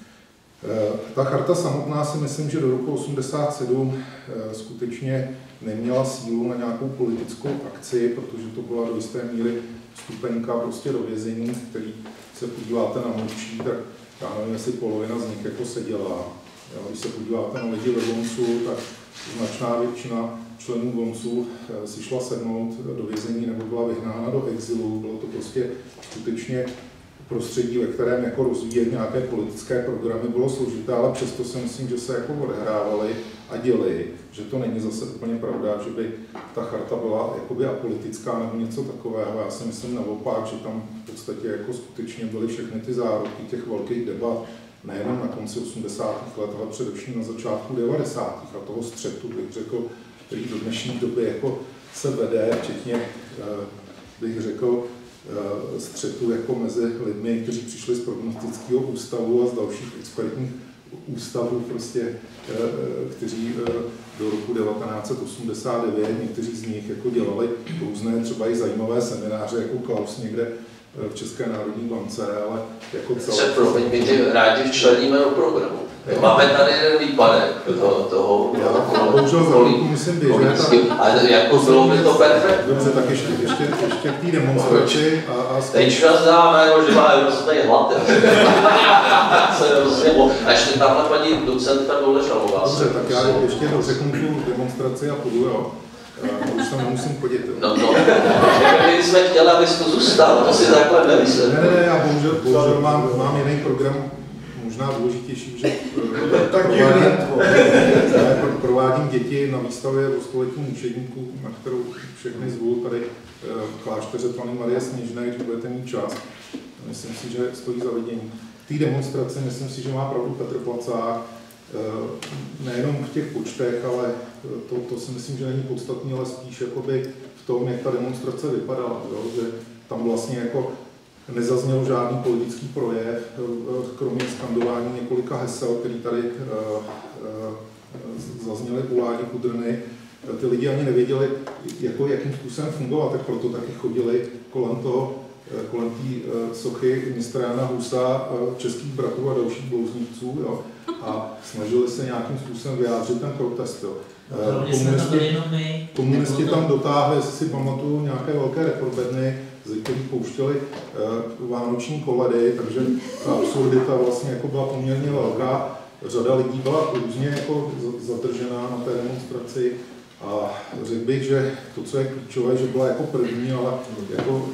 E, ta charta samotná si myslím, že do roku 87 skutečně neměla sílu na nějakou politickou akci, protože to byla do jisté míry stupenka prostě do vězení, který se podíváte na mluvčí, tak já nevím, jestli polovina z nich jako seděla, když se podíváte na lidi ve Vonsu, tak značná většina členů Vonsu eh, si šla sednout do vězení nebo byla vyhnána do exilu. Bylo to prostě skutečně prostředí, ve kterém jako rozvíjet nějaké politické programy bylo složité, ale přesto si myslím, že se jako odehrávaly a děli, že to není zase úplně pravda, že by ta charta byla jakoby apolitická nebo něco takového. Já si myslím naopak, že tam v podstatě jako skutečně byly všechny ty zárodky těch velkých debat, nejenom na konci 80. let, ale především na začátku 90. a toho střetu, bych řekl, který do dnešní doby jako se vede, včetně, eh, bych řekl, střetu jako mezi lidmi, kteří přišli z prognostického ústavu a z dalších expertních ústavů, prostě, eh, kteří do roku 1989, někteří z nich jako dělali různé třeba i zajímavé semináře, jako Klaus někde v České národní bance, ale jako celé... Se promiň, my rádi včleníme do programu. Máme tady jeden výpadek toho, toho já, bohužel za musím běžet. A, a jako bylo by to perfektní. Dobře, tak ještě, ještě, ještě k té demonstraci. A, a Teď nás dáme, že má různý hlad. a ještě tamhle paní docentka dole žalová. Dobře, tak já ještě řeknu tu demonstraci a půjdu, jo. Uh, už tam nemusím chodit. No, no. My jsme chtěli, abys to zůstal, to si takhle nemyslel. Ne, ne, ne, já bohužel, bohužel mám, mám jiný program, možná důležitější, že tak provádím, provádím děti na výstavě o stoletním učedníku, na kterou všechny zvu tady v klášteře Pany Marie Sněžné, když budete mít čas. Myslím si, že stojí za vidění. Té demonstraci myslím si, že má pravdu Petr Placák, nejenom v těch počtech, ale to, to si myslím, že není podstatné, ale spíš v tom, jak ta demonstrace vypadala, jo? že tam vlastně jako nezazněl žádný politický projev, kromě skandování několika hesel, který tady uh, uh, zazněly u Ládi Kudrny. Ty lidi ani nevěděli, jako, jakým způsobem fungovat, tak proto taky chodili kolem toho, kolem té sochy mistra Jana Husa, českých bratrů a dalších blouzníkců, jo, a snažili se nějakým způsobem vyjádřit ten protest. Jo. Komunisti, komunisti tam dotáhli, jestli si pamatuju, nějaké velké rekorbedny, ze kterých pouštěli uh, vánoční koledy, takže ta absurdita vlastně jako byla poměrně velká. Řada lidí byla různě jako zadržená na té demonstraci a řekl bych, že to, co je klíčové, že byla jako první, ale jako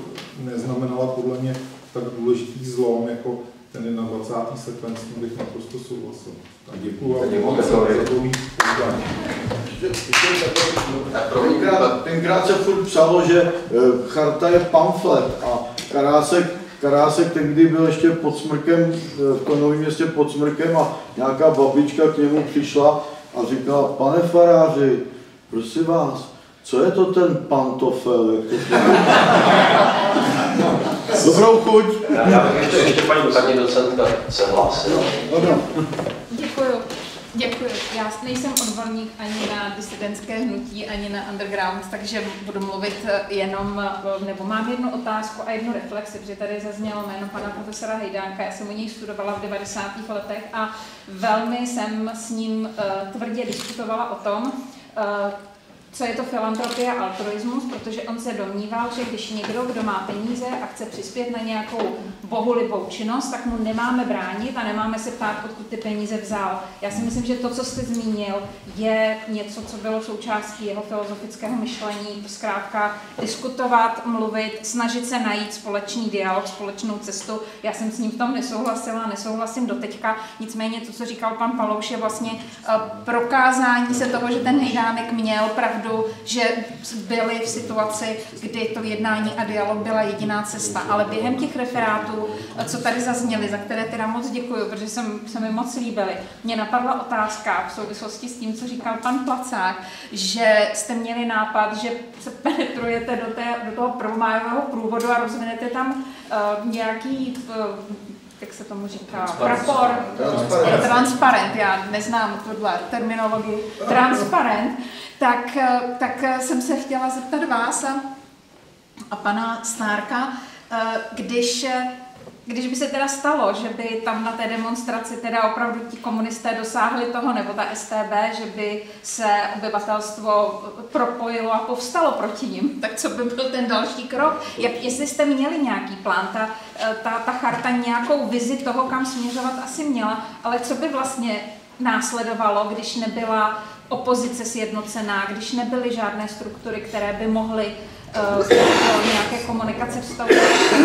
neznamenala podle mě tak důležitý zlom, jako ten 21. srpen, s tím bych naprosto souhlasil. Tak děkuji vám za to mít tenkrát, tenkrát se furt psalo, že eh, charta je pamflet a Karásek, Karásek tehdy byl ještě pod smrkem, eh, v Konovém městě pod smrkem a nějaká babička k němu přišla a říkala, pane faráři, prosím vás, co je to ten pantofel? Jak to Dobrou chuť. Já bych ještě, ještě paní, paní docentka se hlásila. Děkuju. Děkuji. Já nejsem odborník ani na disidentské hnutí, ani na underground, takže budu mluvit jenom, nebo mám jednu otázku a jednu reflexi, protože tady zaznělo jméno pana profesora Hejdánka. Já jsem u něj studovala v 90. letech a velmi jsem s ním uh, tvrdě diskutovala o tom, uh, co je to filantropie a altruismus, protože on se domníval, že když někdo, kdo má peníze a chce přispět na nějakou bohulibou činnost, tak mu nemáme bránit a nemáme se ptát, odkud ty peníze vzal. Já si myslím, že to, co jste zmínil, je něco, co bylo součástí jeho filozofického myšlení, zkrátka diskutovat, mluvit, snažit se najít společný dialog, společnou cestu. Já jsem s ním v tom nesouhlasila, nesouhlasím do teďka, nicméně to, co říkal pan Palouš, je vlastně uh, prokázání se toho, že ten nejdámek měl pravdu pravdu, že byli v situaci, kdy to jednání a dialog byla jediná cesta. Ale během těch referátů, co tady zazněly, za které teda moc děkuji, protože jsem, se mi moc líbily, mě napadla otázka v souvislosti s tím, co říkal pan Placák, že jste měli nápad, že se penetrujete do, té, do toho prvomájového průvodu a rozvinete tam uh, nějaký uh, jak se tomu říká, prapor, transparent. transparent, já neznám tuhle terminologii, transparent, tak, eh, tak eh, jsem se chtěla zeptat vás a, a pana Stárka, eh, když, když by se teda stalo, že by tam na té demonstraci teda opravdu ti komunisté dosáhli toho, nebo ta STB, že by se obyvatelstvo propojilo a povstalo proti ním, tak co by byl ten další krok? Jak, jestli jste měli nějaký plán, ta, ta, ta charta nějakou vizi toho, kam směřovat asi měla, ale co by vlastně následovalo, když nebyla opozice sjednocená, když nebyly žádné struktury, které by mohly nějaké komunikace vstoupit.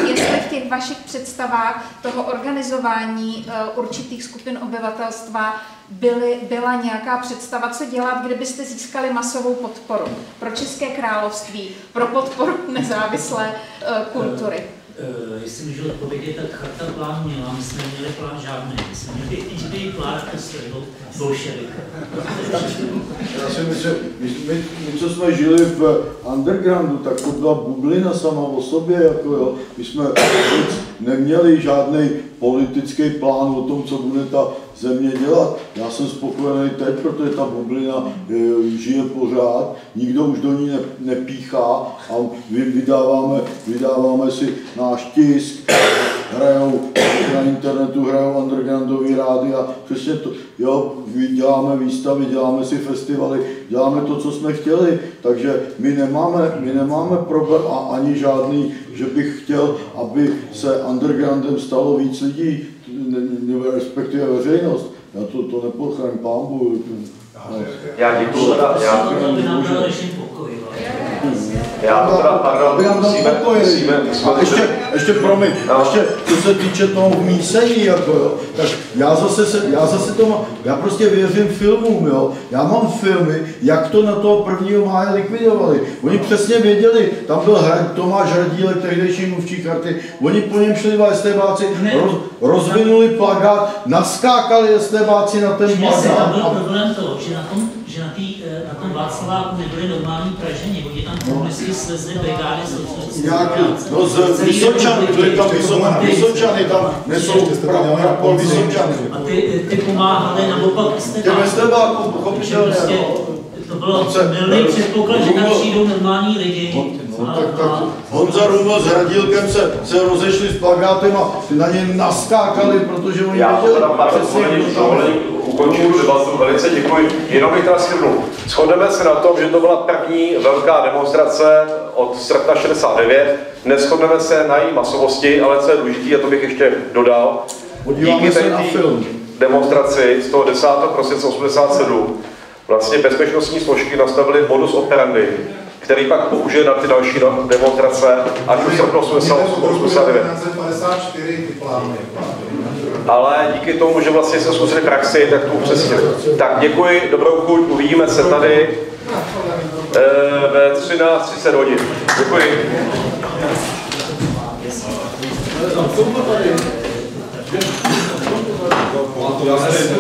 Jestli v těch vašich představách toho organizování uh, určitých skupin obyvatelstva byly, byla nějaká představa, co dělat, kdybyste získali masovou podporu pro České království, pro podporu nezávislé uh, kultury? Uh, jestli můžu odpovědět, tak charta plán měla, my jsme neměli plán žádný, my jsme měli jediný plán, jako sledovat bolševika. Já si myslím, my, my, my, co jsme žili v undergroundu, tak to byla bublina sama o sobě, jako jo. My jsme neměli žádný politický plán o tom, co bude ta země dělat. Já jsem spokojený teď, protože ta bublina e, žije pořád, nikdo už do ní ne, nepíchá a vy, vydáváme, vydáváme si náš tisk, hrajou na internetu, hrajou undergroundový rády a přesně to, jo, děláme výstavy, děláme si festivaly, děláme to, co jsme chtěli, takže my nemáme, my nemáme problém a ani žádný, že bych chtěl, aby se undergroundem stalo víc lidí, respektive veřejnost. Já to, to nepochraň pámbu. Já děkuji. Já, já teda, pardon, musíme, musíme, musíme, a ještě, ještě promiň, no. ještě co se týče toho mísení, jako jo, tak já zase, se, já zase to mám, já prostě věřím filmům, jo, já mám filmy, jak to na toho prvního máje likvidovali. Oni přesně věděli, tam byl Hr- Tomáš Hrdílek, tehdejší mluvčí karty, oni po něm šli dva estébáci, roz, rozvinuli plagát, naskákali estébáci na ten plagát. Tam problém že na tom, že na, tý, na tom Václaváku nebyli normální Pražani, oni tam komunisti svezli brigády Nějaký, no z Vysočany, byli tam Vysočany, tam nesou prapol Vysočany. A ty, ty pomáhali naopak Těm estebákům, pochopitelně. Prostě, to bylo milný předpoklad, že tam přijdou normální lidi. No, tak, tak Honza Ruml s Hradílkem se, se rozešli s plagátem a na ně naskákali, protože oni Já věděli teda pardon, ukončím tu debatu, velice děkuji. Jenom bych teda shrnul. Shodneme se na tom, že to byla první velká demonstrace od srpna 69. Neschodneme se na její masovosti, ale co je důležité, a to bych ještě dodal, Podíváme díky se na film. demonstraci z toho 10. prosince 87 vlastně bezpečnostní složky nastavily modus operandi, který pak použije na ty další demonstrace, až už srpnu 88, 89. Ale díky tomu, že vlastně se zkusili praxi, tak tu přesně. Tak děkuji, dobrou chuť, uvidíme se tady eh, ve 13.30 hodin. Děkuji. Já jsem